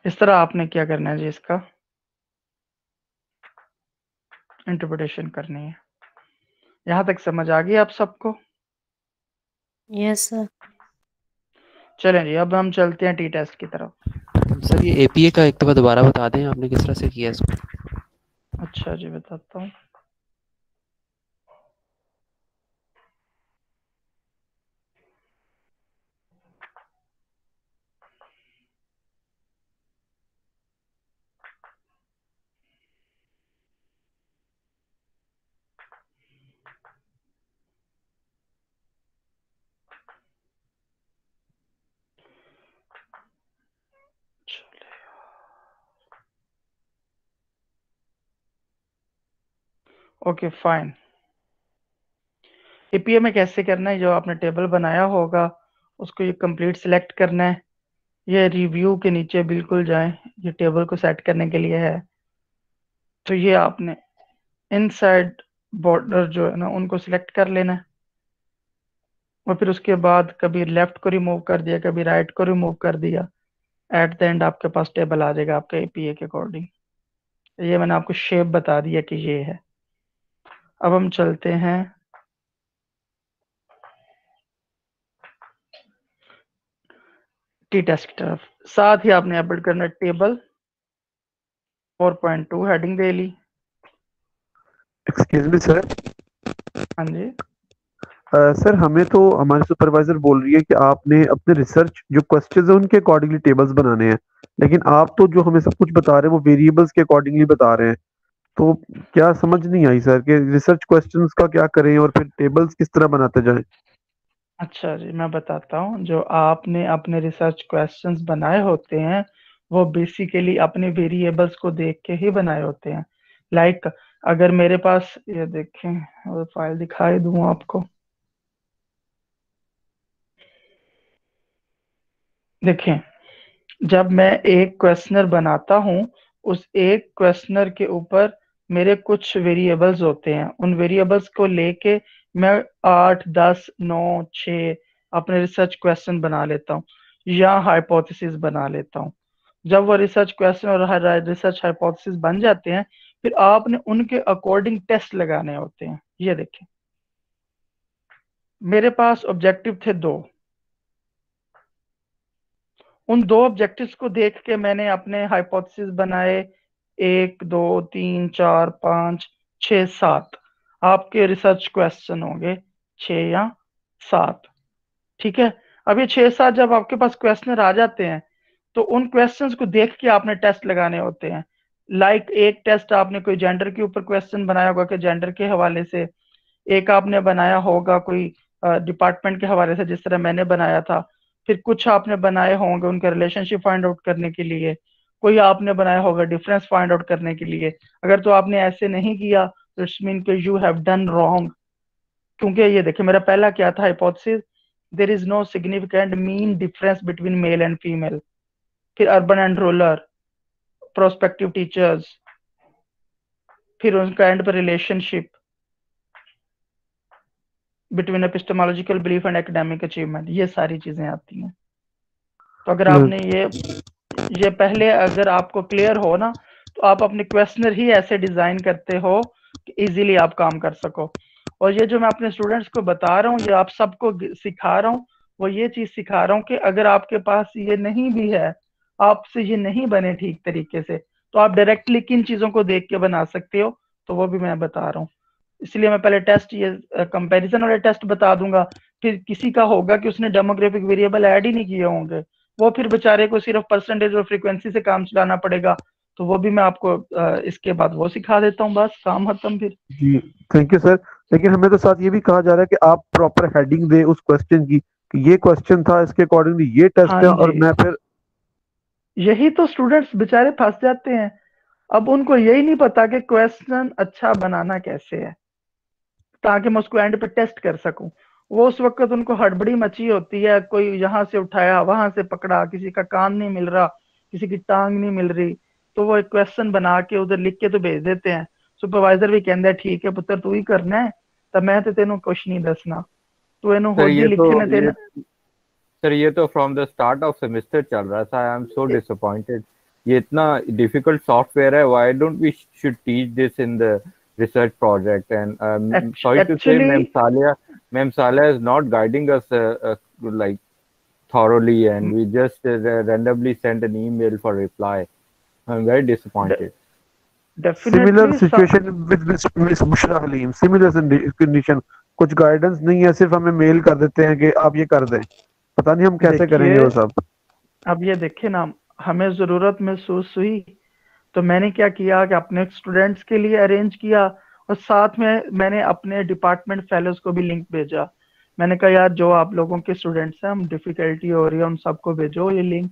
इस तरह आपने क्या करना है जी इसका। इंटरप्रिटेशन करनी है। यहाँ तक समझ आ गई आप सबको? यस सर चलें जी अब हम चलते हैं टी टेस्ट की तरफ़। सर ये एपीए का एक दफ़ा दोबारा बता दें आपने किस तरह से किया इसको? अच्छा जी बताता हूँ। ओके फाइन एपीए में कैसे करना है? जो आपने टेबल बनाया होगा, उसको ये कंप्लीट सिलेक्ट करना है। ये रिव्यू के नीचे बिल्कुल जाए। ये टेबल को सेट करने के लिए है। तो ये आपने इनसाइड बॉर्डर जो है ना, उनको सिलेक्ट कर लेना है। और फिर उसके बाद कभी लेफ़्ट को रिमूव कर दिया, कभी राइट को रिमूव कर दिया एट द एंड आपके पास टेबल आ जाएगा आपके एपीए के अकॉर्डिंग ये मैंने आपको शेप बता दिया कि ये है। अब हम चलते हैं। टी टेस्ट की तरफ़। साथ ही आपने अपडेट करना टेबल 4.2 हेडिंग दे ली एक्सक्यूज मी सर हाँ जी। सर हमें तो हमारे सुपरवाइजर बोल रही है कि आपने अपने रिसर्च जो क्वेश्चंस है उनके अकॉर्डिंगली टेबल्स बनाने हैं। लेकिन आप तो जो हमें सब कुछ बता रहे हैं वो वेरिएबल्स के अकॉर्डिंगली बता रहे हैं। तो क्या समझ नहीं आई सर कि रिसर्च क्वेश्चंस का क्या करें और फिर टेबल्स किस तरह बनाते जाएँ? अच्छा जी मैं बताता हूँ। जो आपने अपने रिसर्च क्वेश्चंस बनाए होते हैं वो बेसिकली अपने वेरिएबल्स को देख के ही बनाए होते हैं। लाइक like, अगर मेरे पास ये देखें और फ़ाइल दिखाई दूँ आपको। देखें जब मैं एक क्वेश्चनर बनाता हूँ उस एक क्वेश्चनर के ऊपर मेरे कुछ वेरिएबल्स होते हैं। उन वेरिएबल्स को लेके मैं आठ, दस, नौ छ अपने रिसर्च क्वेश्चन बना लेता हूँ या हाइपोथेसिस बना लेता हूँ। जब वो रिसर्च क्वेश्चन और रिसर्च हाइपोथेसिस बन जाते हैं, फिर आपने उनके अकॉर्डिंग टेस्ट लगाने होते हैं। ये देखें। मेरे पास ऑब्जेक्टिव थे दो। उन दो ऑब्जेक्टिव्स को देख के मैंने अपने हाइपोथेसिस बनाए एक, दो, तीन, चार, पाँच, छ, सात। आपके रिसर्च क्वेश्चन होंगे। छ या सात। ठीक है? अब ये छह सात जब आपके पास क्वेश्चन आ जाते हैं तो उन क्वेश्चंस को देख के आपने टेस्ट लगाने होते हैं। लाइक like एक टेस्ट आपने कोई जेंडर के ऊपर क्वेश्चन बनाया होगा कि जेंडर के हवाले से। एक आपने बनाया होगा कोई डिपार्टमेंट के हवाले से जिस तरह मैंने बनाया था। फिर कुछ आपने बनाए होंगे उनके रिलेशनशिप फाइंड आउट करने के लिए। कोई आपने बनाया होगा डिफरेंस फाइंड आउट करने के लिए। अगर तो आपने ऐसे नहीं किया तो इट्स मीन कि यू हैव डन रॉन्ग क्योंकि ये देखिए, मेरा पहला क्या था hypothesis there is no significant mean difference between male and female फिर urban and rural prospective teachers फिर उनका एंड पर relationship between epistemological belief and academic achievement ये सारी चीज़ें आती हैं। तो अगर आपने ये ये पहले अगर आपको क्लियर हो ना तो आप अपने क्वेश्चनर ही ऐसे डिज़ाइन करते हो कि इजीली आप काम कर सको। और ये जो मैं अपने स्टूडेंट्स को बता रहा हूँ, ये आप सबको सिखा रहा हूँ, वो ये चीज़ सिखा रहा हूँ कि अगर आपके पास ये नहीं भी है, आपसे ये नहीं बने ठीक तरीके से तो आप डायरेक्टली किन चीज़ों को देख के बना सकते हो तो वो भी मैं बता रहा हूँ। इसलिए मैं पहले टेस्ट ये कंपैरिजन वाले टेस्ट बता दूँगा, फिर किसी का होगा कि उसने डेमोग्राफिक वेरिएबल ऐड ही नहीं किए होंगे। वो फिर बेचारे को सिर्फ़ परसेंटेज और फ्रीक्वेंसी से काम चलाना पड़ेगा तो वो भी मैं आपको इसके बाद वो सिखा देता हूँ बस काम खत्म फिर। जी थैंक यू सर लेकिन हमें तो साथ ये भी कहा जा रहा है कि आप प्रॉपर हेडिंग दे उस क्वेश्चन की कि ये क्वेश्चन था इसके अकॉर्डिंगली ये टेस्ट हाँ है और मैं फिर यही तो स्टूडेंट्स बेचारे फंस जाते हैं। अब उनको यही नहीं पता कि क्वेश्चन अच्छा बनाना कैसे है ताकि मैं उसको एंड पे टेस्ट कर सकूँ। वो उस वक्त उनको हड़बड़ी मची होती है कोई यहाँ से उठाया वहाँ से पकड़ा किसी का कान नहीं मिल रहा किसी की टांग नहीं मिल रही तो वो एक क्वेश्चन बना के उधर लिख के तो भेज देते हैं। सुपरवाइजर भी कहते हैं ठीक है पुत्र तू ही करना है तो मैं तो तेनों कुछ नहीं दसना। तू इन्हों सर होदी ये तो तेन सर ये तो from the start of semester चल रहा था आई एम सो डिसअपॉइंटेड ये इतना डिफ़िकल्ट सॉफ्टवेयर है why don't we should teach this in the research project? And um, Act- sorry to say ma'am Salia is not guiding us uh, uh, like thoroughly and mm. we just uh, randomly sent an email for reply. I'm very disappointed. Similar situation with miss Bushra Haleem similar condition कुछ guidance नहीं है सिर्फ़ हमें mail कर देते हैं कि आप ये कर दें। पता नहीं हम कैसे करेंगे वो सब। अब ये देखिए ना हमें ज़रूरत महसूस हुई तो मैंने क्या किया कि अपने स्टूडेंट्स के लिए अरेंज किया और साथ में मैंने अपने डिपार्टमेंट फेलोज को भी लिंक भेजा। मैंने कहा यार जो आप लोगों के स्टूडेंट्स हैं हम डिफिकल्टी हो रही है उन सबको भेजो ये लिंक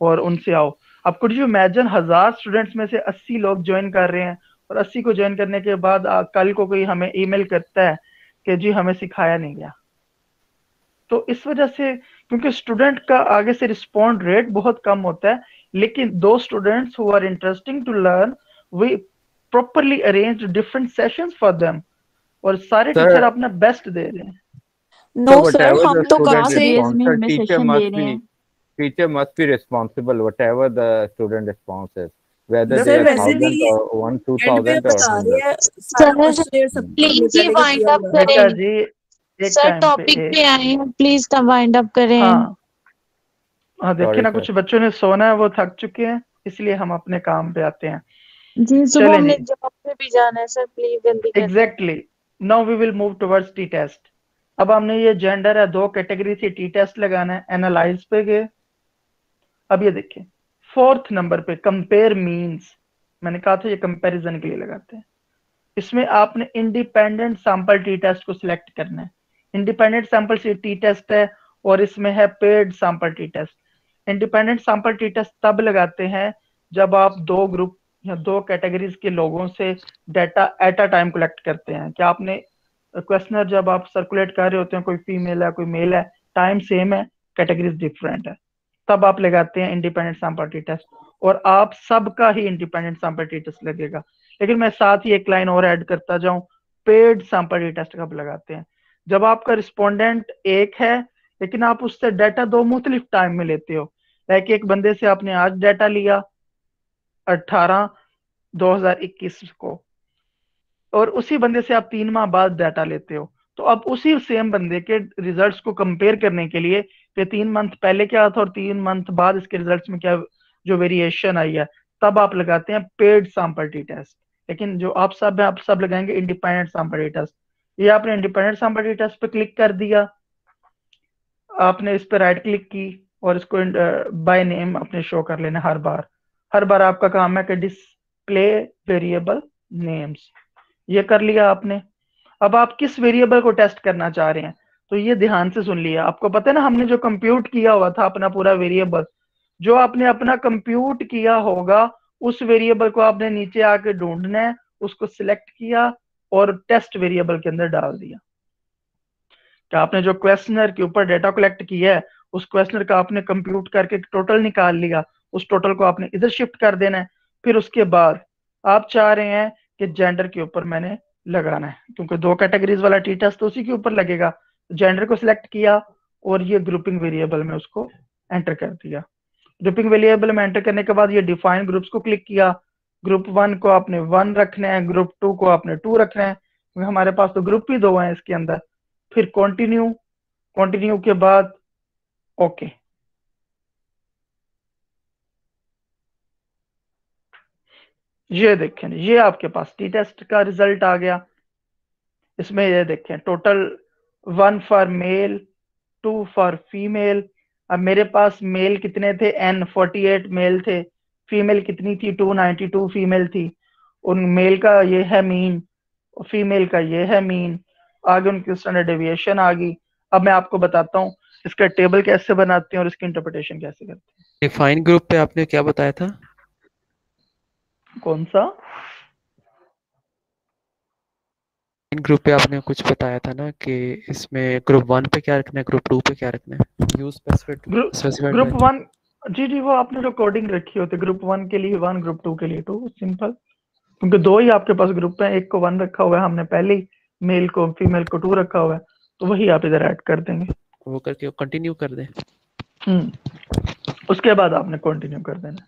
और उनसे आओ। अब कुछ यू इमेजिन हज़ार स्टूडेंट्स में से अस्सी लोग ज्वाइन कर रहे हैं और अस्सी को ज्वाइन करने के बाद आ, कल को कोई हमें ईमेल करता है कि जी हमें सिखाया नहीं गया। तो इस वजह से क्योंकि स्टूडेंट का आगे से रिस्पॉन्ड रेट बहुत कम होता है लेकिन दो students who are interesting to learn we properly arrange different sessions for them और सारे Sir- टीचर अपना बेस्ट दे रहे हैं। So नो सर हम तो क्लास डेज़ में सेशन must दे रहे be हैं। teacher must be responsible whatever the student response is, whether they are वैसे भी thousand or one, two and पे thousand or सब प्लीज़ ये वाइंड अप बेटा करें सर टॉपिक पे आए हैं प्लीज़ तब वाइंड अप करें। हाँ। हाँ देखिए ना कुछ बच्चों ने सोना है वो थक चुके हैं इसलिए हम अपने काम पे आते हैं। जी सुबह हमने जॉब पे भी जाना है सर प्लीज़ जल्दी exactly now we will move towards T test अब हमने ये जेंडर है दो कैटेगरी से टी टेस्ट लगाना है एनालाइज पे गए। अब ये देखिए फोर्थ नंबर पे कंपेयर मीन्स मैंने कहा था ये कंपैरिजन के लिए लगाते हैं। इसमें आपने इंडिपेंडेंट सैंपल टी टेस्ट को सिलेक्ट करना है। इंडिपेंडेंट सैंपल से टी टेस्ट है और इसमें है paired sample T test independent sample T test तब लगाते हैं जब आप दो ग्रुप या दो कैटेगरीज के लोगों से data at a time collect करते हैं। क्या आपने क्वेश्चनर जब आप सर्कुलेट कर रहे होते हैं, कोई फीमेल है, कोई मेल है टाइम सेम है कैटेगरीज डिफरेंट है। तब आप लगाते हैं इंडिपेंडेंट सैंपल टेस्ट और आप सबका ही इंडिपेंडेंट सैंपल टी टेस्ट लगेगा। लेकिन मैं साथ ही एक लाइन और ऐड करता जाऊँ पेड सैंपल टी टेस्ट कब लगाते हैं। जब आपका रिस्पोंडेंट एक है, लेकिन आप उससे डाटा दो मुख्तलिफ़ टाइम में लेते हो। लाइक एक बंदे से आपने आज डाटा लिया 18 2021 को। और उसी बंदे से आप तीन माह बाद डाटा लेते हो। तो अब उसी सेम बंदे के रिजल्ट्स को कंपेयर करने के लिए कि तीन मंथ पहले क्या था और तीन मंथ बाद इसके रिजल्ट्स में क्या जो वेरिएशन आई है, तब आप लगाते हैं पेड सैंपल टी टेस्ट लेकिन जो आप सब है, आप सब लगाएँगे इंडिपेंडेंट सैंपल टी टेस्ट ये आपने इंडिपेंडेंट सैंपल टी टेस्ट पे क्लिक कर दिया। आपने इस पर राइट क्लिक की और इसको बाय नेम अपने शो कर लेना हर बार। हर बार आपका काम है कि डिस्प्ले वेरिएबल नेम्स ये कर लिया आपने। अब आप किस वेरिएबल को टेस्ट करना चाह रहे हैं? तो ये ध्यान से सुन लिया। आपको पता है ना, हमने जो कंप्यूट किया हुआ था अपना पूरा वेरिएबल जो आपने अपना कंप्यूट किया होगा, उस वेरिएबल को आपने नीचे आके ढूंढना है, उसको सिलेक्ट किया और टेस्ट वेरिएबल के अंदर डाल दिया। क्या आपने जो क्वेश्चनर के ऊपर डेटा कलेक्ट किया है, उस क्वेश्चनर का आपने कंप्यूट करके टोटल निकाल लिया। उस टोटल को आपने इधर शिफ्ट कर देना है। फिर उसके बाद आप चाह रहे हैं कि जेंडर के ऊपर मैंने लगाना है, क्योंकि दो कैटेगरीज वाला टी टेस्ट तो उसी के ऊपर लगेगा। जेंडर को सिलेक्ट किया और ये ग्रुपिंग वेरिएबल में उसको एंटर कर दिया। ग्रुपिंग वेरिएबल में एंटर करने के बाद ये डिफाइन ग्रुप्स को क्लिक किया। ग्रुप वन को आपने वन रखना है ग्रुप टू को आपने टू रखना है। क्योंकि हमारे पास तो ग्रुप ही दो हैं इसके अंदर। फिर कंटिन्यू कंटिन्यू के बाद ओके ये देखें, ये आपके पास टी टेस्ट का रिज़ल्ट आ गया। इसमें ये देखें total one for male two for female अब मेरे पास मेल कितने थे? एन फोर्टी एट मेल थे। फीमेल कितनी थी? टू नाइनटी टू फीमेल थी। उन मेल का ये है मीन फीमेल का ये है मीन आगे उनकी स्टैंडर्ड डेविएशन आ गई। अब मैं आपको बताता हूँ, इसका टेबल कैसे बनाते हैं और इसकी इंटरप्रिटेशन कैसे करते हैं। डिफाइन ग्रुप पे आपने क्या बताया था? कौन सा? ग्रुप पे आपने कुछ बताया था ना कि इसमें ग्रुप वन पे क्या रखना है ग्रुप टू पे क्या रखना है? यूज़ स्पेसिफाइड ग्रुप वन जी जी वो आपने जो कोडिंग रखी होती है ग्रुप वन के लिए वन ग्रुप टू के लिए टू सिंपल क्योंकि दो ही आपके पास ग्रुप है एक को वन रखा हुआ है हमने पहले ही मेल को फीमेल को टू रखा हुआ है तो वही आप इधर ऐड कर देंगे। वो करके कंटिन्यू कर दें। हम्म उसके बाद आपने कंटिन्यू कर देना।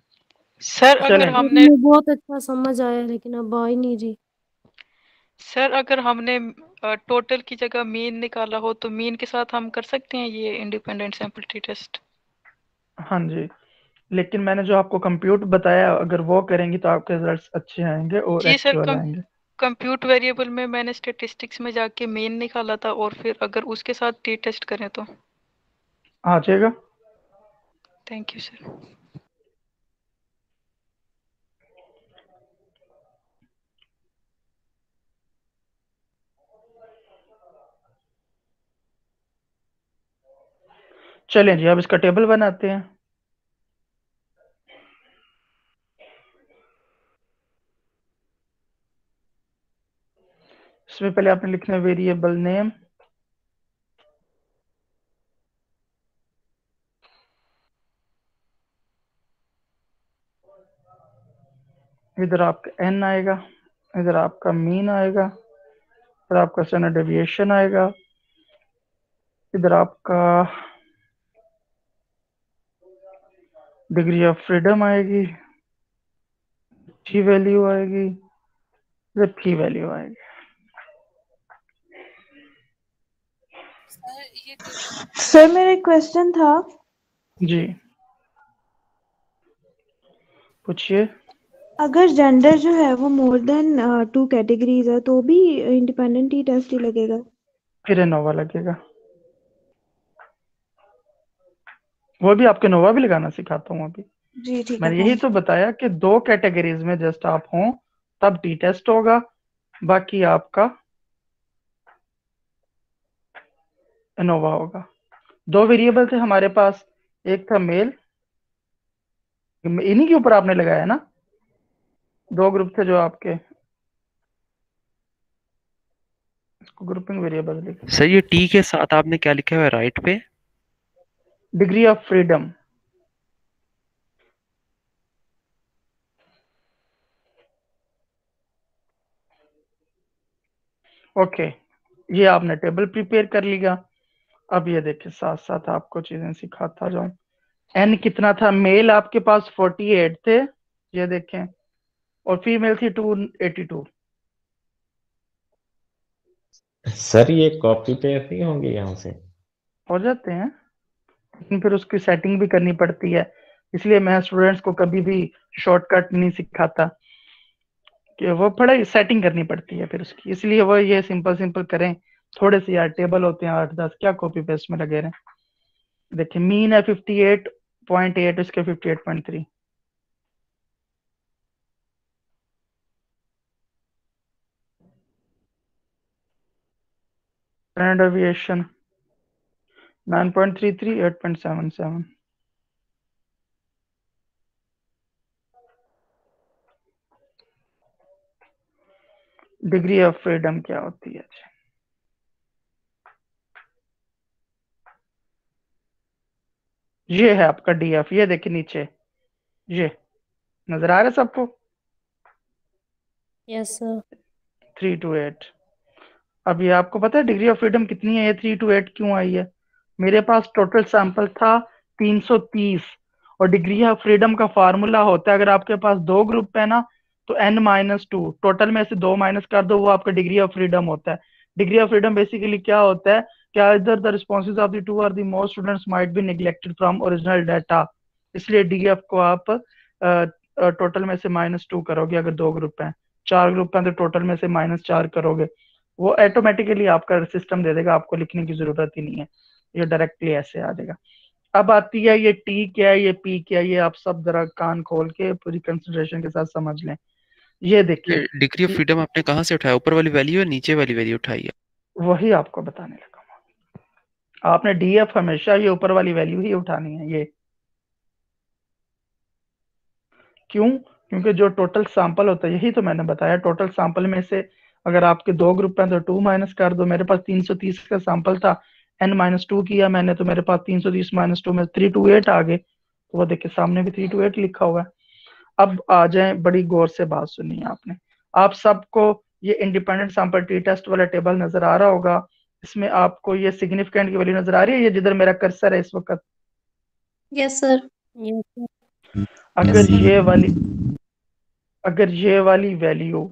सर अगर हमने बहुत अच्छा समझ आया लेकिन अब आ ही नहीं रही सर अगर हमने टोटल की जगह मीन निकाला हो तो मीन के साथ हम कर सकते हैं ये इंडिपेंडेंट सैंपल टी टेस्ट हाँ जी। लेकिन मैंने जो आपको कंप्यूट बताया अगर वो करेंगी तो आपके रिजल्ट्स अच्छे आएँगे और जी सर कम, कंप्यूट वेरिएबल में मैंने स्टेटिस्टिक्स में जाके मीन निकाला था और फिर अगर उसके साथ टी टेस्ट करें तो। आ जाएगा। थैंक यू सर चलें जी, अब इसका टेबल बनाते हैं। इसमें पहले आपने लिखना है वेरिएबल नेम इधर आपका एन आएगा, इधर आपका मीन आएगा, इधर आपका स्टैंडर्ड डेविएशन आएगा, इधर आपका डिग्री ऑफ़ फ्रीडम आएगी जी वैल्यू आएगी इधर पी वैल्यू आएगी। सर मेरा एक क्वेश्चन था। जी। पूछिए। अगर जेंडर जो है वो मोर देन टू कैटेगरीज है तो भी इंडिपेंडेंट ही टेस्ट ही लगेगा। फिर इनोवा लगेगा। वो भी आपके नोवा भी लगाना सिखाता हूँ अभी। जी ठीक मैंने यही तो बताया कि दो कैटेगरीज में जस्ट आप हों तब टी टेस्ट होगा बाकी आपका इनोवा होगा। दो वेरिएबल थे हमारे पास एक था मेल इन्हीं के ऊपर आपने लगाया ना? दो ग्रुप थे जो आपके। इसको ग्रुपिंग वेरिएबल लिखे। सर ये टी के साथ आपने क्या लिखा हुआ है राइट पे? डिग्री ऑफ़ फ्रीडम ओके ये आपने टेबल प्रिपेयर कर लिया। अब ये देखिए साथ साथ आपको चीज़ें सिखाता जाऊँ। एन कितना था? मेल आपके पास 48 थे। ये देखें। और फीमेल थी 282 सर ये कॉपी पेस्ट नहीं होंगे यहाँ से? हो जाते हैं। लेकिन फिर उसकी सेटिंग भी करनी पड़ती है। इसलिए मैं स्टूडेंट्स को कभी भी शॉर्टकट नहीं सिखाता कि वो पढ़ाई सेटिंग करनी पड़ती है फिर उसकी। इसलिए वो ये सिंपल सिंपल करें। थोड़े से यार टेबल होते हैं, आठ, दस, क्या कॉपी पेस्ट में लगे रहे। देखिए मीन है फिफ्टी एट पॉइंट एट इसके fifty eight point three deviation 9.33 8.77 degree of freedom क्या होती है? ये है आपका डीएफ ये देखिए नीचे। ये नज़र आ रहा है सबको? यस थ्री टू एट अब ये आपको पता है डिग्री ऑफ़ फ्रीडम कितनी है? ये थ्री टू एट क्यों आई है? मेरे पास टोटल सैंपल था 330 और डिग्री ऑफ़ फ्रीडम का फार्मूला होता है। अगर आपके पास दो ग्रुप है ना तो एन माइनस टू टोटल में से दो माइनस कर दो, वो आपका डिग्री ऑफ़ फ्रीडम होता है। डिग्री ऑफ़ फ्रीडम बेसिकली क्या होता है क्या इधर the responses of the two are the most students might be neglected from original data इसलिए डीएफ को आप टोटल में से माइनस टू करोगे अगर दो ग्रुप हैं। चार ग्रुप हैं तो टोटल में से माइनस चार करोगे। वो ऑटोमेटिकली आपका सिस्टम दे देगा, आपको लिखने की ज़रूरत ही नहीं है। ये डायरेक्टली ऐसे आ जाएगा। अब आती है ये टी क्या है ये पी क्या है ये आप सब जरा कान खोल के पूरी कंसिडरेशन के साथ समझ लें। ये देखिए। डिग्री ऑफ़ फ्रीडम आपने कहाँ से उठाया? ऊपर वाली वैल्यू या नीचे वाली वैल्यू उठाई है? वही आपको बताने लगा आपने डीएफ हमेशा ये ऊपर वाली वैल्यू ही उठानी है ये। क्यों? क्योंकि जो टोटल सैंपल होता है यही तो मैंने बताया। टोटल सैंपल में से अगर आपके दो ग्रुप हैं तो टू माइनस कर दो। मेरे पास 330 का सैंपल था। एन माइनस टू किया मैंने तो मेरे पास 330 माइनस टू में थ्री टू एट आ गए। तो वो देखिए सामने भी थ्री टू एट लिखा हुआ है। अब आ जाए बड़ी गौर से बात सुनिए आपने। आप सबको ये इंडिपेंडेंट सैंपल टी टेस्ट वाला टेबल नज़र आ रहा होगा। इसमें आपको ये सिग्निफिकेंट की वैल्यू नज़र आ रही है? ये जिधर मेरा कर्सर है इस वक्त। यस सर अगर ये वाली अगर ये वाली वैल्यू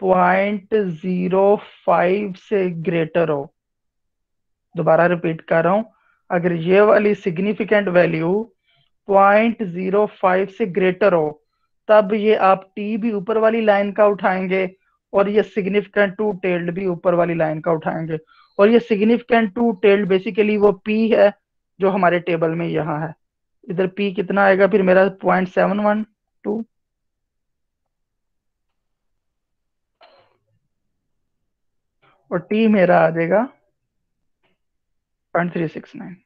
पॉइंट ज़ीरो फाइव से ग्रेटर हो दोबारा रिपीट कर रहा हूँ। अगर ये वाली significant value point zero five से ग्रेटर हो, तब ये आप टी भी ऊपर वाली लाइन का उठाएँगे और ये सिग्निफिकेंट टू टेल्ड भी ऊपर वाली लाइन का उठाएँगे। और ये सिग्निफिकेंट टू टेल्ड बेसिकली वो पी है, जो हमारे टेबल में यहाँ है। इधर पी कितना आएगा? फिर मेरा पॉइंट सेवन वन टू और टी मेरा आ जाएगा पॉइंट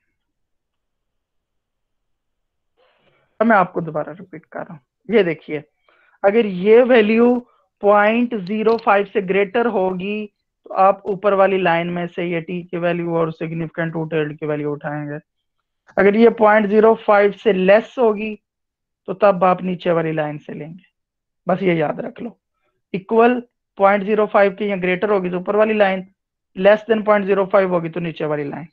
अब मैं आपको दोबारा रिपीट कर रहा हूँ। ये देखिए, अगर ये वैल्यू पॉइंट ज़ीरो फाइव से ग्रेटर होगी तो आप ऊपर वाली लाइन में से ये टी की वैल्यू और सिग्निफिकेंट टू टेल्ड की वैल्यू उठाएँगे। अगर ये पॉइंट ज़ीरो फाइव से लेस होगी तो तब आप नीचे वाली लाइन से लेंगे। बस ये याद रख लो। इक्वल पॉइंट ज़ीरो फाइव की या ग्रेटर होगी तो ऊपर वाली line less than point zero five होगी तो नीचे वाली लाइन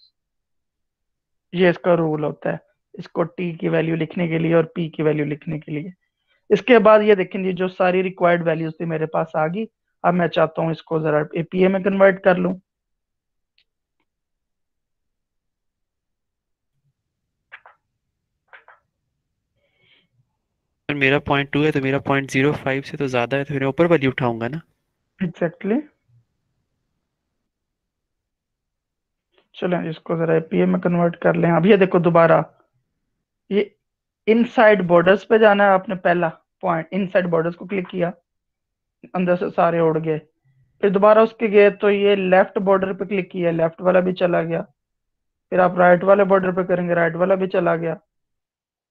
ये इसका रूल होता है इसको टी की वैल्यू लिखने के लिए और पी की वैल्यू लिखने के लिए। इसके बाद ये देखेंगे जो सारी रिक्वायर्ड वैल्यूज़ थी मेरे पास आ गई। अब मैं चाहता हूँ इसको जरा एपीए में कन्वर्ट कर लूँ। मेरा पॉइंट टू है तो मेरा पॉइंट ज़ीरो फाइव से तो ज़्यादा है तो मेरे ऊपर वाली उठाऊँगा ना। Exactly exactly. चलो, इसको जरा एपीए में कन्वर्ट कर लें। अब ये देखो दोबारा। ये इनसाइड बॉर्डर्स पे जाना है आपने पहला पॉइंट इनसाइड बॉर्डर्स को क्लिक किया। अंदर से सारे उड़ गए। फिर दोबारा उसके गए तो ये लेफ़्ट बॉर्डर पे क्लिक किया। लेफ़्ट वाला भी चला गया। फिर आप राइट वाले बॉर्डर पे करेंगे राइट वाला भी चला गया।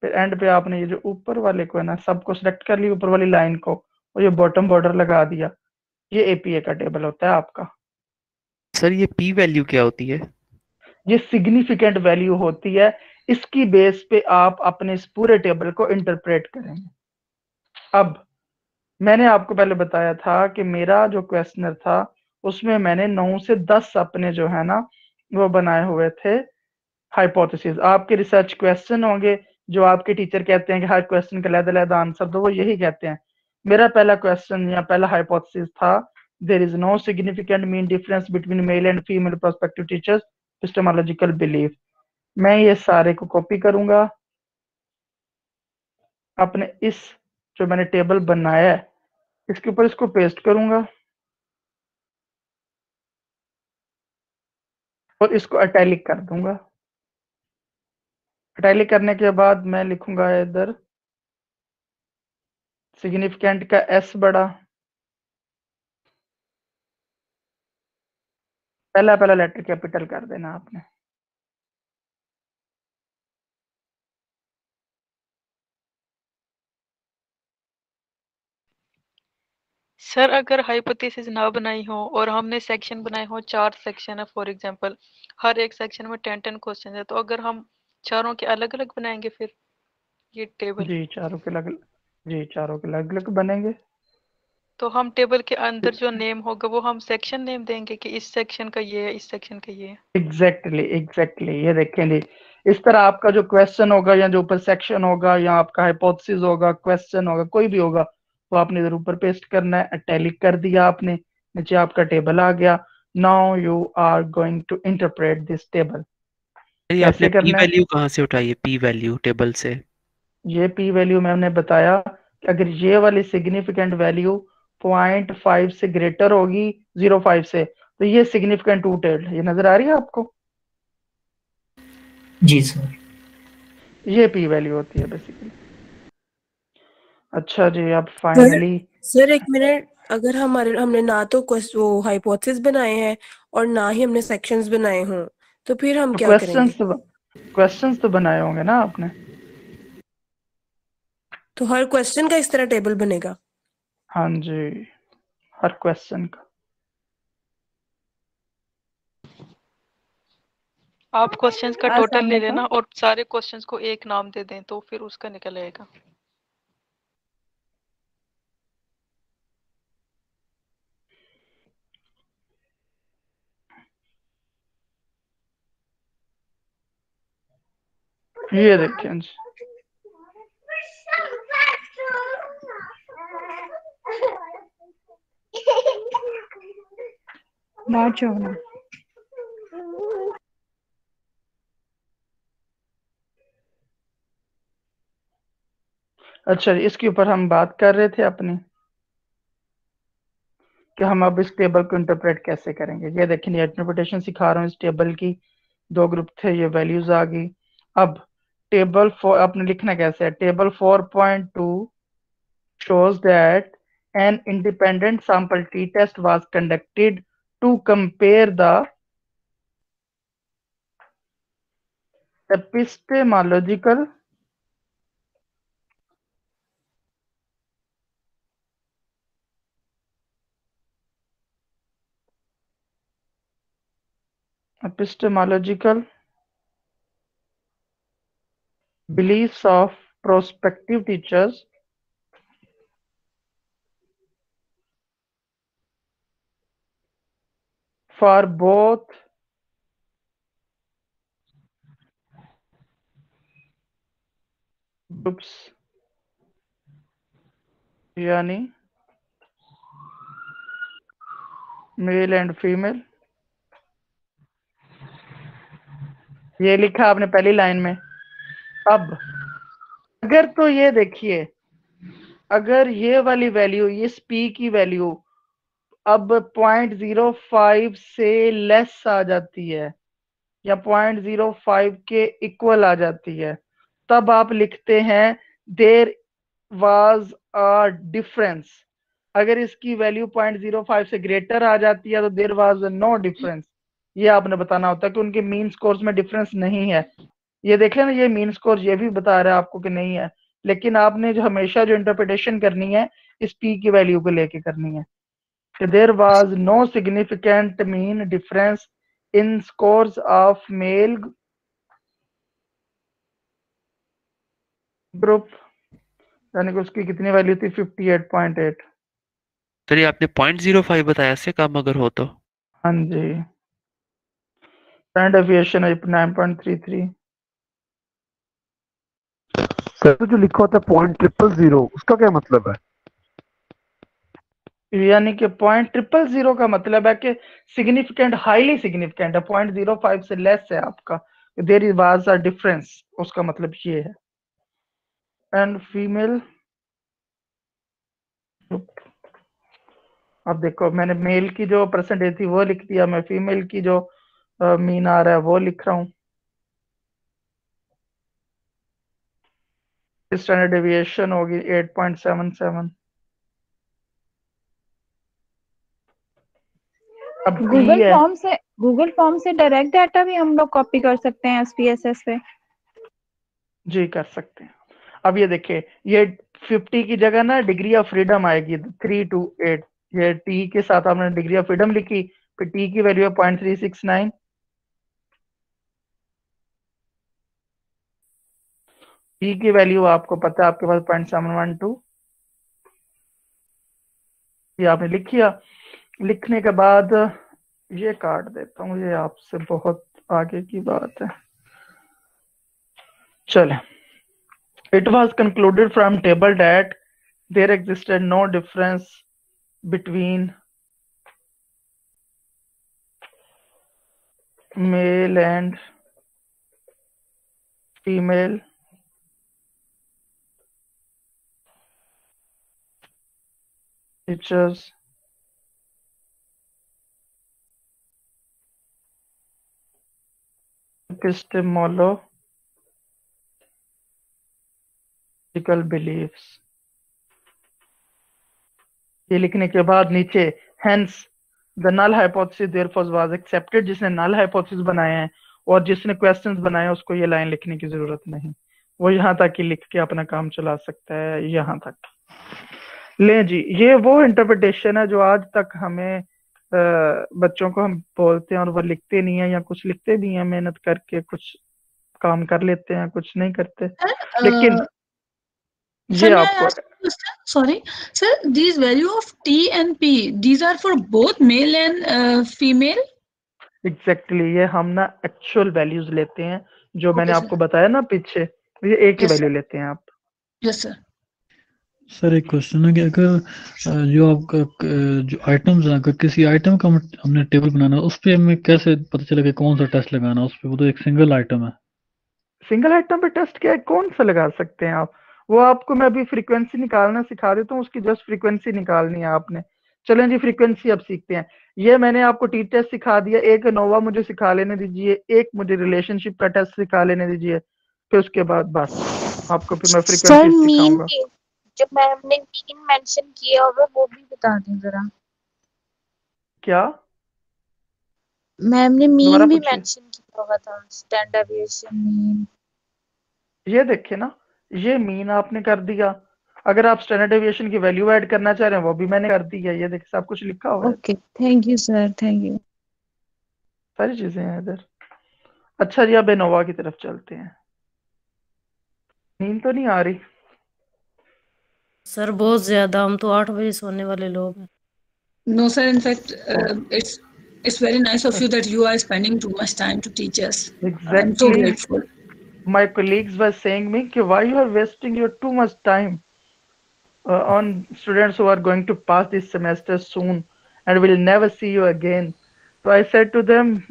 फिर एंड पे आपने ये जो ऊपर वाले को है ना सबको सिलेक्ट कर लिया ऊपर वाली लाइन को और ये बॉटम बॉर्डर लगा दिया। ये एपीए का टेबल होता है आपका। सर, ये पी वैल्यू क्या होती है? ये सिग्निफिकेंट वैल्यू होती है, इसकी बेस पे आप अपने इस पूरे टेबल को इंटरप्रेट करेंगे। अब, मैंने आपको पहले बताया था कि मेरा जो क्वेश्चनर था, उसमें मैंने नौ से दस अपने जो है ना, वो बनाए हुए थे हाइपोथेसिस आपके रिसर्च क्वेश्चन होंगे, जो आपके टीचर कहते हैं कि हर क्वेश्चन का लहदा लहदा आंसर दो, वो यही कहते हैं। मेरा पहला क्वेश्चन या पहला हाइपोथेसिस था there is no significant mean difference between male and female prospective teachers epistemological belief मैं ये सारे को कॉपी करूँगा। अपने इस जो मैंने टेबल बनाया है, इसके ऊपर इसको पेस्ट करूँगा। और इसको अटैलिक कर दूँगा। अटैलिक करने के बाद मैं लिखूँगा इधर सिग्निफिकेंट का एस बड़ा। पहला पहला लेटर कैपिटल कर देना आपने। सर अगर हाइपोथेसिस ना बनाई हो और हमने सेक्शन बनाए हो चार सेक्शन है फॉर एग्जांपल हर एक सेक्शन में टेन टेन क्वेश्चन है तो अगर हम चारों के अलग अलग बनाएँगे फिर ये टेबल जी चारों के अलग जी चारों के अलग अलग बनेंगे। तो हम टेबल के अंदर जो नेम होगा वो हम सेक्शन नेम देंगे कि इस सेक्शन का ये है इस सेक्शन का ये। है एग्जैक्टली एग्जैक्टली ये देखेंगे इस तरह आपका जो क्वेश्चन होगा या जो ऊपर सेक्शन होगा या आपका हाइपोथेसिस होगा क्वेश्चन होगा कोई भी होगा तो आपने इधर ऊपर पेस्ट करना है अटैलिक कर दिया आपने नीचे आपका टेबल आ गया। Now you are going to interpret this table आपने पी वैल्यू कहाँ से उठाई है? पी वैल्यू टेबल से। ये पी वैल्यू मैंने बताया कि अगर ये वाली सिग्निफिकेंट वैल्यू पॉइंट फाइव से ग्रेटर होगी ज़ीरो फाइव से। तो ये सिग्निफिकेंट टू टेल्ड ये नज़र आ रही है आपको? जी सर ये पी वैल्यू होती है बेसिकली अच्छा जी अब फाइनली सर एक मिनट अगर हमारे हमने ना तो वो हाइपोथेसिस बनाए हैं और ना ही हमने सेक्शंस बनाए हों तो फिर हम तो क्या क्वेश्चंस तो क्वेश्चंस तो बनाए होंगे ना आपने। तो हर क्वेश्चन का इस तरह टेबल बनेगा। हाँ जी हर क्वेश्चन का। आप क्वेश्चंस का टोटल ले लेना और सारे क्वेश्चंस को एक नाम दे दें तो फिर उसका निकल आएगा। ये देखें अच्छा इसके ऊपर हम बात कर रहे थे अपनी कि हम अब इस टेबल को इंटरप्रेट कैसे करेंगे। ये देखें ये इंटरप्रिटेशन सिखा रहा हूँ इस टेबल की। दो ग्रुप थे, ये वैल्यूज़ आ गई। अब टेबल फोर आपने लिखना कैसे है? Table four point two shows that an independent sample t test was conducted to compare the epistemological epistemological beliefs of prospective teachers for both groups यानी मेल एंड फीमेल ये लिखा आपने पहली लाइन में। अब, अगर तो ये देखिए, अगर ये वाली वैल्यू ये स्पी की वैल्यू अब पॉइंट ज़ीरो फाइव से लेस आ जाती है, या पॉइंट ज़ीरो फाइव के इक्वल आ जाती है, तब आप लिखते हैं देर वाज अ डिफरेंस अगर इसकी वैल्यू पॉइंट ज़ीरो फाइव से ग्रेटर आ जाती है तो देर वाज नो डिफरेंस ये आपने बताना होता है कि उनके मीन स्कोर्स में डिफरेंस नहीं है। ये देख लेना, ये मीन स्कोर ये भी बता रहा है आपको कि नहीं है, लेकिन आपने जो हमेशा जो इंटरप्रिटेशन करनी है, इस पी की वैल्यू को लेके करनी है। कि there was no significant mean difference in scores of male group यानी कि उसकी कितनी वैल्यू थी? 58.8 सर ये आपने पॉइंट ज़ीरो फाइव बताया इससे कम अगर हो तो। हाँ जी। स्टैंड एविएशन है 9.33 सर तो जो लिखा होता है पॉइंट ट्रिपल ज़ीरो उसका क्या मतलब है? यानी कि पॉइंट ट्रिपल ज़ीरो का मतलब है कि सिग्निफिकेंट हाईली सिग्निफिकेंट है पॉइंट ज़ीरो फाइव से लेस है आपका। There is was a difference उसका मतलब ये है। एंड फीमेल अब देखो, मैंने मेल की जो परसेंटेज थी, वो लिख दिया मैं। फीमेल की जो मीन आ रहा है, वो लिख रहा हूँ। स्टैंडर्ड डेविएशन होगी 8.77 अब गूगल फॉर्म से गूगल फॉर्म से डायरेक्ट डाटा भी हम लोग कॉपी कर सकते हैं एसपीएसएस से जी कर सकते हैं। अब ये देखिए ये 50 की जगह ना डिग्री ऑफ़ फ्रीडम आएगी। थ्री टू एट ये टी के साथ आपने डिग्री ऑफ़ फ्रीडम लिखी फिर टी की वैल्यू है point three six nine T की वैल्यू आपको पता है आपके पास पॉइंट सेवन वन टू ये आपने लिख लिखिया लिखने के बाद, ये काट देता हूँ, ये आपसे बहुत आगे की बात है। चले। It was concluded from table that there existed no difference between male and female teachers epistemological beliefs. ये लिखने के बाद नीचे hence the null hypothesis therefore was accepted जिसने नल हाइपोथेसिस बनाए हैं, और जिसने क्वेश्चंस बनाए हैं, उसको ये लाइन लिखने की ज़रूरत नहीं। वो यहाँ तक ही लिख के अपना काम चला सकता है, यहाँ तक। ले जी, ये वो इंटरप्रिटेशन है जो आज तक हमें बच्चों को हम बोलते हैं और वो लिखते नहीं है या कुछ लिखते भी हैं मेहनत करके कुछ काम कर लेते हैं कुछ नहीं करते लेकिन ये आपको sorry. These value of T and P, these are for both male and uh, female. Exactly ये हम ना एक्चुअल वैल्यूज़ लेते हैं जो okay, मैंने sir. आपको बताया ना पीछे ये एक yes, ही वैल्यू लेते हैं आप यस Yes, sir. सर एक क्वेश्चन है कि अगर जो आपका जो आइटम्स है अगर किसी आइटम का हमने टेबल बनाना है उस पे हमें कैसे पता चलेगा कौन सा टेस्ट लगाना है? उस पे वो तो एक सिंगल आइटम है। सिंगल आइटम पे टेस्ट क्या है कौन सा लगा सकते हैं आप? वो आपको मैं अभी फ्रीक्वेंसी निकालना सिखा देता हूँ उसकी जस्ट फ्रीक्वेंसी निकालनी है आपने। चलें जी फ्रीक्वेंसी अब सीखते हैं। ये मैंने आपको टी टेस्ट सिखा दिया एक नोवा मुझे सिखा लेने दीजिए एक मुझे रिलेशनशिप का टेस्ट सिखा लेने दीजिए फिर उसके बाद बस आपको फिर मैं फ्रीक्वेंसी सिखाऊँगा। की जो मैम ने मीन मेंशन किया होगा वो भी बता दें जरा। क्या? मैम ने मीन भी मेंशन किया होगा था स्टैंडर्ड डेविएशन मीन ये देखिए ना ये मीन आपने कर दिया। अगर आप स्टैंडर्ड डेविएशन की वैल्यू ऐड करना चाह रहे हैं वो भी मैंने कर दी है ये देखिए सब कुछ लिखा हुआ है। Okay thank you sir thank you सारी चीज़ें हैं इधर। अच्छा जी अब इनोवा की तरफ़ चलते हैं। नींद तो नहीं आ रही। सर बहुत ज्यादा हम तो आठ बजे सोने वाले लोग हैं No, sir. In fact, uh, it's it's very nice of you that you are spending too much time to teach us. I'm so Exactly. grateful. My colleagues were saying me कि why you are wasting your too much time uh, on students who are going to pass this semester soon and will never see you again. So I said to them,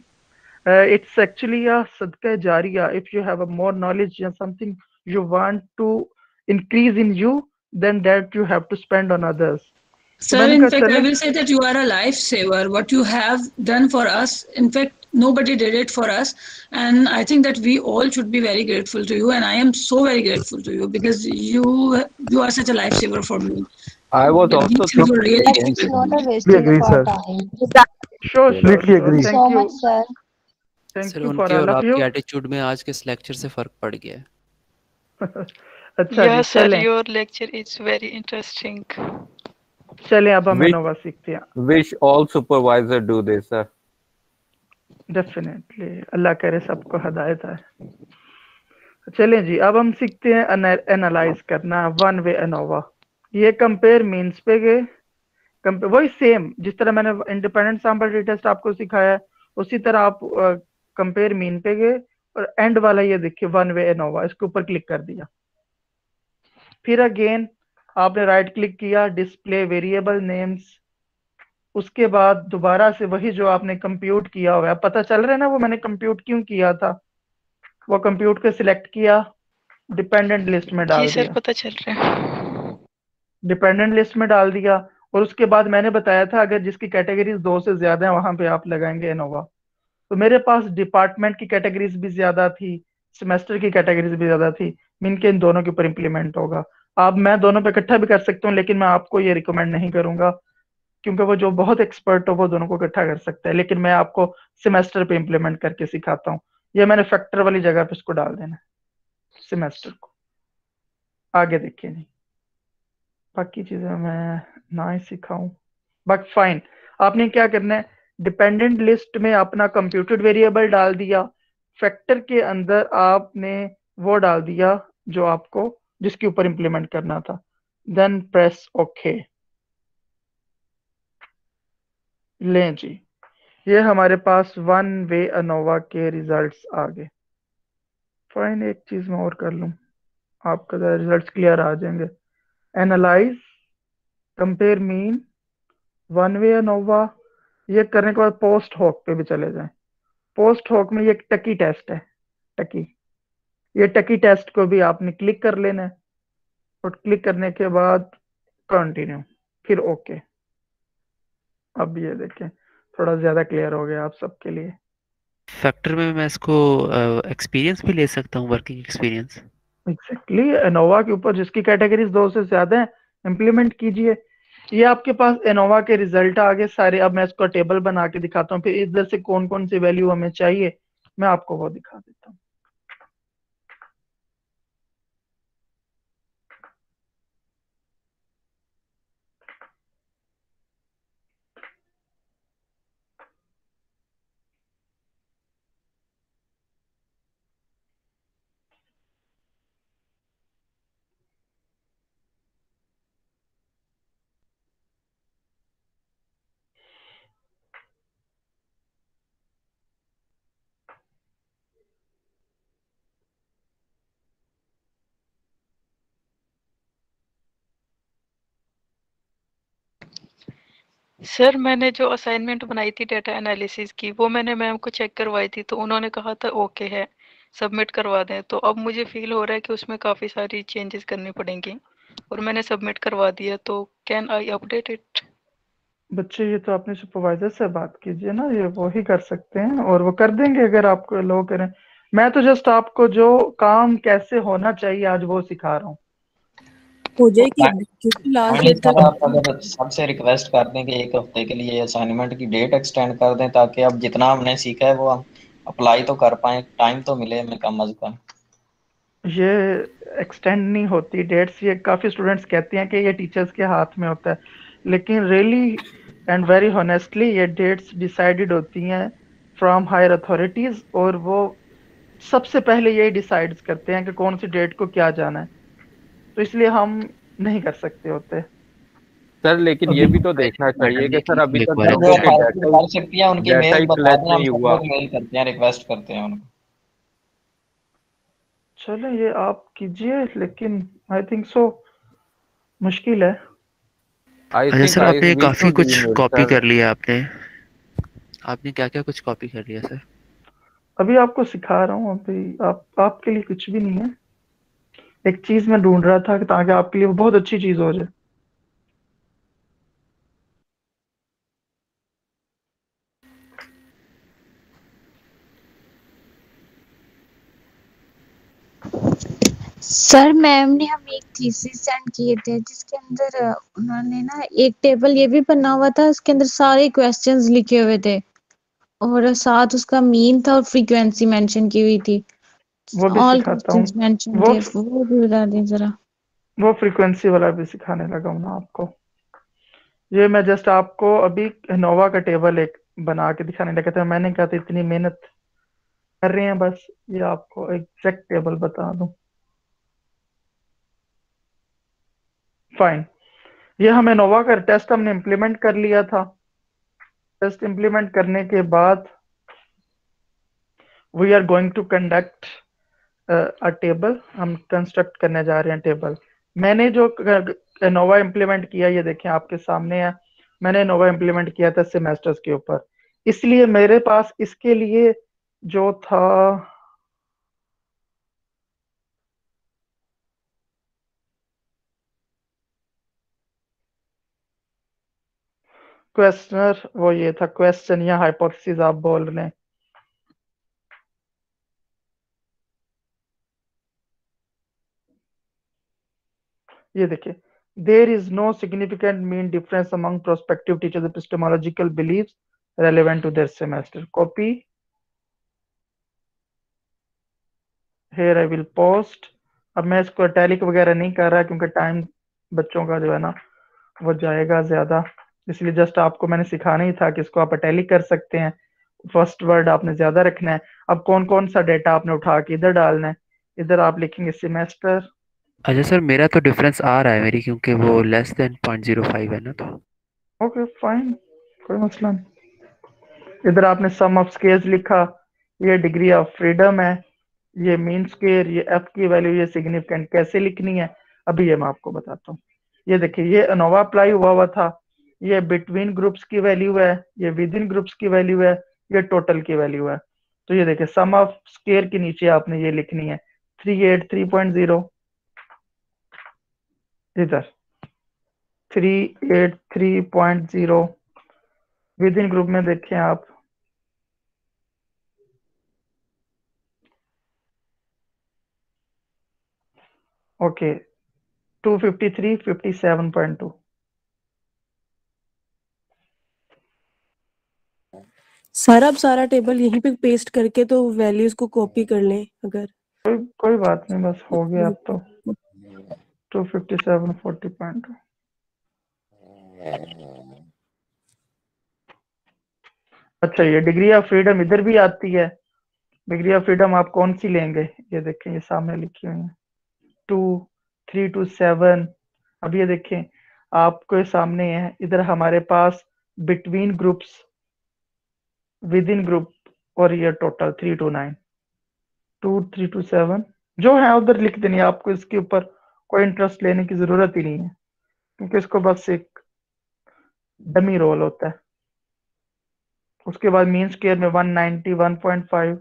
uh, it's actually a sadka jariya. If you have a more knowledge and something you want to increase in you, then that you have to spend on others. Sir, मैंने in कहा, fact, I "चलें, will say that you are a lifesaver. What you have done for us, in fact, nobody did it for us. And I think that we all should be very grateful to you. And I am so very grateful to you because you you are such a lifesaver for me. I was These also things were really thinking. difficult. not a We wasting agree, of our sir. time. Sure, sure, Completely sure. agree. Thank so you. much, sir. Thank sir you for उनके और all of you. आपके attitude में आज के इस lecture से फर्क पड़ गया है [laughs] अच्छा जी Yeah, sir, चलें। your lecture is very interesting. चलें अब हम इनोवा सीखते हैं। wish all supervisor do this, sir. Definitely अल्लाह करे सबको हदायत है। चलें जी अब हम सीखते हैं एनालाइज करना वन वे एनोवा ये कंपेयर मीन्स पे गए वही सेम जिस तरह मैंने इंडिपेंडेंट सैंपल टेस्ट आपको सिखाया उसी तरह आप कंपेयर मीन पे गए और एंड वाला ये देखिए वन वे एनोवा इसके ऊपर क्लिक कर दिया। फिर अगेन आपने राइट क्लिक किया डिस्प्ले वेरिएबल नेम्स उसके बाद दोबारा से वही जो आपने कंप्यूट किया हुआ है पता चल रहा है ना वो मैंने कंप्यूट क्यों किया था? वो कंप्यूट को सिलेक्ट किया डिपेंडेंट लिस्ट में जी डाल सर दिया। पता चल रहा है। डिपेंडेंट लिस्ट में डाल दिया और उसके बाद मैंने बताया था अगर जिसकी कैटेगरीज दो से ज़्यादा है वहाँ पे आप लगाएँगे इनोवा तो मेरे पास डिपार्टमेंट की कैटेगरीज भी ज़्यादा थी सेमेस्टर की कैटेगरीज भी ज़्यादा थी मीन के इन दोनों के ऊपर इम्प्लीमेंट होगा। आप, मैं दोनों पे इकट्ठा भी कर सकता हूँ, लेकिन मैं आपको ये रिकमेंड नहीं करूँगा, क्योंकि वो जो बहुत एक्सपर्ट हो, वो दोनों को इकट्ठा कर सकता है। लेकिन मैं आपको सेमेस्टर पे इम्प्लीमेंट करके सिखाता हूँ। ये मैंने फैक्टर वाली जगह पे इसको डाल देना सेमेस्टर को। आगे देखिए नहीं। बाकी चीज़ें मैं ना ही सिखाऊं। बट फाइन आपने क्या करना है? डिपेंडेंट लिस्ट में अपना कंप्यूटेड वेरिएबल डाल दिया। फैक्टर के अंदर आपने वो डाल दिया। जो आपको, जिसके ऊपर इम्प्लीमेंट करना था। देन प्रेस ओके लें जी। ये हमारे पास वन वे अनोवा के रिजल्ट्स आ गए। फाइन एक चीज़ मैं और कर लूँ। आपका रिजल्ट्स क्लियर आ जाएँगे। Analyze compare mean one way ANOVA ये करने के बाद पोस्ट हॉक पे भी चले जाएँ। पोस्ट हॉक में ये एक टकी टेस्ट है। टकी। ये टकी टेस्ट को भी आपने क्लिक कर लेना है और क्लिक करने के बाद कंटिन्यू फिर ओके अब ये देखें थोड़ा ज़्यादा क्लियर हो गया आप सबके लिए। फैक्टर में मैं इसको एक्सपीरियंस भी ले सकता हूँ वर्किंग एक्सपीरियंस एग्जैक्टली एनोवा के ऊपर जिसकी कैटेगरीज दो से ज़्यादा है इम्प्लीमेंट कीजिए। ये आपके पास एनोवा के रिज़ल्ट आ गए सारे। अब मैं इसको टेबल बना के दिखाता हूँ फिर इधर से कौन कौन सी वैल्यू हमें चाहिए मैं आपको वो दिखा देता हूँ। सर, मैंने जो असाइनमेंट बनाई थी डेटा एनालिसिस की, वो मैंने मैम को चेक करवाई थी तो उन्होंने कहा था ओके है सबमिट करवा दें। तो अब मुझे फील हो रहा है कि उसमें काफ़ी सारी चेंजेस करनी पड़ेंगी, और मैंने सबमिट करवा दिया तो कैन आई अपडेट इट बच्चे, ये तो अपने सुपरवाइजर से बात कीजिए ना, ये वो ही कर सकते हैं, और वो कर देंगे अगर आपको लो करें। मैं तो जस्ट आपको जो काम कैसे होना चाहिए, आज वो सिखा रहा हूँ। हो जाएगी क्योंकि लास्ट सर तक आप अगर सबसे रिक्वेस्ट कर दें कि एक हफ़्ते के लिए असाइनमेंट की डेट एक्सटेंड कर दें ताकि अब जितना हमने सीखा है वो हम अप्लाई तो कर पाए टाइम तो मिले हमें कम अज कम। ये एक्सटेंड नहीं होती डेट्स ये काफ़ी स्टूडेंट्स कहते हैं कि ये टीचर्स के हाथ में होता है। लेकिन रियली एंड वेरी हॉनेस्टली ये डेट्स डिसाइडेड होती हैं फ्रॉम हायर अथॉरिटीज और वो सबसे पहले यही डिसाइड करते हैं कि कौन सी डेट को क्या जाना है। तो इसलिए हम नहीं कर सकते होते। सर लेकिन ये भी तो देखना चाहिए कि सर अभी तक लोगों के है ही नहीं हुआ। मेल करते हैं रिक्वेस्ट करते हैं उनको। चलो ये आप कीजिए लेकिन आई थिंक सो मुश्किल है। आई अच्छा सर आपने काफ़ी कुछ कॉपी कर लिया आपने। आपने क्या क्या कुछ कॉपी कर लिया सर? अभी आपको सिखा रहा हूँ अभी आप आपके लिए कुछ भी नहीं है। एक चीज़ मैं ढूंढ रहा था ताकि आपके लिए वो बहुत अच्छी चीज़ हो जाए। सर, मैम ने हम एक थीसिस सेंड किए थे, जिसके अंदर उन्होंने ना एक टेबल ये भी बना हुआ था, उसके अंदर सारे क्वेश्चंस लिखे हुए थे। और साथ उसका मीन था और फ्रीक्वेंसी मेंशन की हुई थी। वो भी ऑल सिखाता हूँ। वो वो भी बता दें जरा। वो फ्रीक्वेंसी वाला भी सिखाने लगा हूँ ना आपको। ये मैं जस्ट आपको अभी नोवा का टेबल एक बना के दिखाने लगा था। मैंने कहा था इतनी मेहनत कर रहे हैं बस ये आपको एग्जैक्ट टेबल बता दूँ। फाइन ये हमें नोवा का टेस्ट हमने इम्प्लीमेंट कर लिया था। टेस्ट इम्प्लीमेंट करने के बाद we are going to conduct a table हम कंस्ट्रक्ट करने जा रहे हैं टेबल मैंने जो नोवा इम्प्लीमेंट किया, ये देखें आपके सामने है. मैंने नोवा इम्प्लीमेंट किया था सेमेस्टर्स के ऊपर. इसलिए मेरे पास इसके लिए जो था क्वेश्चनर वो ये था क्वेश्चन या हाइपोथेसिस आप बोल रहे हैं. ये देखिए there is no significant mean difference among prospective teachers epistemological believes relevant to their semester copy here I will post अब मैं इसको टैलिक वगैरह नहीं कर रहा क्योंकि टाइम बच्चों का जो है ना, वो जाएगा ज़्यादा। इसलिए जस्ट आपको मैंने सिखाना ही था कि इसको आप अटैलिक कर सकते हैं। फ़र्स्ट वर्ड आपने ज़्यादा रखना है। अब कौन कौन सा डेटा आपने उठा के इधर डालना है? इधर आप लिखेंगे सेमेस्टर अच्छा सर, मेरा तो डिफरेंस आ रहा है मेरी क्योंकि वो less than point zero five है ना तो। ओके फाइन कोई मसला नहीं। इधर आपने सम ऑफ़ स्केयर्स लिखा, ये डिग्री ऑफ़ फ्रीडम है, ये मीन स्केयर ये एफ़ की वैल्यू ये सिग्निफिकेंट कैसे लिखनी है, अभी ये मैं आपको बताता हूँ। ये देखिए, ये अनोवा अप्लाई हुआ हुआ था, ये बिटवीन ग्रुप्स की वैल्यू है, ये विद इन ग्रुप्स की वैल्यू है, ये टोटल की वैल्यू है। तो ये देखिए सम ऑफ़ स्केयर के नीचे आपने ये लिखनी है three eight three point zero इधर three eight three point zero within group में देखें आप। Okay two fifty three fifty seven point two सारा अब सारा टेबल यहीं पे पेस्ट करके तो वैल्यूज़ को कॉपी कर लें अगर। कोई कोई बात नहीं बस हो गया अब तो। Two fifty seven forty point two अच्छा ये डिग्री ऑफ़ फ्रीडम इधर भी आती है। डिग्री ऑफ़ फ्रीडम आप कौन सी लेंगे? ये देखें, ये सामने लिखी हुई है। टू थ्री टू सेवन अब ये देखें, आपके सामने है, इधर हमारे पास between groups within group और ये total three two nine two three two seven जो है उधर लिख देनी, आपको इसके ऊपर कोई इंटरेस्ट लेने की ज़रूरत ही नहीं है क्योंकि इसको बस एक डमी रोल होता है। उसके बाद मीन स्केयर में 191.5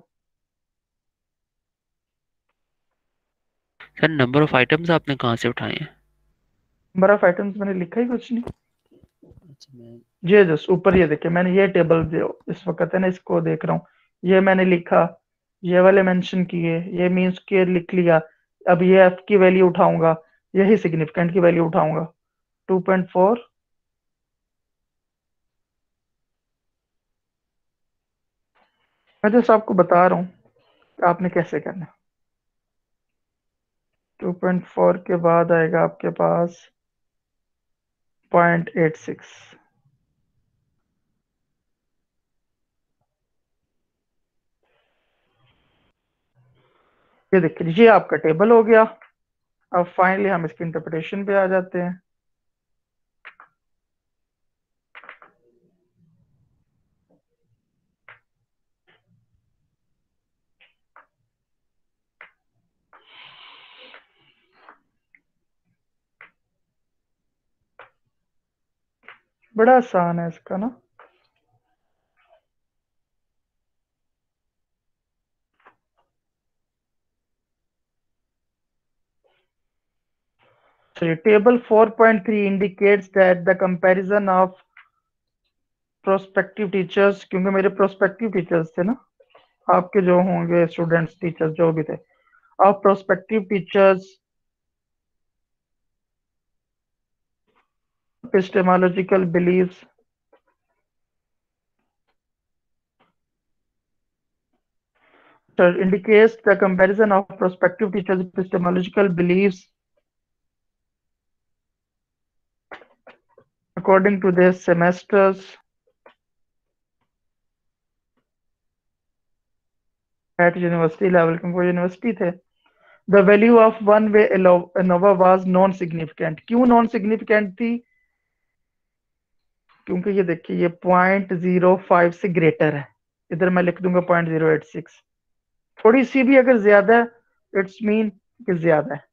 सर नंबर ऑफ़ आइटम्स आपने कहाँ से उठाए हैं? नंबर ऑफ़ आइटम्स मैंने लिखा ही कुछ नहीं। ये जस्ट ऊपर ये देखिए मैंने ये टेबल जो इस वक्त है ना इसको देख रहा हूँ। ये मैंने लिखा ये वाले मेंशन किए ये मीन स्केयर लिख लिया अब ये एफ़ की वैल्यू उठाऊँगा, यही सिग्निफिकेंट की वैल्यू उठाऊँगा। 2.4 मैं जस्ट आपको बता रहा हूँ कि आपने कैसे करना 2.4 के बाद आएगा आपके पास 0.86 ये देखिए, ये आपका टेबल हो गया। अब फाइनली हम इसकी इंटरप्रिटेशन पे आ जाते हैं। बड़ा आसान है इसका ना। So table 4.3 indicates that the comparison of prospective teachers क्योंकि मेरे prospective teachers थे ना आपके जो होंगे स्टूडेंट्स टीचर्स जो भी थे of prospective teachers epistemological beliefs indicates the comparison of prospective teachers epistemological beliefs according to their semesters. At university level, क्योंकि यूनिवर्सिटी थे। The value of one way ANOVA was non significant क्यों non significant थी? क्योंकि ये देखिए, ये point zero five से greater है। इधर मैं लिख दूँगा पॉइंट ज़ीरो एट सिक्स थोड़ी सी भी अगर ज़्यादा है इट्स मीन कि ज़्यादा है।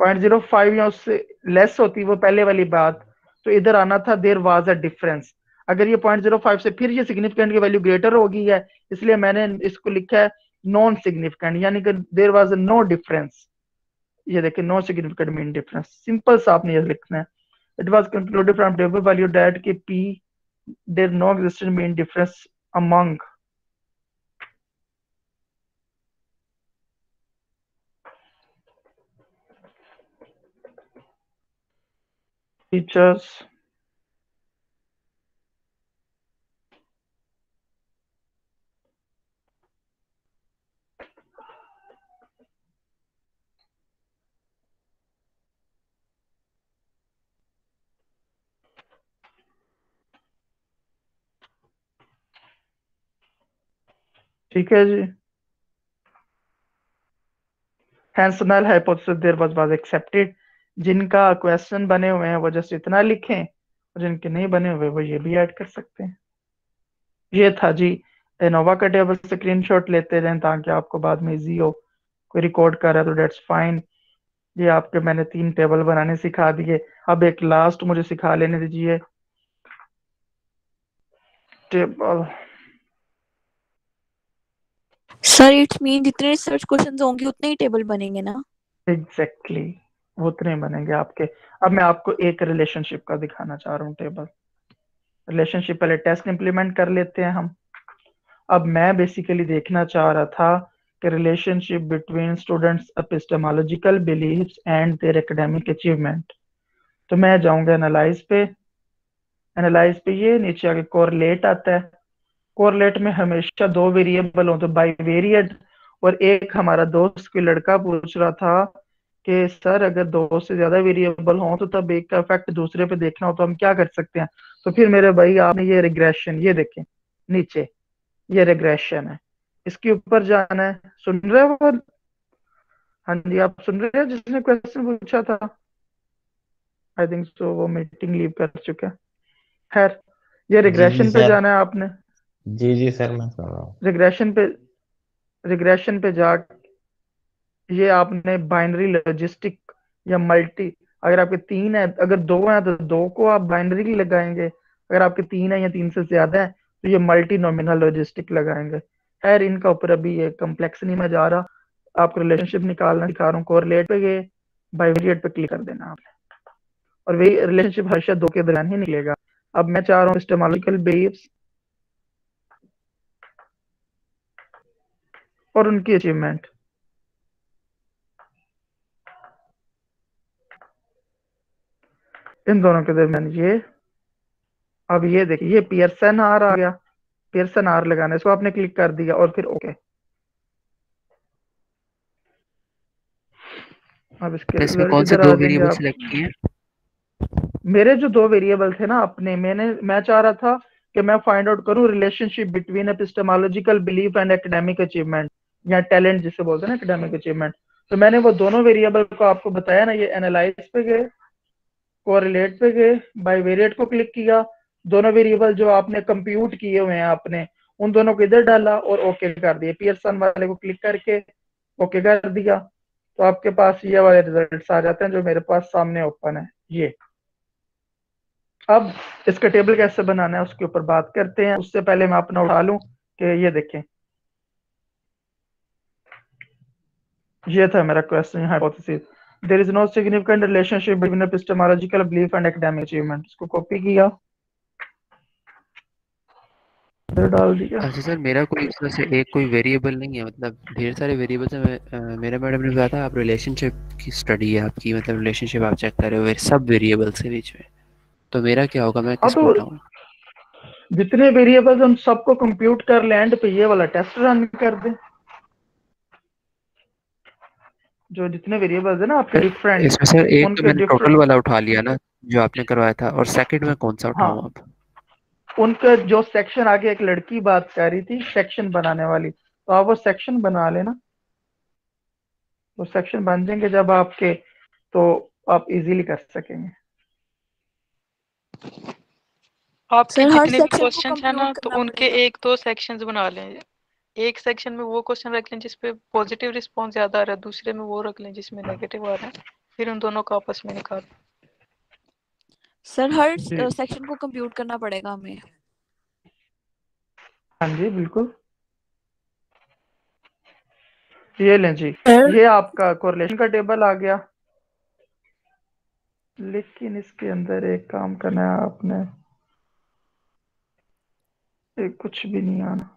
पॉइंट ज़ीरो फाइव या उससे लेस होती, वो पहले वाली बात। तो इधर आना था देर वॉज़ अ डिफरेंस अगर ये पॉइंट ज़ीरो फाइव से फिर ये सिग्निफिकेंट की वैल्यू ग्रेटर होगी है, इसलिए मैंने इसको लिखा है नॉन सिग्निफिकेंट यानी कि देर वॉज़ नो डिफरेंस ये देखिए no significant mean difference simple सा आपने ये लिखना है. It was concluded from table value that के p there no existent mean difference among teachers ठीक है जी hence null hypothesis there was was accepted जिनका क्वेश्चन बने हुए हैं वो जस्ट इतना लिखें और जिनके नहीं बने हुए वो ये भी ऐड कर सकते हैं। ये था जी इनोवा का टेबल स्क्रीनशॉट लेते रहें ताकि आपको बाद में इजी हो। कोई रिकॉर्ड कर रहा है तो डेट्स फाइन ये आपके मैंने तीन टेबल बनाने सिखा दिए। अब एक लास्ट मुझे सिखा लेने दीजिए। टेबल सर इट्स मीन जितने रिसर्च क्वेश्चंस होंगे उतने ही टेबल बनेंगे ना? Exactly exactly. उतने बनेंगे आपके। अब मैं आपको एक रिलेशनशिप का दिखाना चाह रहा हूँ टेबल रिलेशनशिप पहले टेस्ट इंप्लीमेंट कर लेते हैं हम। अब मैं बेसिकली देखना चाह रहा था कि relationship between students epistemological beliefs and their academic achievement तो मैं जाऊँगा एनालाइज पे। एनालाइज पे ये नीचे आगे कोरिलेट आता है। कोरिलेट में हमेशा दो वेरिएबल हो तो बाई बाईवेरिएट और एक हमारा दोस्त कोई लड़का पूछ रहा था कि सर अगर दो से ज़्यादा वेरिएबल हो तो तब एक का इफ़ेक्ट दूसरे पे देखना हो तो हम क्या कर सकते हैं? तो फिर मेरे भाई आपने ये रिग्रेशन ये देखें नीचे ये रिग्रेशन है। इसके ऊपर जाना है। सुन रहे हो हाँ जी आप सुन रहे हैं? जिसने क्वेश्चन पूछा था। आई थिंक सो वो मीटिंग लीव कर चुका है। खैर ये रिग्रेशन पे जाना है आपने। जी जी सर मैं सुन रहा हूँ। रिग्रेशन पे रिग्रेशन पे जा ये आपने बाइनरी लॉजिस्टिक या मल्टी अगर आपके तीन है, अगर दो है तो दो को आप बाइनरी लगाएँगे। अगर आपके तीन है या तीन से ज़्यादा है तो ये मल्टी नॉमिनल लॉजिस्टिक लगाएँगे। खैर, इनका ऊपर अभी ये कम्प्लेक्स नहीं मैं जा रहा। आपको रिलेशनशिप निकालना दिखा रहा हूँ। कोरिलेट पे गए बाइवेरिएट पे क्लिक कर देना आपने। और वही रिलेशनशिप हमेशा दो के दरमियान ही निकलेगा। अब मैं चाह रहा हूँ स्टेमोलिकल बेब्स और उनकी अचीवमेंट इन दोनों के दरमियान ये अब ये देखिए ये पियर्सन आर आ गया। पियर्सन आर लगाना इसको आपने क्लिक कर दिया और फिर ओके अब इसके इसमें कौन से दो वेरिएबल सिलेक्ट किए मेरे जो दो वेरिएबल थे ना अपने मैंने मैं चाह रहा था कि मैं फाइंड आउट करूँ relationship between epistemological belief and academic achievement या टैलेंट जिसे बोलते हैं ना एकेडमिक अचीवमेंट तो मैंने वो दोनों वेरिएबल को आपको बताया ना ये एनालाइज पे गए। कोरिलेट पे गए बाई वेरिएट को क्लिक किया, दोनों वेरिएबल जो आपने कंप्यूट किए हुए हैं आपने, उन दोनों को इधर डाला और ओके कर दिया पियर्सन वाले को क्लिक करके ओके कर दिया। तो आपके पास ये वाले रिजल्ट्स आ जाते हैं जो मेरे पास सामने ओपन है। ये। अब इसका टेबल कैसे बनाना है, उसके ऊपर बात करते हैं। उससे पहले मैं अपना उठा लूँ कि ये देखें। ये था मेरा question hypothesis there is no significant relationship between epistemological belief and academic achievement इसको कॉपी किया। डाल दिया। अच्छा सर मेरा कोई इस तरह से एक कोई वेरिएबल नहीं है मतलब ढेर सारे वेरिएबल्स हैं मेरे मैडम ने बताया था आप रिलेशनशिप की स्टडी है आपकी मतलब रिलेशनशिप आप चेक कर रहे हो सब वेरिएबल्स के बीच में। तो मेरा क्या होगा मैं किसको उठाऊं जितने वेरिएबल्स हम सबको कंप्यूट कर ले पे ये वाला टेस्ट रन कर दें। जो जितने वेरिएबल्स है ना आपके डिफरेंट इसमें सर एक तो मैंने टोटल वाला उठा लिया ना जो आपने करवाया था और सेकंड में कौन सा उठाऊं हाँ। अब उनका जो सेक्शन आगे एक लड़की बात कर रही थी सेक्शन बनाने वाली। तो आप वो सेक्शन बना लेना। वो सेक्शन बन जाएँगे जब आपके तो आप इजीली कर सकेंगे। आपके जितने भी क्वेश्चन है ना तो उनके एक दो सेक्शंस बना लें। एक सेक्शन में वो क्वेश्चन रख लें जिसपे पॉजिटिव रिस्पॉन्स ज़्यादा आ रहा है दूसरे में वो रख लें जिसमें नेगेटिव आ रहा है फिर उन दोनों को आपस में निकाल। सर हर सेक्शन को कंप्यूट करना पड़ेगा हमें। हाँ जी बिल्कुल। ये लें जी। ये आपका कोरिलेशन का टेबल आ गया। लेकिन इसके अंदर एक काम करना है आपने। एक कुछ भी नहीं आना।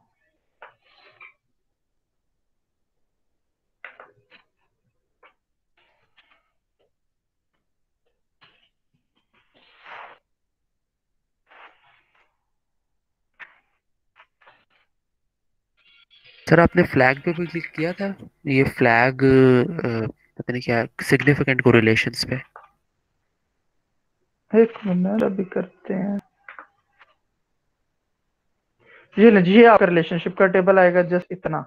सर आपने फ्लैग पे भी क्लिक किया था? ये फ्लैग पता नहीं क्या सिग्निफिकेंट कोरिलेशंस पे। एक मिनट अभी करते हैं। ये लें जी आपका रिलेशनशिप का टेबल आएगा जस्ट इतना।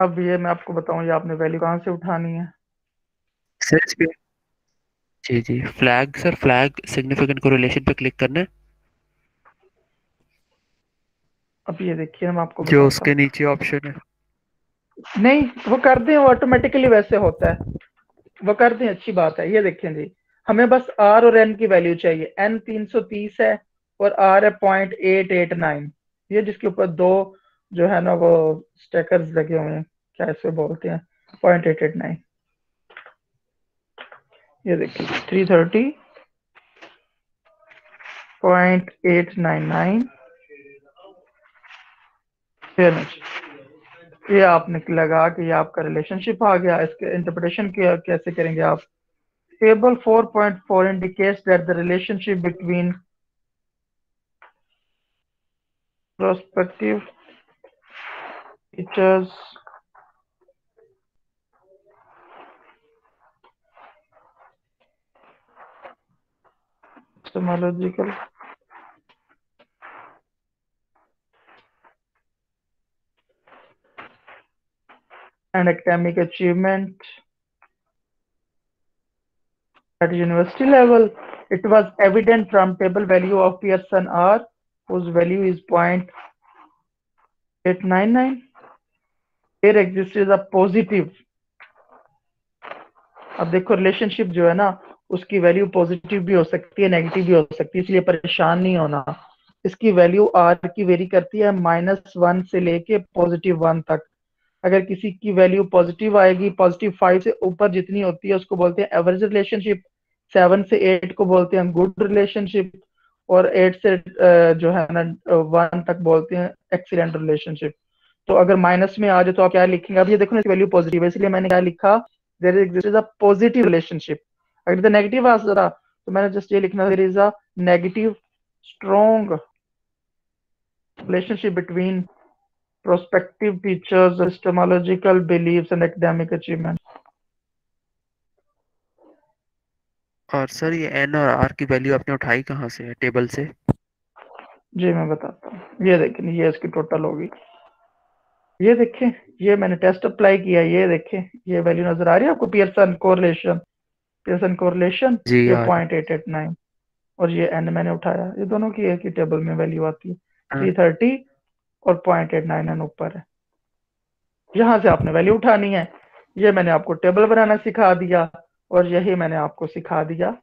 अब ये मैं आपको बताऊँ ये आपने वैल्यू कहाँ से उठानी है? सर पे। जी जी। Flag sir flag significant correlation पे क्लिक करना। है अब ये देखिए मैं आपको जो उसके नीचे ऑप्शन है। नहीं वो कर दें ऑटोमेटिकली वैसे होता है। वो कर दें अच्छी बात है। ये देखें जी हमें बस आर और एन की वैल्यू चाहिए। एन 330 है और आर है पॉइंट एट एट नाइन ये जिसके ऊपर दो जो है ना वो स्टेकर्स लगे हुए हैं क्या इसे बोलते हैं? पॉइंट एट एट नाइन ये देखिए three thirty point eight nine nine ये आपने लगा कि ये आपका रिलेशनशिप आ गया, इसके इंटरप्रिटेशन कैसे करेंगे आप? Table four point four indicate that the relationship between prospective teachers epistemological and academic achievement at university level, it was evident from table value of Pearson R, whose value is 0.899. There exists a positive. अब देखो relationship जो है ना उसकी value positive भी हो सकती है नेगेटिव भी हो सकती है इसलिए परेशान नहीं होना इसकी वैल्यू आर की वेरी करती है माइनस वन से लेके पॉजिटिव वन तक अगर किसी की वैल्यू पॉजिटिव आएगी पॉजिटिव फाइव से ऊपर जितनी होती है, उसको बोलते हैं एवरेज रिलेशनशिप सेवन से एट को बोलते हैं गुड रिलेशनशिप और एट से जो है ना वन तक बोलते हैं एक्सीलेंट रिलेशनशिप तो अगर माइनस में आ जाए तो आप क्या लिखेंगे? अब ये देखो ना वैल्यू पॉजिटिव है, इसलिए मैंने क्या लिखा there is is a positive relationship अगर नेगेटिव आ रहा तो मैंने जस्ट ये लिखना there is a negative strong relationship between prospective teachers, epistemological beliefs, and academic achievements. और सर ये एन और आर की वैल्यू आपने उठाई कहाँ से? है टेबल से? जी मैं बताता हूँ। ये देखें ये इसकी टोटल होगी। ये देखें ये मैंने टेस्ट अप्लाई किया ये देखें ये वैल्यू नज़र आ रही है आपको? पियर्सन कोरिलेशन पियर्सन कोरिलेशन ये हाँ। पॉइंट एट एट नाइन और ये एन मैंने उठाया। ये दोनों की एक ही टेबल में वैल्यू आती है। हाँ। थ्री थर्टी और पॉइंट एट नाइन एन ऊपर है। यहाँ से आपने वैल्यू उठानी है। ये मैंने आपको टेबल बनाना सिखा दिया और यही मैंने आपको सिखा दिया।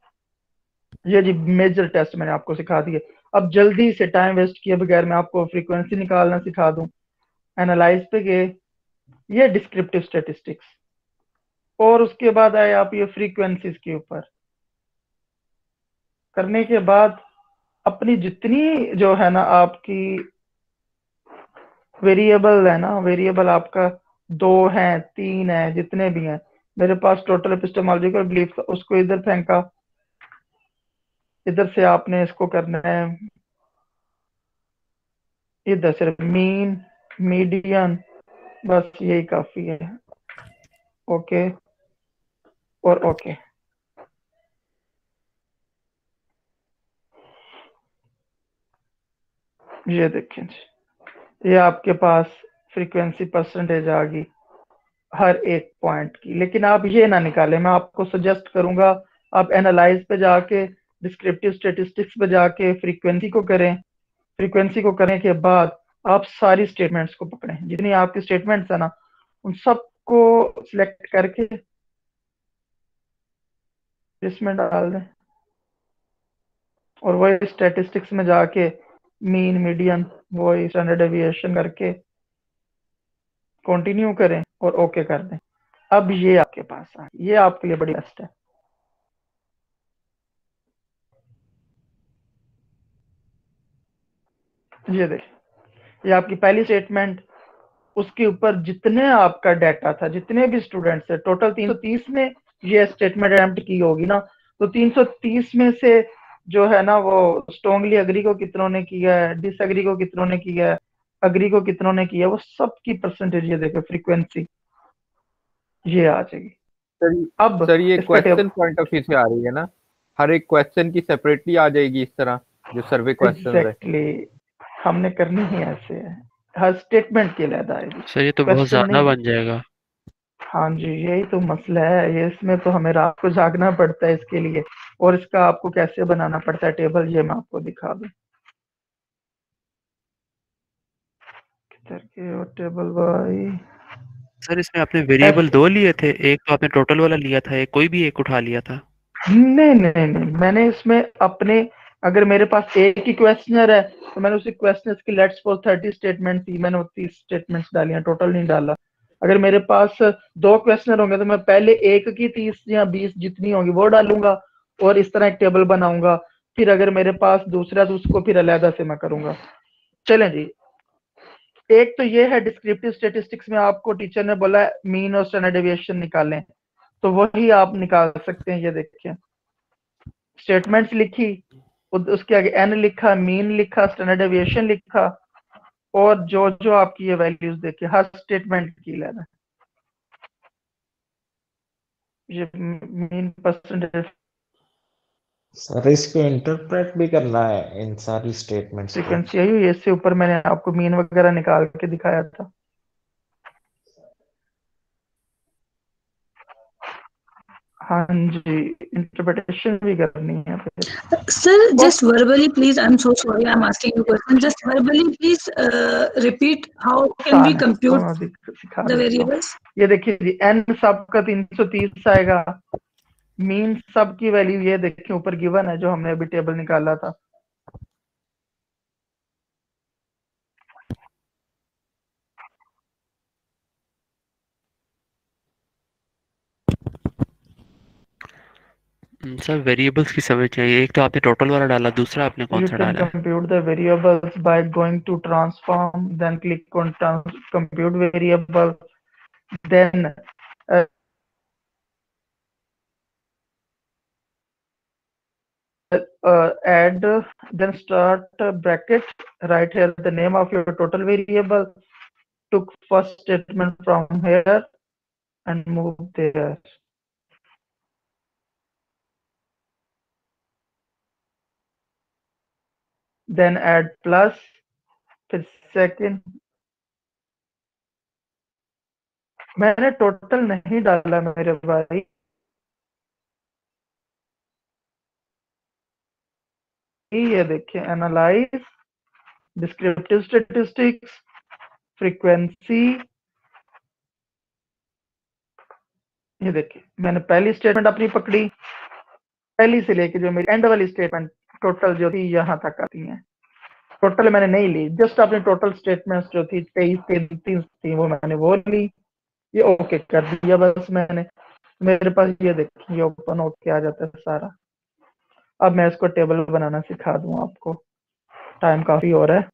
ये जी मेजर टेस्ट मैंने आपको सिखा दिए अब जल्दी से टाइम वेस्ट किए बगैर मैं आपको फ्रीक्वेंसी निकालना सिखा दूँ। एनालाइज पे गए। ये डिस्क्रिप्टिव स्टेटिस्टिक्स और उसके बाद आए आप ये फ्रीक्वेंसीज के ऊपर। करने के बाद अपनी जितनी जो है ना आपकी वेरिएबल है ना, वेरिएबल आपका दो है, तीन है, जितने भी हैं। मेरे पास टोटल एपिस्टेमोलॉजिकल बिलीफ था उसको इधर फेंका। इधर से आपने इसको करना है। इधर से मीन मीडियन बस यही काफ़ी है। ओके और ओके ये देखें जी। ये आपके पास फ्रीक्वेंसी परसेंटेज आ गई हर एक पॉइंट की। लेकिन आप ये ना निकालें, मैं आपको सजेस्ट करूँगा, आप एनालाइज पे जाके डिस्क्रिप्टिव स्टेटिस्टिक्स पे जाके फ्रीक्वेंसी को करें। फ्रीक्वेंसी को करने के बाद आप सारी स्टेटमेंट्स को पकड़ें। जितनी आपकी स्टेटमेंट्स है ना, उन सबको सिलेक्ट करके इसमें डाल दें। और वही स्टेटिस्टिक्स में जाके मीन मीडियन वही स्टैंडर्ड डेविएशन करके कंटिन्यू करें और ओके कर दें। अब ये आपके पास आ ये आपके लिए बड़ी बेस्ट है। ये देखिए ये आपकी पहली स्टेटमेंट उसके ऊपर जितने आपका डाटा था, जितने भी स्टूडेंट्स है टोटल 330 में ये स्टेटमेंट अटेम्प्ट की होगी ना तो 330 में से जो है ना वो स्ट्रॉन्गली अग्री को कितनों ने किया है डिसअग्री को कितनों ने किया है अग्री को कितनों ने किया वो सबकी परसेंटेज ये देखे फ्रीक्वेंसी ये आ जाएगी। सर अब सर ये क्वेश्चन पॉइंट ऑफ़ व्यू से आ रही है ना हर एक क्वेश्चन की सेपरेटली आ जाएगी इस तरह जो सर्वे क्वेश्चन है हमने करनी ही ऐसे है। हर स्टेटमेंट के लिए आएगी सर ये तो बहुत ज़्यादा बन जाएगा। हाँ जी यही तो मसला है ये इसमें तो हमें रात को जागना पड़ता है इसके लिए और इसका आपको कैसे बनाना पड़ता है टेबल ये मैं आपको दिखा दूँ। किधर के और टेबल भाई? सर इसमें आपने वेरिएबल दो लिए थे एक तो आपने टोटल वाला लिया था एक कोई भी एक उठा लिया था। नहीं नहीं नहीं मैंने इसमें अपने अगर मेरे पास एक ही क्वेश्चनर है तो मैंने उसी क्वेश्चनर की लेट्स सपोज़ थर्टी स्टेटमेंट थी मैंने वो तीस स्टेटमेंट्स डाली हैं टोटल नहीं डाला। अगर मेरे पास दो क्वेश्चनर होंगे तो मैं पहले एक की तीस या बीस जितनी होंगी, वो डालूँगा और इस तरह एक टेबल बनाऊँगा। फिर अगर मेरे पास दूसरा तो उसको फिर अलहदा से मैं करूँगा। चलें जी। एक तो ये है डिस्क्रिप्टिव स्टेटिस्टिक्स में आपको टीचर ने बोला मीन और स्टैंडर्ड डेविएशन निकालें। तो वही आप निकाल सकते हैं, ये देखिए। स्टेटमेंट्स लिखी उसके आगे एन लिखा मीन लिखा स्टैंडर्ड डेविएशन लिखा और जो जो आपकी ये वैल्यूज़ देखिए हर स्टेटमेंट की लेना ये मीन परसेंटेज सर इसको इंटरप्रेट भी करना है इन सारी स्टेटमेंट्स सीक्वेंस यही इससे ऊपर मैंने आपको मीन वगैरह निकाल के दिखाया था। हाँ जी इंटरप्रिटेशन भी करनी है फिर। Sir just verbally please I am so sorry I am asking you question just verbally please repeat how can we compute the variables ये देखिए जी एन सब का 330 आएगा। मीन सब की वैल्यू ये देखिए ऊपर गिवन है जो हमने अभी टेबल निकाला था। सर वेरिएबल्स की समझ चाहिए एक तो आपने टोटल वाला डाला दूसरा आपने कौन सा डाला है variables by going to transform then click on trans compute variable then uh, uh, add then start bracket right here the name of your total variable took first statement from here and move there then add plus फिर second मैंने total नहीं डाला मेरे भाई। ये देखिए analyse descriptive statistics frequency ये देखिए, मैंने पहली स्टेटमेंट अपनी पकड़ी। पहली से लेके जो मेरी एंड वाली स्टेटमेंट टोटल जो थी यहाँ तक आती है। टोटल मैंने नहीं ली जस्ट अपनी टोटल स्टेटमेंट्स जो थी, तेईस, तैतीस थी, वो मैंने वो ली। ये ओके कर दिया बस मैंने। मेरे पास ये देखिए ओपन होके आ जाता है सारा। अब मैं इसको टेबल बनाना सिखा दूँ आपको। टाइम काफ़ी हो रहा है।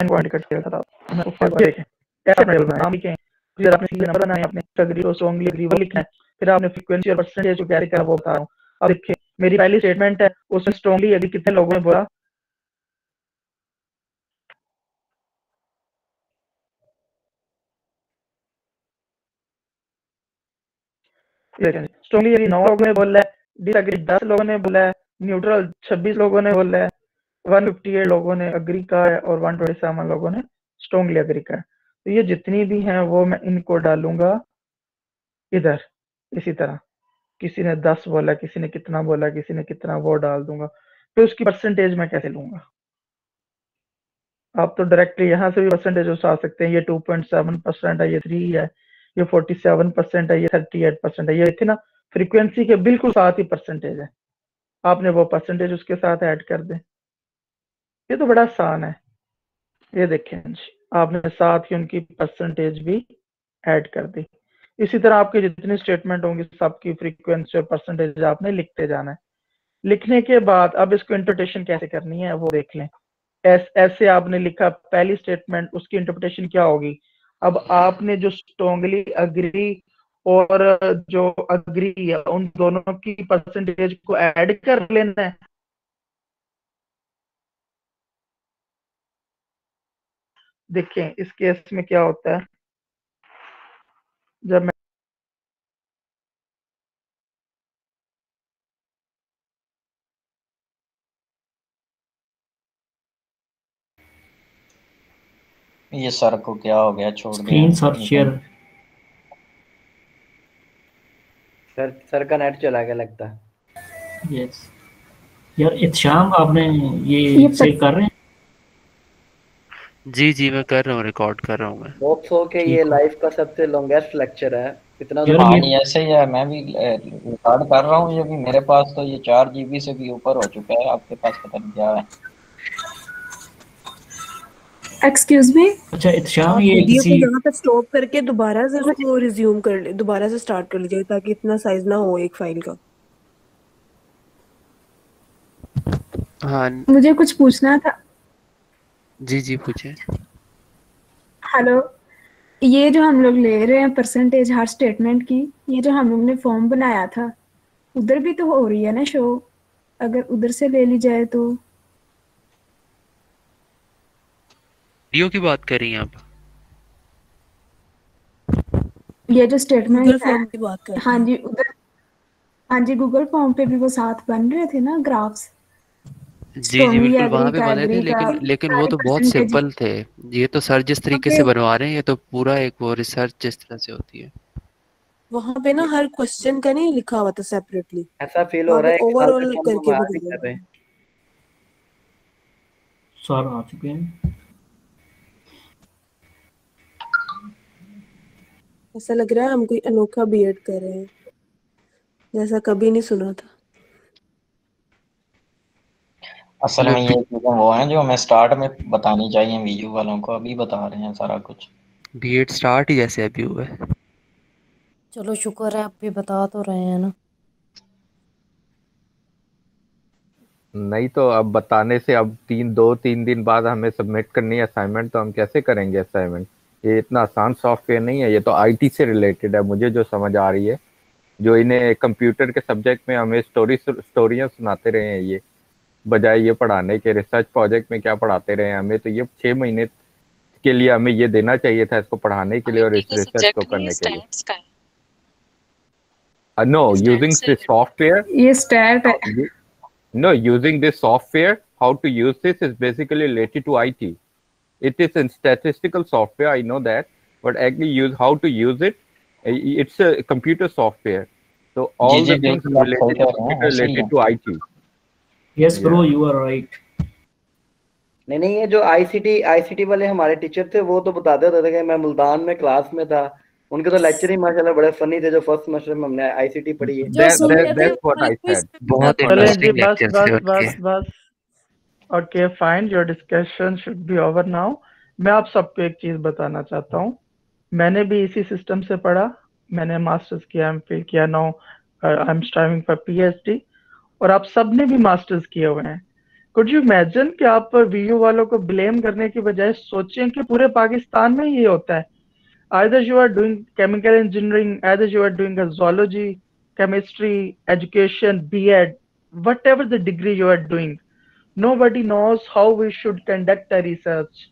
क्वांटिटी का टेबल लिखें फिर आपने सीधे नंबर बनाए अपने एग्री और स्ट्रांगली एग्री वो लिखना है। फिर आपने फ्रीक्वेंसी और परसेंटेज जो कैरी करा वो बता रहा हूँ अब देखिए, मेरी पहली स्टेटमेंट है, उसमें स्ट्रांगली एग्री कितने लोगों ने बोला? स्ट्रांगली एग्री नौ लोगों ने बोला है डिसएग्री दस लोगों ने बोला है न्यूट्रल छब्बीस लोगों ने बोला है वन फिफ्टी एट लोगों ने अग्री का है और वन ट्वेंटी सेवन लोगों ने स्ट्रांगली अग्री कहा है। तो ये जितनी भी हैं वो मैं इनको डालूँगा इधर, इसी तरह। किसी ने दस बोला, किसी ने कितना बोला, किसी ने कितना वो डाल दूँगा। फिर उसकी परसेंटेज मैं कैसे लूँगा? आप तो डायरेक्टली यहाँ से भी परसेंटेज उठा सकते हैं। ये टू पॉइंट सेवन परसेंट है, ये थ्री है, ये फोर्टी सेवन परसेंट है, ये थर्टी एट परसेंट है। ये थी ना फ्रीक्वेंसी के बिल्कुल साथ ही परसेंटेज है। आपने वो परसेंटेज उसके साथ ऐड कर दे। ये तो बड़ा आसान है। ये देखें जी। आपने साथ ही उनकी परसेंटेज भी ऐड कर दी। इसी तरह आपके जितनी स्टेटमेंट होंगी सबकी फ्रीक्वेंसी और परसेंटेज आपने लिखते जाना है। लिखने के बाद अब इसको इंटरप्रिटेशन कैसे करनी है वो देख लें। ऐस, ऐसे आपने लिखा पहली स्टेटमेंट उसकी इंटरप्रिटेशन क्या होगी? अब आपने जो स्ट्रोंगली अग्री और जो अग्री है उन दोनों की परसेंटेज को ऐड कर लेना है। देखें इस केस में क्या होता है? जब मैं ये सर को क्या हो गया? छोड़ दिया। Screen sir share sir sir का नेट चला गया लगता है। यस यार इत्शाम आपने ये, ये सेव कर रहे हैं? जी जी मैं कर रहा हूँ रिकॉर्ड कर रहा हूँ मैं। होप सो के ये लाइफ का सबसे लॉन्गेस्ट लेक्चर है। इतना तो हाँ। ऐसे ही है मैं भी रिकॉर्ड कर रहा हूँ ये भी मेरे पास तो ये चार जीबी से भी ऊपर हो चुका है आपके पास पता नहीं क्या है। एक्सक्यूज मी अच्छा इत्शाम ये वीडियो को किसी यहाँ तक स्टॉप करके दोबारा से उसको रिज्यूम कर ले दोबारा से स्टार्ट कर लीजिए ताकि इतना साइज़ ना हो एक फ़ाइल का। हाँ। मुझे कुछ पूछना था जी जी पूछे हेलो। ये जो हम लोग ले रहे हैं परसेंटेज हर स्टेटमेंट की ये जो हम लोग ने फॉर्म बनाया था उधर भी तो हो रही है ना शो अगर उधर से ले ली जाए तो। वीडियो की बात कर रही हैं आप। ये जो स्टेटमेंट फॉर्म की बात कर हाँ। जी उधर हाँ जी गूगल फॉर्म पे भी वो साथ बन रहे थे ना ग्राफ्स जी जी बिल्कुल वहाँ पे बने थे लेकिन लेकिन वो तो बहुत सिंपल थे। ये तो सर जिस तरीके से बनवा रहे हैं ये तो पूरा एक वो रिसर्च जिस तरह से होती है। वहाँ पे ना हर क्वेश्चन का नहीं लिखा हुआ था सेपरेटली ऐसा फील हो रहा है ओवरऑल करके बात बता रहे रहे सर आ चुके हैं। ऐसा लग रहा है हम कोई अनोखा बीएड कर रहे हैं। जैसा कभी नहीं सुना था। असल में ये चीज़ें वो हैं जो हमें स्टार्ट में बतानी चाहिए वीडियो वालों को। अभी बता रहे हैं सारा कुछ। बीएड स्टार्ट ही जैसे अभी हुआ है। चलो शुक्र है आप भी बता तो रहे हैं ना। नहीं तो अब बताने से अब तीन दो तीन दिन बाद हमें सबमिट करनी है असाइनमेंट तो हम कैसे करेंगे असाइनमेंट ये इतना आसान सॉफ्टवेयर नहीं है ये तो आईटी से रिलेटेड है मुझे जो समझ आ रही है। जो इन्हें कंप्यूटर के सब्जेक्ट में हमें स्टोरी स्टोरियाँ सुनाते रहे हैं ये। बजाय ये पढ़ाने के रिसर्च प्रोजेक्ट में क्या पढ़ाते रहे हमें तो ये छह महीने के लिए हमें ये देना चाहिए था इसको पढ़ाने के लिए और इस रिसर्च को करने के लिए। नो यूजिंग दिस सॉफ्टवेयर ये stat no using this software how to use this is basically related to I T it is in statistical software I know that but actually use how to use it it's computer software तो all things related to I T yes bro you are right नहीं नहीं ये जो ICT ICT वाले हमारे teacher थे वो तो बताते होते थे कि मैं मुल्तान में क्लास में था। उनके तो लेक्चर ही माशाल्लाह बड़े फनी थे जो फ़र्स्ट सेमेस्टर में हमने आईसीटी पढ़ी है। that's what I said. बहुत इंटरेस्टिंग लेक्चर्स थे बस बस बस okay fine your discussion should be over now मैं आप सबको एक चीज़ बताना चाहता हूँ। मैंने भी इसी सिस्टम से पढ़ा। मैंने मास्टर्स किया एम फिल किया now I am striving for PhD और आप सबने भी मास्टर्स किए हुए हैं। कुछ यू इमेजिन कि आप वीयू वालों को ब्लेम करने की बजाय सोचें कि पूरे पाकिस्तान में ये होता है? Other you are doing chemical engineering other you are doing zoology chemistry education B Ed whatever the degree you are doing nobody knows how we should conduct a research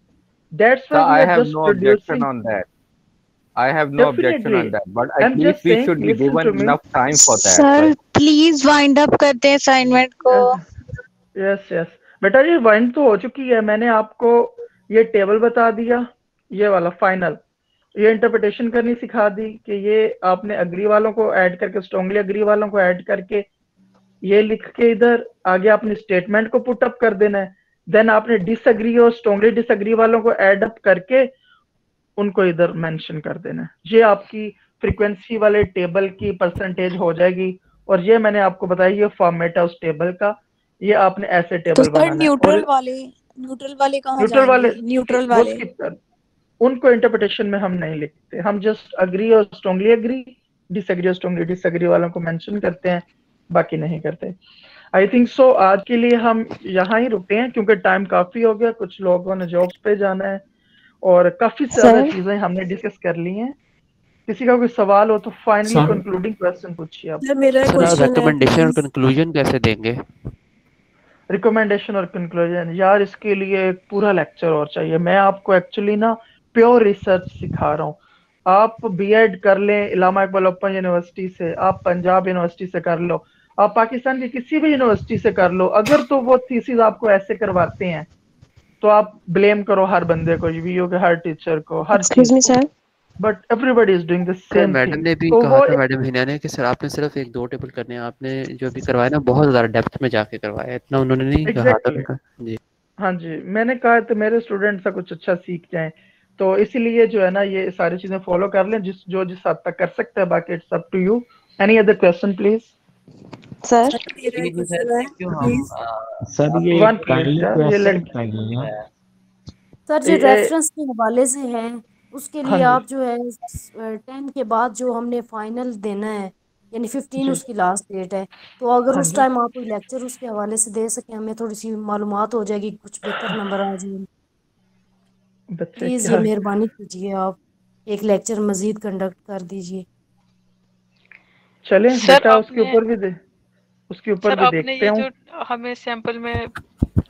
that's why I have no objection on that I have no objection on that, but at I'm least we saying, should be given enough time for that. Sir right? Please wind up करते हैं assignment को। Yes yes बेटा ये wind तो हो चुकी है। मैंने आपको ये टेबल बता दिया ये वाला फाइनल ये इंटरप्रिटेशन करनी सिखा दी कि ये आपने अग्री वालों को ऐड करके स्ट्रॉन्गली अग्री वालों को ऐड करके ये लिख के इधर आगे आपने स्टेटमेंट को पुट अप कर देना है। देन आपने डिसएग्री और स्ट्रॉन्गली डिसएग्री वालों को ऐड अप करके उनको इधर मेंशन कर देना। ये आपकी फ्रीक्वेंसी वाले टेबल की परसेंटेज हो जाएगी और ये मैंने आपको बताया ये फॉर्मेट है उस टेबल का। ये आपने ऐसे तो टेबल बनाना न्यूट्रल वाले न्यूट्रल वाले न्यूट्रल वाले न्यूट्रल वाले। उनको इंटरप्रिटेशन में हम नहीं लिखते। हम जस्ट अग्री और स्ट्रॉन्गली अग्री डिसएग्री और स्ट्रॉन्गली डिसएग्री वालों को मेंशन करते हैं बाकी नहीं करते। आई थिंक सो आज के लिए हम यहाँ ही रुकते हैं क्योंकि टाइम काफ़ी हो गया कुछ लोगों ने जॉब्स पे जाना है। और काफ़ी ज़्यादा सर? चीज़ें हमने डिस्कस कर ली हैं। किसी का कोई सवाल हो तो फाइनली कंक्लूडिंग क्वेश्चन पूछिए आप। मेरा रिकमेंडेशन और कंक्लूजन कैसे देंगे? रिकमेंडेशन और कंक्लूजन यार इसके लिए एक पूरा लेक्चर और चाहिए। मैं आपको एक्चुअली ना प्योर रिसर्च सिखा रहा हूँ। आप बीएड कर लें इलामा इकबाल ओपन यूनिवर्सिटी से। आप पंजाब यूनिवर्सिटी से कर लो। आप पाकिस्तान की किसी भी यूनिवर्सिटी से कर लो। अगर तो वो थीसिस आपको ऐसे करवाते हैं तो आप ब्लेम करो हर बंदे को वीओ के हर टीचर को हर excuse me sir but everybody is doing the same madam ने भी तो कहा था मैडम हिना ने कि सर आपने सिर्फ़ एक दो टेबल करने हैं आपने जो अभी करवाया ना बहुत ज़्यादा डेप्थ में जाके करवाया इतना उन्होंने नहीं कहा था जी। हाँ जी मैंने कहा तो मेरे स्टूडेंट सा कुछ अच्छा सीख जाए। तो इसीलिए जो है ना ये सारी चीज़ें फॉलो कर लें जिस जो जिस हद तक कर सकते हैं बाकी it's up to you any other question please sir? Sir है यू अ, सर जो रेफरेंस के हवाले से है उसके हाँ लिए आप जो है टेन के बाद जो हमने फाइनल देना है यानी फिफ्टीन उसकी लास्ट डेट है तो अगर हाँ उस टाइम आप कोई लेक्चर उसके हवाले से दे सकें हमें थोड़ी सी मालूम हो जाएगी कुछ बेहतर नंबर आ जाए। प्लीज़ ये मेहरबानी कीजिए आप एक लेक्चर मजीद कंडक्ट कर दीजिए। चलें सर बेटा उसके ऊपर भी दे। उसके ऊपर भी देखते ये हूँ। जो हमें सैंपल में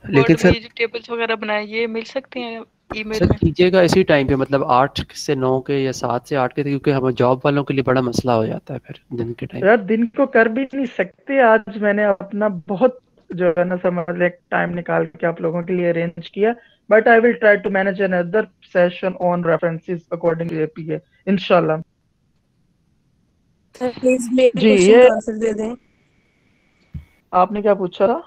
लेकिन सर टेबल्स वगैरह बनाए ये मिल सकते हैं सर कीजिएगा इसी टाइम पे मतलब आठ से नौ के या सात से आठ के क्योंकि हमें जॉब वालों के लिए बड़ा मसला हो जाता है फिर दिन के टाइम यार दिन को कर भी नहीं सकते। आज मैंने अपना बहुत जो है ना समझ ले टाइम निकाल के आप लोगों के लिए अरेंज किया। But I will try to manage another session on references according to APA इंशाल्लाह सर प्लीज़ मेरे जी ये दे दें। आपने क्या पूछा था?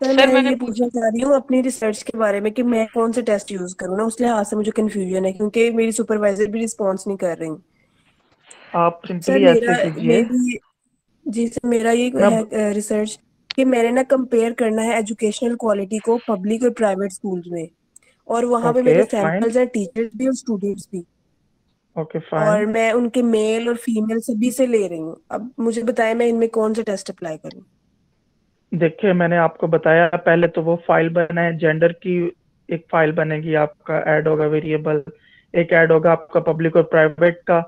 सर मैं मैंने ये पूछना चाह रही हूँ अपनी रिसर्च के बारे में कि मैं कौन से टेस्ट यूज़ करूँ ना उस लिहाज से मुझे कंफ्यूजन है क्योंकि मेरी सुपरवाइजर भी रिस्पॉन्स नहीं कर रही। आप सर सिंपली मेरा ऐसे कीजिए जी सर मेरा ये है रिसर्च कि मैंने ना कंपेयर करना है एजुकेशनल क्वालिटी को पब्लिक और प्राइवेट स्कूल्स में और वहाँ okay, पे मेरे सैंपल्स हैं टीचर्स भी और स्टूडेंट्स भी। ओके और मैं उनके मेल और फीमेल सभी से ले रही हूँ। अब मुझे बताएँ मैं इनमें कौन से टेस्ट अप्लाई करूँ? देखिए मैंने आपको बताया पहले तो वो फ़ाइल बनाए जेंडर की एक फ़ाइल बनेगी आपका ऐड होगा वेरिएबल एक ऐड होगा आपका पब्लिक और प्राइवेट का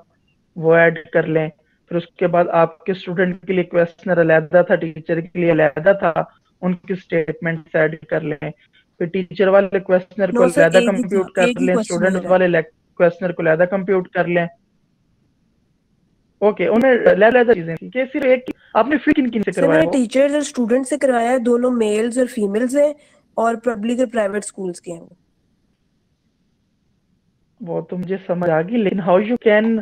वो ऐड कर लें। फिर उसके बाद आपके स्टूडेंट के लिए क्वेश्चनर अलहदा था टीचर के लिए अलहदा था उनकी स्टेटमेंट ऐड कर लें। फिर टीचर वाले क्वेश्चनर को अलहदा कंप्यूट कर लें स्टूडेंट वाले क्वेश्चनर को अलहदा कंप्यूट कर लें। ओके उन्हें लेवल चीज़ें। थी कि सिर्फ़ एक आपने फिर किन किन से करवाया मैंने टीचर्स और स्टूडेंट से करवाया है। दोनों मेल्स और फीमेल्स हैं और पब्लिक और प्राइवेट स्कूल्स के हैं वो। तो मुझे समझ आ गई लेकिन how you can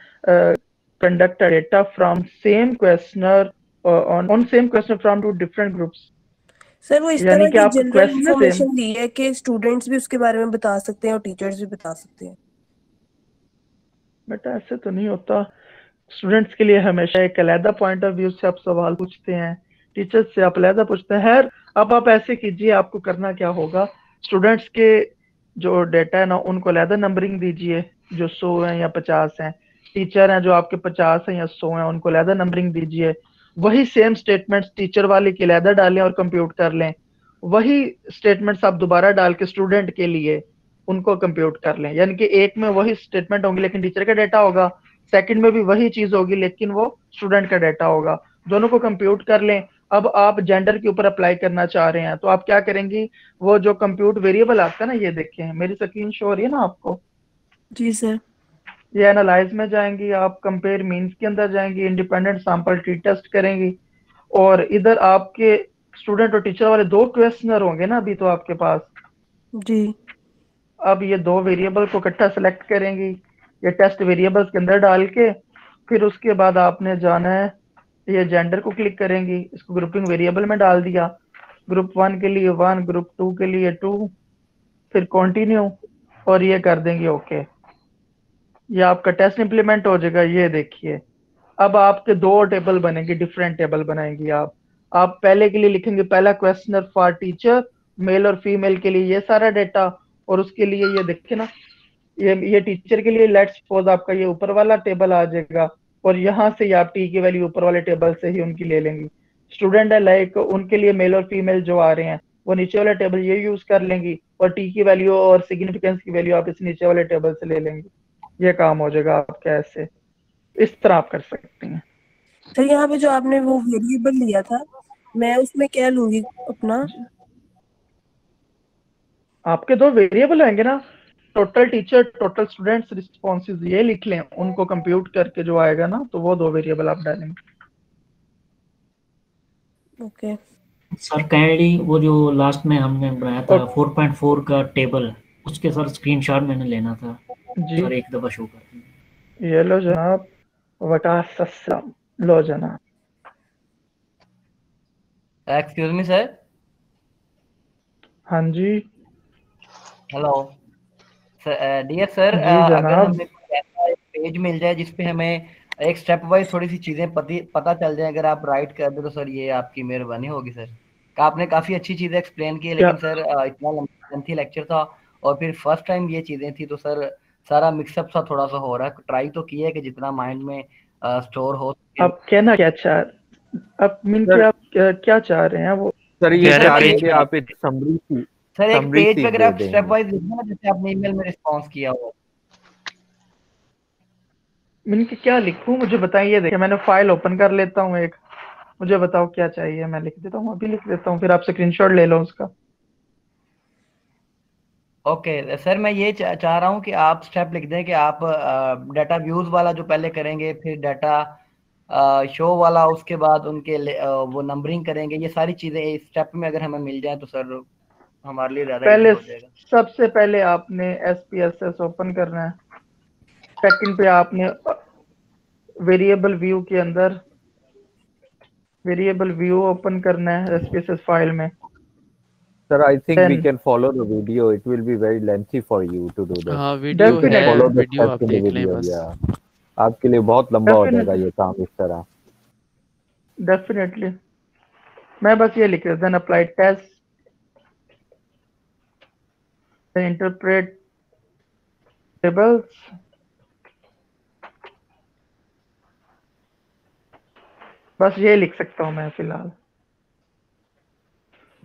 conduct data from same questionnaire on on same question from two different groups sir वो इस तरह की जनरल इंफॉर्मेशन दी है कि स्टूडेंट्स भी उसके बारे में बता सकते हैं और टीचर्स भी बता सकते हैं। बेटा ऐसे तो नहीं होता। स्टूडेंट्स के लिए हमेशा एक अलहदा पॉइंट ऑफ़ व्यू से आप सवाल पूछते हैं टीचर्स से आप अलहदा पूछते हैं अब आप ऐसे कीजिए, आपको करना क्या होगा? स्टूडेंट्स के जो डेटा है ना, उनको अलहदा नंबरिंग दीजिए, जो सौ है या पचास हैं। टीचर हैं जो आपके पचास हैं या सौ हैं, उनको अलहदा नंबरिंग दीजिए। वही सेम स्टेटमेंट्स टीचर वाले की अलहदा डालें और कंप्यूट कर लें। वही स्टेटमेंट्स आप दोबारा डाल के स्टूडेंट के लिए उनको कंप्यूट कर लें। यानी कि एक में वही स्टेटमेंट होंगे, लेकिन टीचर का डेटा होगा। सेकंड में भी वही चीज़ होगी लेकिन वो स्टूडेंट का डेटा होगा। दोनों को कंप्यूट कर लें। अब आप जेंडर के ऊपर अप्लाई करना चाह रहे हैं तो आप क्या करेंगी? वो जो कंप्यूट वेरिएबल आता है ना ये देखें। मेरी स्क्रीन शो हो रही है ना आपको? जी सर ये एनालाइज में जाएँगी आप कंपेयर मीन्स के अंदर जाएँगी इंडिपेंडेंट सैंपल टी टेस्ट करेंगी। और इधर आपके स्टूडेंट और टीचर वाले दो क्वेश्चनर होंगे ना अभी तो आपके पास। जी। अब ये दो वेरिएबल को इकट्ठा सेलेक्ट करेंगी। ये टेस्ट वेरिएबल्स के अंदर डाल के, फिर उसके बाद आपने जाना है, ये जेंडर को क्लिक करेंगी, इसको ग्रुपिंग वेरिएबल में डाल दिया। ग्रुप वन के लिए वन ग्रुप टू के लिए टू फिर कंटिन्यू और ये कर देंगे ओके ये आपका टेस्ट इंप्लीमेंट हो जाएगा, ये देखिए। अब आपके दो टेबल बनेंगे डिफरेंट टेबल बनाएँगे आप। आप पहले के लिए लिखेंगे, पहला क्वेश्चनर फॉर टीचर मेल और फीमेल के लिए ये सारा डेटा और उसके लिए ये देखिए ना ये ये टीचर के लिए लेट्स सपोज़ आपका ये ऊपर वाला टेबल आ जाएगा और यहाँ से आप टी की वैल्यू ऊपर वाले टेबल से ही उनकी ले लेंगी। स्टूडेंट है लाइक उनके लिए मेल और फीमेल जो आ रहे हैं वो नीचे वाला टेबल ये यूज़ कर लेंगी और टी की वैल्यू और सिग्निफिकेंस की वैल्यू आप इस नीचे वाले टेबल से ले लेंगे। ये काम हो जाएगा आपका ऐसे। इस तरह आप कर सकते हैं। सर यहाँ पे जो आपने वो वेरिएबल लिया था मैं उसमें क्या लूँगी अपना? आपके दो वेरिएबल होंगे ना। Total teacher total students responses ये लिख लें उनको कंप्यूट करके जो आएगा ना तो वो दो वेरिएबल आप डालेंगे। ओके। सर काइंडली वो जो लास्ट में हमने बनाया था 4.4 का टेबल उसके सर स्क्रीनशॉट मैंने लेना था जी। सर एक दफ़ा शो कर ये लो जनाब वकास अस्सलाम लो जनाब। एक्सक्यूज मी सर हाँ जी। हेलो डियर सर अगर हमें ऐसा पेज मिल जाए जिसपे हमें एक स्टेप वाइज थोड़ी सी चीज़ें पता चल जाए अगर आप राइट कर दे तो सर ये आपकी मेहरबानी होगी सर का आपने काफ़ी अच्छी चीज़ें एक्सप्लेन की लेकिन सर इतना लेंथी लेक्चर था और फिर फ़र्स्ट टाइम ये चीज़ें थी तो सर सारा मिक्सअप सा थोड़ा सा हो रहा है। ट्राई तो किया है कि जितना माइंड में स्टोर हो आप कहना क्या चाह आप मीन आप क्या, क्या चाह रहे हैं? वो सर ये चाह रहे हैं कि आप एक समरी सर एक पेज पे अगर आप स्टेप वाइज लिखना ना जैसे आपने ईमेल में रिस्पॉन्स किया हो। मीन के क्या लिखूं? मुझे बताइए देखिए मैंने फ़ाइल ओपन कर लेता हूँ एक। मुझे बताओ क्या चाहिए मैं लिख देता हूँ अभी लिख देता हूँ फिर आप स्क्रीनशॉट ले लो उसका। ओके okay, सर मैं ये चा- चाह रहा हूँ कि आप स्टेप लिख दें कि आप डाटा व्यूज़ वाला जो पहले करेंगे फिर डाटा शो वाला उसके बाद उनके अ, वो नंबरिंग करेंगे ये सारी चीज़ें इस स्टेप में अगर हमें मिल जाए तो सर हमारे लिए ज़्यादा पहले हो सबसे पहले आपने S P S S open करना है सेकंड पे आपने वेरिएबल व्यू के अंदर वेरिएबल व्यू ओपन करना है S P S S file में Sir, I think we Then- can follow the video. It will be very lengthy for you to do that. हाँ वीडियो Definitely. है Follow the video आप देख लें. बस Yeah. आपके लिए बहुत लंबा हो जाएगा Definitely. ये काम इस तरह डेफिनेटली मैं बस ये लिख रहा then apply test interpret tables बस ये लिख सकता हूँ मैं फ़िलहाल।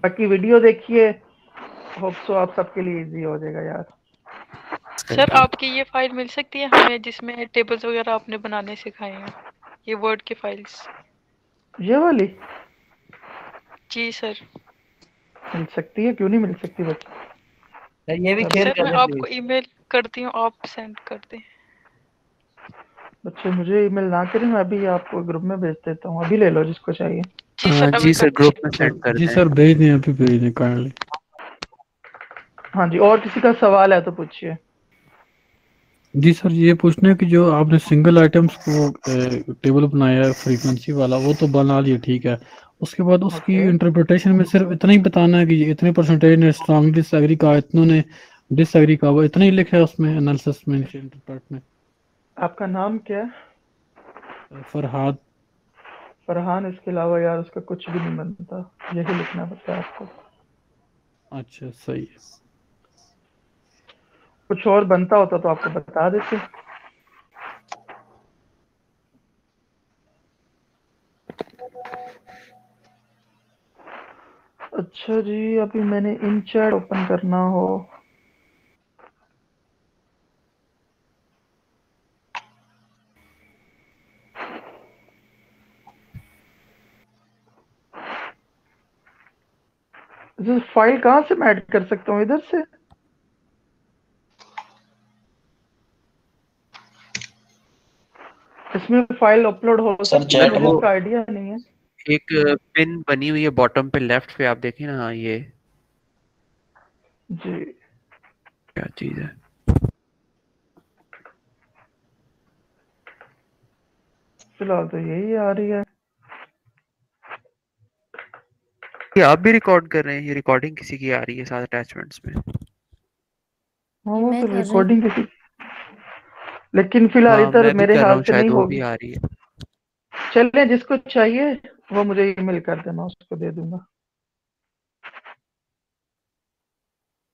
बाकी वीडियो देखिए। होप सो आप सबके लिए इजी हो जाएगा यार। सर आपकी ये फ़ाइल मिल सकती है हमें जिसमें टेबल्स वगैरह आपने बनाने सिखाए हैं? ये वर्ड की फाइल्स ये वाली? जी सर मिल सकती है? क्यों नहीं मिल सकती बच्चे? ये भी सर, शेयर सर कर मैं आपको ईमेल करती हूँ आप सेंड कर दें। बच्चे मुझे ईमेल ना करें मैं अभी आपको ग्रुप में भेज देता हूँ। अभी ले लो जिसको चाहिए। हाँ, जी सर ग्रुप में सेंड कर जी सर भेज दें अभी भेज दें काइंडली हाँ जी और किसी का सवाल है तो पूछिए। जी सर ये पूछना है कि जो आपने सिंगल आइटम्स को टेबल बनाया है फ्रीक्वेंसी वाला वो तो बना लिया ठीक है। उसके बाद उसकी इंटरप्रिटेशन में सिर्फ़ इतना ही बताना है कि इतने परसेंटेज ने स्ट्रांगली डिसएग्री कहा इतनों ने डिसएग्री कहा वो इतना ही लिखा है उसमें एनालिसिस में इंटरप्रेट में। आपका नाम क्या है? फरहाद। फरहान इसके अलावा यार उसका कुछ भी नहीं बनता यही लिखना पड़ता है आपको। अच्छा सही है। कुछ और बनता होता तो आपको बता देते। अच्छा जी अभी मैंने इन चैट ओपन करना हो। फ़ाइल कहाँ से मैं ऐड कर सकता हूँ? इधर से? इसमें फ़ाइल अपलोड हो सर, सकती है वो- आइडिया नहीं है। एक पिन बनी हुई है बॉटम पे लेफ़्ट पे आप देखें ना हाँ ये। जी। क्या चीज़ है? फ़िलहाल तो यही आ रही है। ये आप भी रिकॉर्ड कर रहे हैं ये रिकॉर्डिंग किसी की आ रही है साथ अटैचमेंट्स में? हाँ वो तो। रिकॉर्डिंग किसी लेकिन फ़िलहाल हाँ, इधर मेरे कर रहा ख्याल हूँ से नहीं होगी। आ रही है। चलिए जिसको चाहिए। वो मुझे ईमेल कर देना उसको दे दूँगा।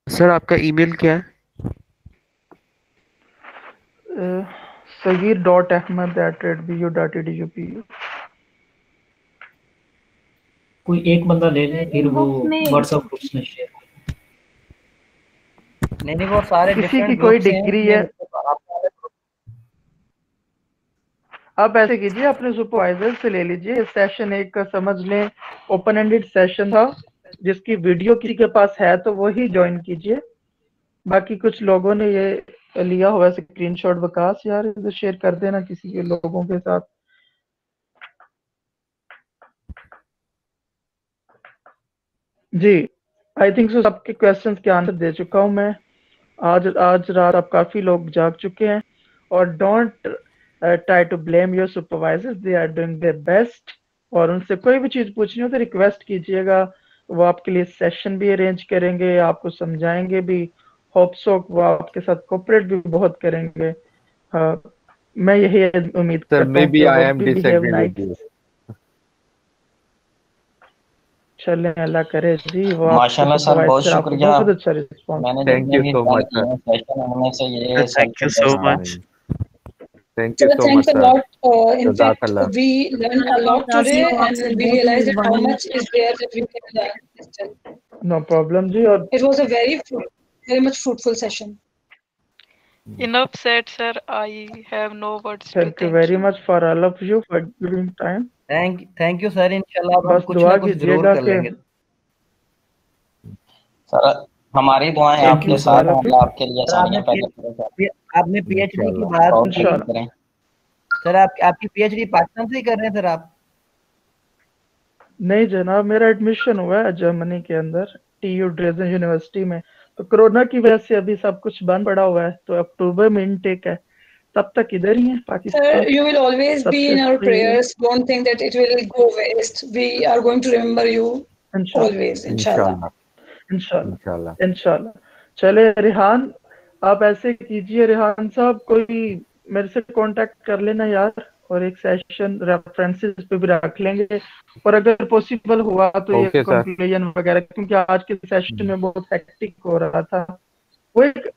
सर आपका ईमेल क्या है? Sagheer dot Ahmad at rate B U dot E D U P U कोई एक बंदा ले ले फिर वो व्हाट्सएप ग्रुप्स में शेयर नहीं नहीं वो सारे किसी की कोई डिग्री है आप आप ऐसे कीजिए, अपने सुपरवाइजर से ले लीजिए। सेशन एक समझ लें ओपन एंडेड सेशन था, जिसकी वीडियो किसी के पास है तो वो ही ज्वाइन कीजिए। बाकी कुछ लोगों ने ये लिया हुआ है स्क्रीनशॉट विकास यार इसे शेयर कर देना किसी के लोगों के साथ। जी आई थिंक सो सबके क्वेश्चंस के आंसर दे चुका हूँ मैं। आज आज रात आप काफ़ी लोग जाग चुके हैं। और don't try to blame your supervisors they are doing their best और उनसे कोई भी चीज़ पूछनी हो तो रिक्वेस्ट कीजिएगा। वो आपके लिए सेशन भी अरेंज करेंगे आपको समझाएँगे भी। होप सो वो आपके साथ कोऑपरेट भी बहुत करेंगे। हाँ, मैं यही उम्मीद करता हूँ behave disagree with nice. you. चले अल्लाह करे। जी वो माशाल्लाह सर बहुत शुक्रिया। बहुत अच्छा so ट्राई much, किए हैं सेशन उनमें से ये thank you so much Thank you Sir, so much, thanks a sir. lot. Uh, in fact, Jazakallah. we learned a lot today and we realized that how much is there that we can learn. still. No problem ji और It was a very, fru- very much fruitful session. Enough said, sir. I have no words to thank you very much for all of you for giving time thank thank you sir इंशाल्लाह अब हम बस कुछ दुआ ना कुछ जरूर कीजिएगा कर कि लेंगे सर हमारी दुआएँ आपके साथ हैं अल्लाह आपके लिए आसानियाँ पैदा करे आपने पीएचडी की बात। करें सर आप आपकी पीएचडी पाकिस्तान से ही कर रहे हैं सर आप नहीं जनाब मेरा एडमिशन हुआ है जर्मनी के अंदर टीयू ड्रेजन यूनिवर्सिटी में तो कोरोना की वजह से अभी सब कुछ बंद पड़ा हुआ है तो अक्टूबर में इनटेक है तब तक इधर ही है Pakistan always be in our prayers. Don't think that it will go waste. We are going to remember you always, inshallah. Inshallah. इंशाल्लाह इंशाल्लाह। चले रिहान आप ऐसे कीजिए रिहान साहब कोई मेरे से कांटेक्ट कर लेना यार और एक सेशन रेफरेंसेस पे भी रख लेंगे। और अगर पॉसिबल हुआ तो Okay, sir. कंक्लूजन वगैरह क्योंकि आज के सेशन में बहुत हेक्टिक हो रहा था। वो एक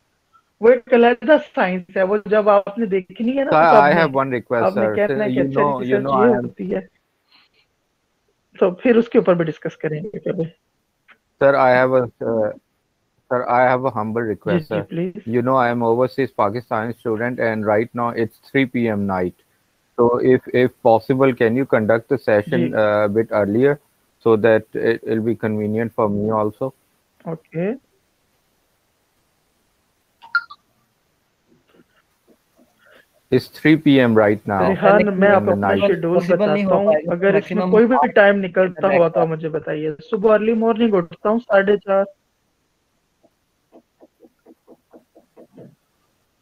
वो एक अलग साइंस है वो जब आपने देखनी है ना तो. कहना है कि You अच्छा know, you रिसर्च know, ये I am होती है। तो फिर उसके ऊपर भी डिस्कस करेंगे कभी। Sir, I have a uh, sir, I have a humble request, yes, Please. You know, I am overseas Pakistan student, and right now it's 3 p.m. night. So, if if possible, can you conduct the session yes. Uh, a bit earlier so that it will be convenient for me also? Okay. It's 3 p.m. right now. Rihan मैं आपको अपना schedule बताता हो अगर इसमें कोई भी time निकलता हुआ तो मुझे बताइए। सुबह अर्ली मॉर्निंग उठता हूँ साढ़े चार।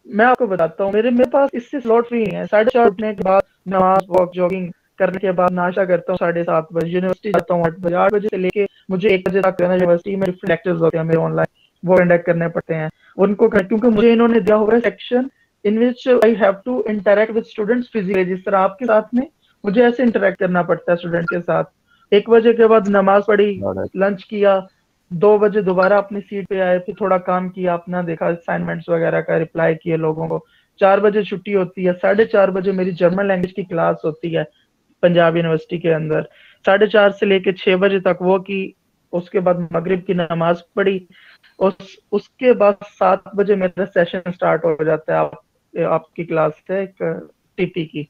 मैं आपको बताता हूँ मेरे मेरे पास इससे स्लॉट फ्री है। साढ़े चार उठने के बाद नमाज़ वॉक जॉगिंग करने के बाद नाश्ता करता हूँ साढ़े सात बजे। यूनिवर्सिटी जाता हूँ आठ बजे। आठ बजे से लेके मुझे एक बजे तक यूनिवर्सिटी में लेक्चर्स होते हैं मेरे ऑनलाइन वो कंडक्ट करने पड़ते हैं। उनको क्योंकि मुझे इन्होंने दिया हुआ है section in which I have to interact with students physically जिस तरह आपके साथ में मुझे ऐसे इंटरेक्ट करना पड़ता है स्टूडेंट के साथ। एक बजे के बाद नमाज़ पढ़ी लंच किया दो बजे दोबारा अपनी सीट पे आए फिर थोड़ा काम किया अपना देखा असाइनमेंट्स वगैरह का रिप्लाई किए लोगों को। चार बजे छुट्टी होती है साढ़े चार बजे मेरी जर्मन लैंग्वेज की क्लास होती है पंजाब यूनिवर्सिटी के अंदर। साढ़े चार से लेके छह बजे तक वो की उसके बाद मगरिब की नमाज़ पढ़ी उस उसके बाद सात बजे मेरा सेशन स्टार्ट हो जाता है। आप, आपकी क्लास से एक टीपी की।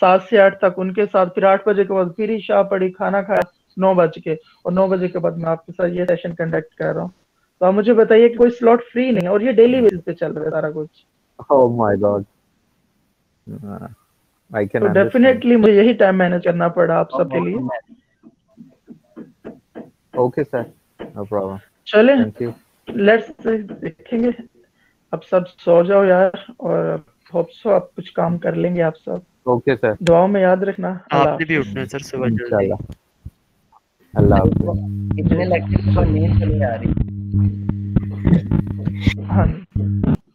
सात से आठ तक उनके साथ फिर आठ बजे के बाद फिर ही शाह पढ़ी खाना खाया नौ बज के और नौ बजे के बाद मैं आपके साथ ये सेशन कंडक्ट कर रहा हूँ। तो आप मुझे बताइए कि कोई स्लॉट फ्री नहीं है और ये डेली बेसिस पे चल रहा है सारा कुछ। Oh my God. Uh, I can तो डेफिनेटली मुझे यही टाइम मैनेज करना पड़ा आप सबके लिए। Okay, sir. No problem. चले। लेट्स देखेंगे। अब सब सो जाओ यार और होप सो आप कुछ काम कर लेंगे आप सब ओके sir. दुआओं में याद रखना आपने भी उठना सर सुबह जल्दी इंशाल्लाह. अल्लाह हाफिज. इतने लेक्चर पर नींद चली आ रही हाँ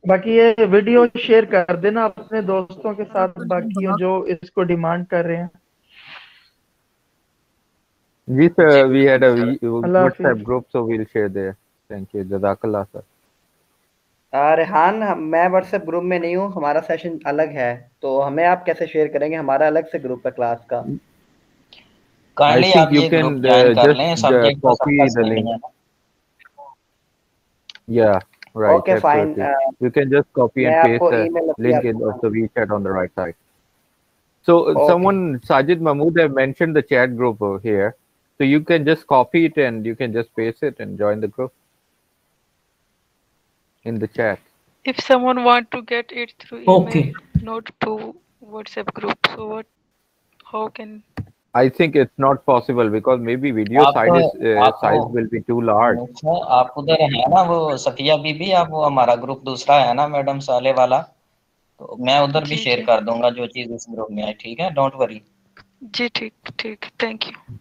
बाकी ये वीडियो शेयर कर देना अपने दोस्तों के साथ बाकी जो इसको डिमांड कर रहे हैं जी sir, we had a we- Allah WhatsApp Hafiz. group, so we'll share there. Thank you. Rehan हम- मैं व्हाट्सएप ग्रुप में नहीं हूँ हमारा सेशन अलग है तो हमें आप कैसे शेयर करेंगे हमारा अलग से ग्रुप है क्लास का I think आप you ये can ग्रुप ज्वाइन uh, कर just uh, सब्जेक्ट तो copy सबका the सेम ही है ना Yeah, right. Okay, fine. absolutely. Uh, you can just copy मैं and paste आपको the email link in, of the WeChat on the right side. So uh, Okay. someone, Sajid Mahmood, have mentioned the chat group over here. So you can just copy it and you can just paste it and join the group in the chat. If someone want to get it through email, Okay. not to WhatsApp group, so what? How can? I think it's not possible because maybe video आप size is, uh, आप size will be too large. अच्छा आप उधर है ना वो सफिया बीबी आप वो हमारा ग्रुप दूसरा है ना मैडम साले वाला तो मैं उधर भी शेयर कर दूँगा जो चीज़ उस ग्रुप में है ठीक है डोंट वरी जी ठीक ठीक थैंक यू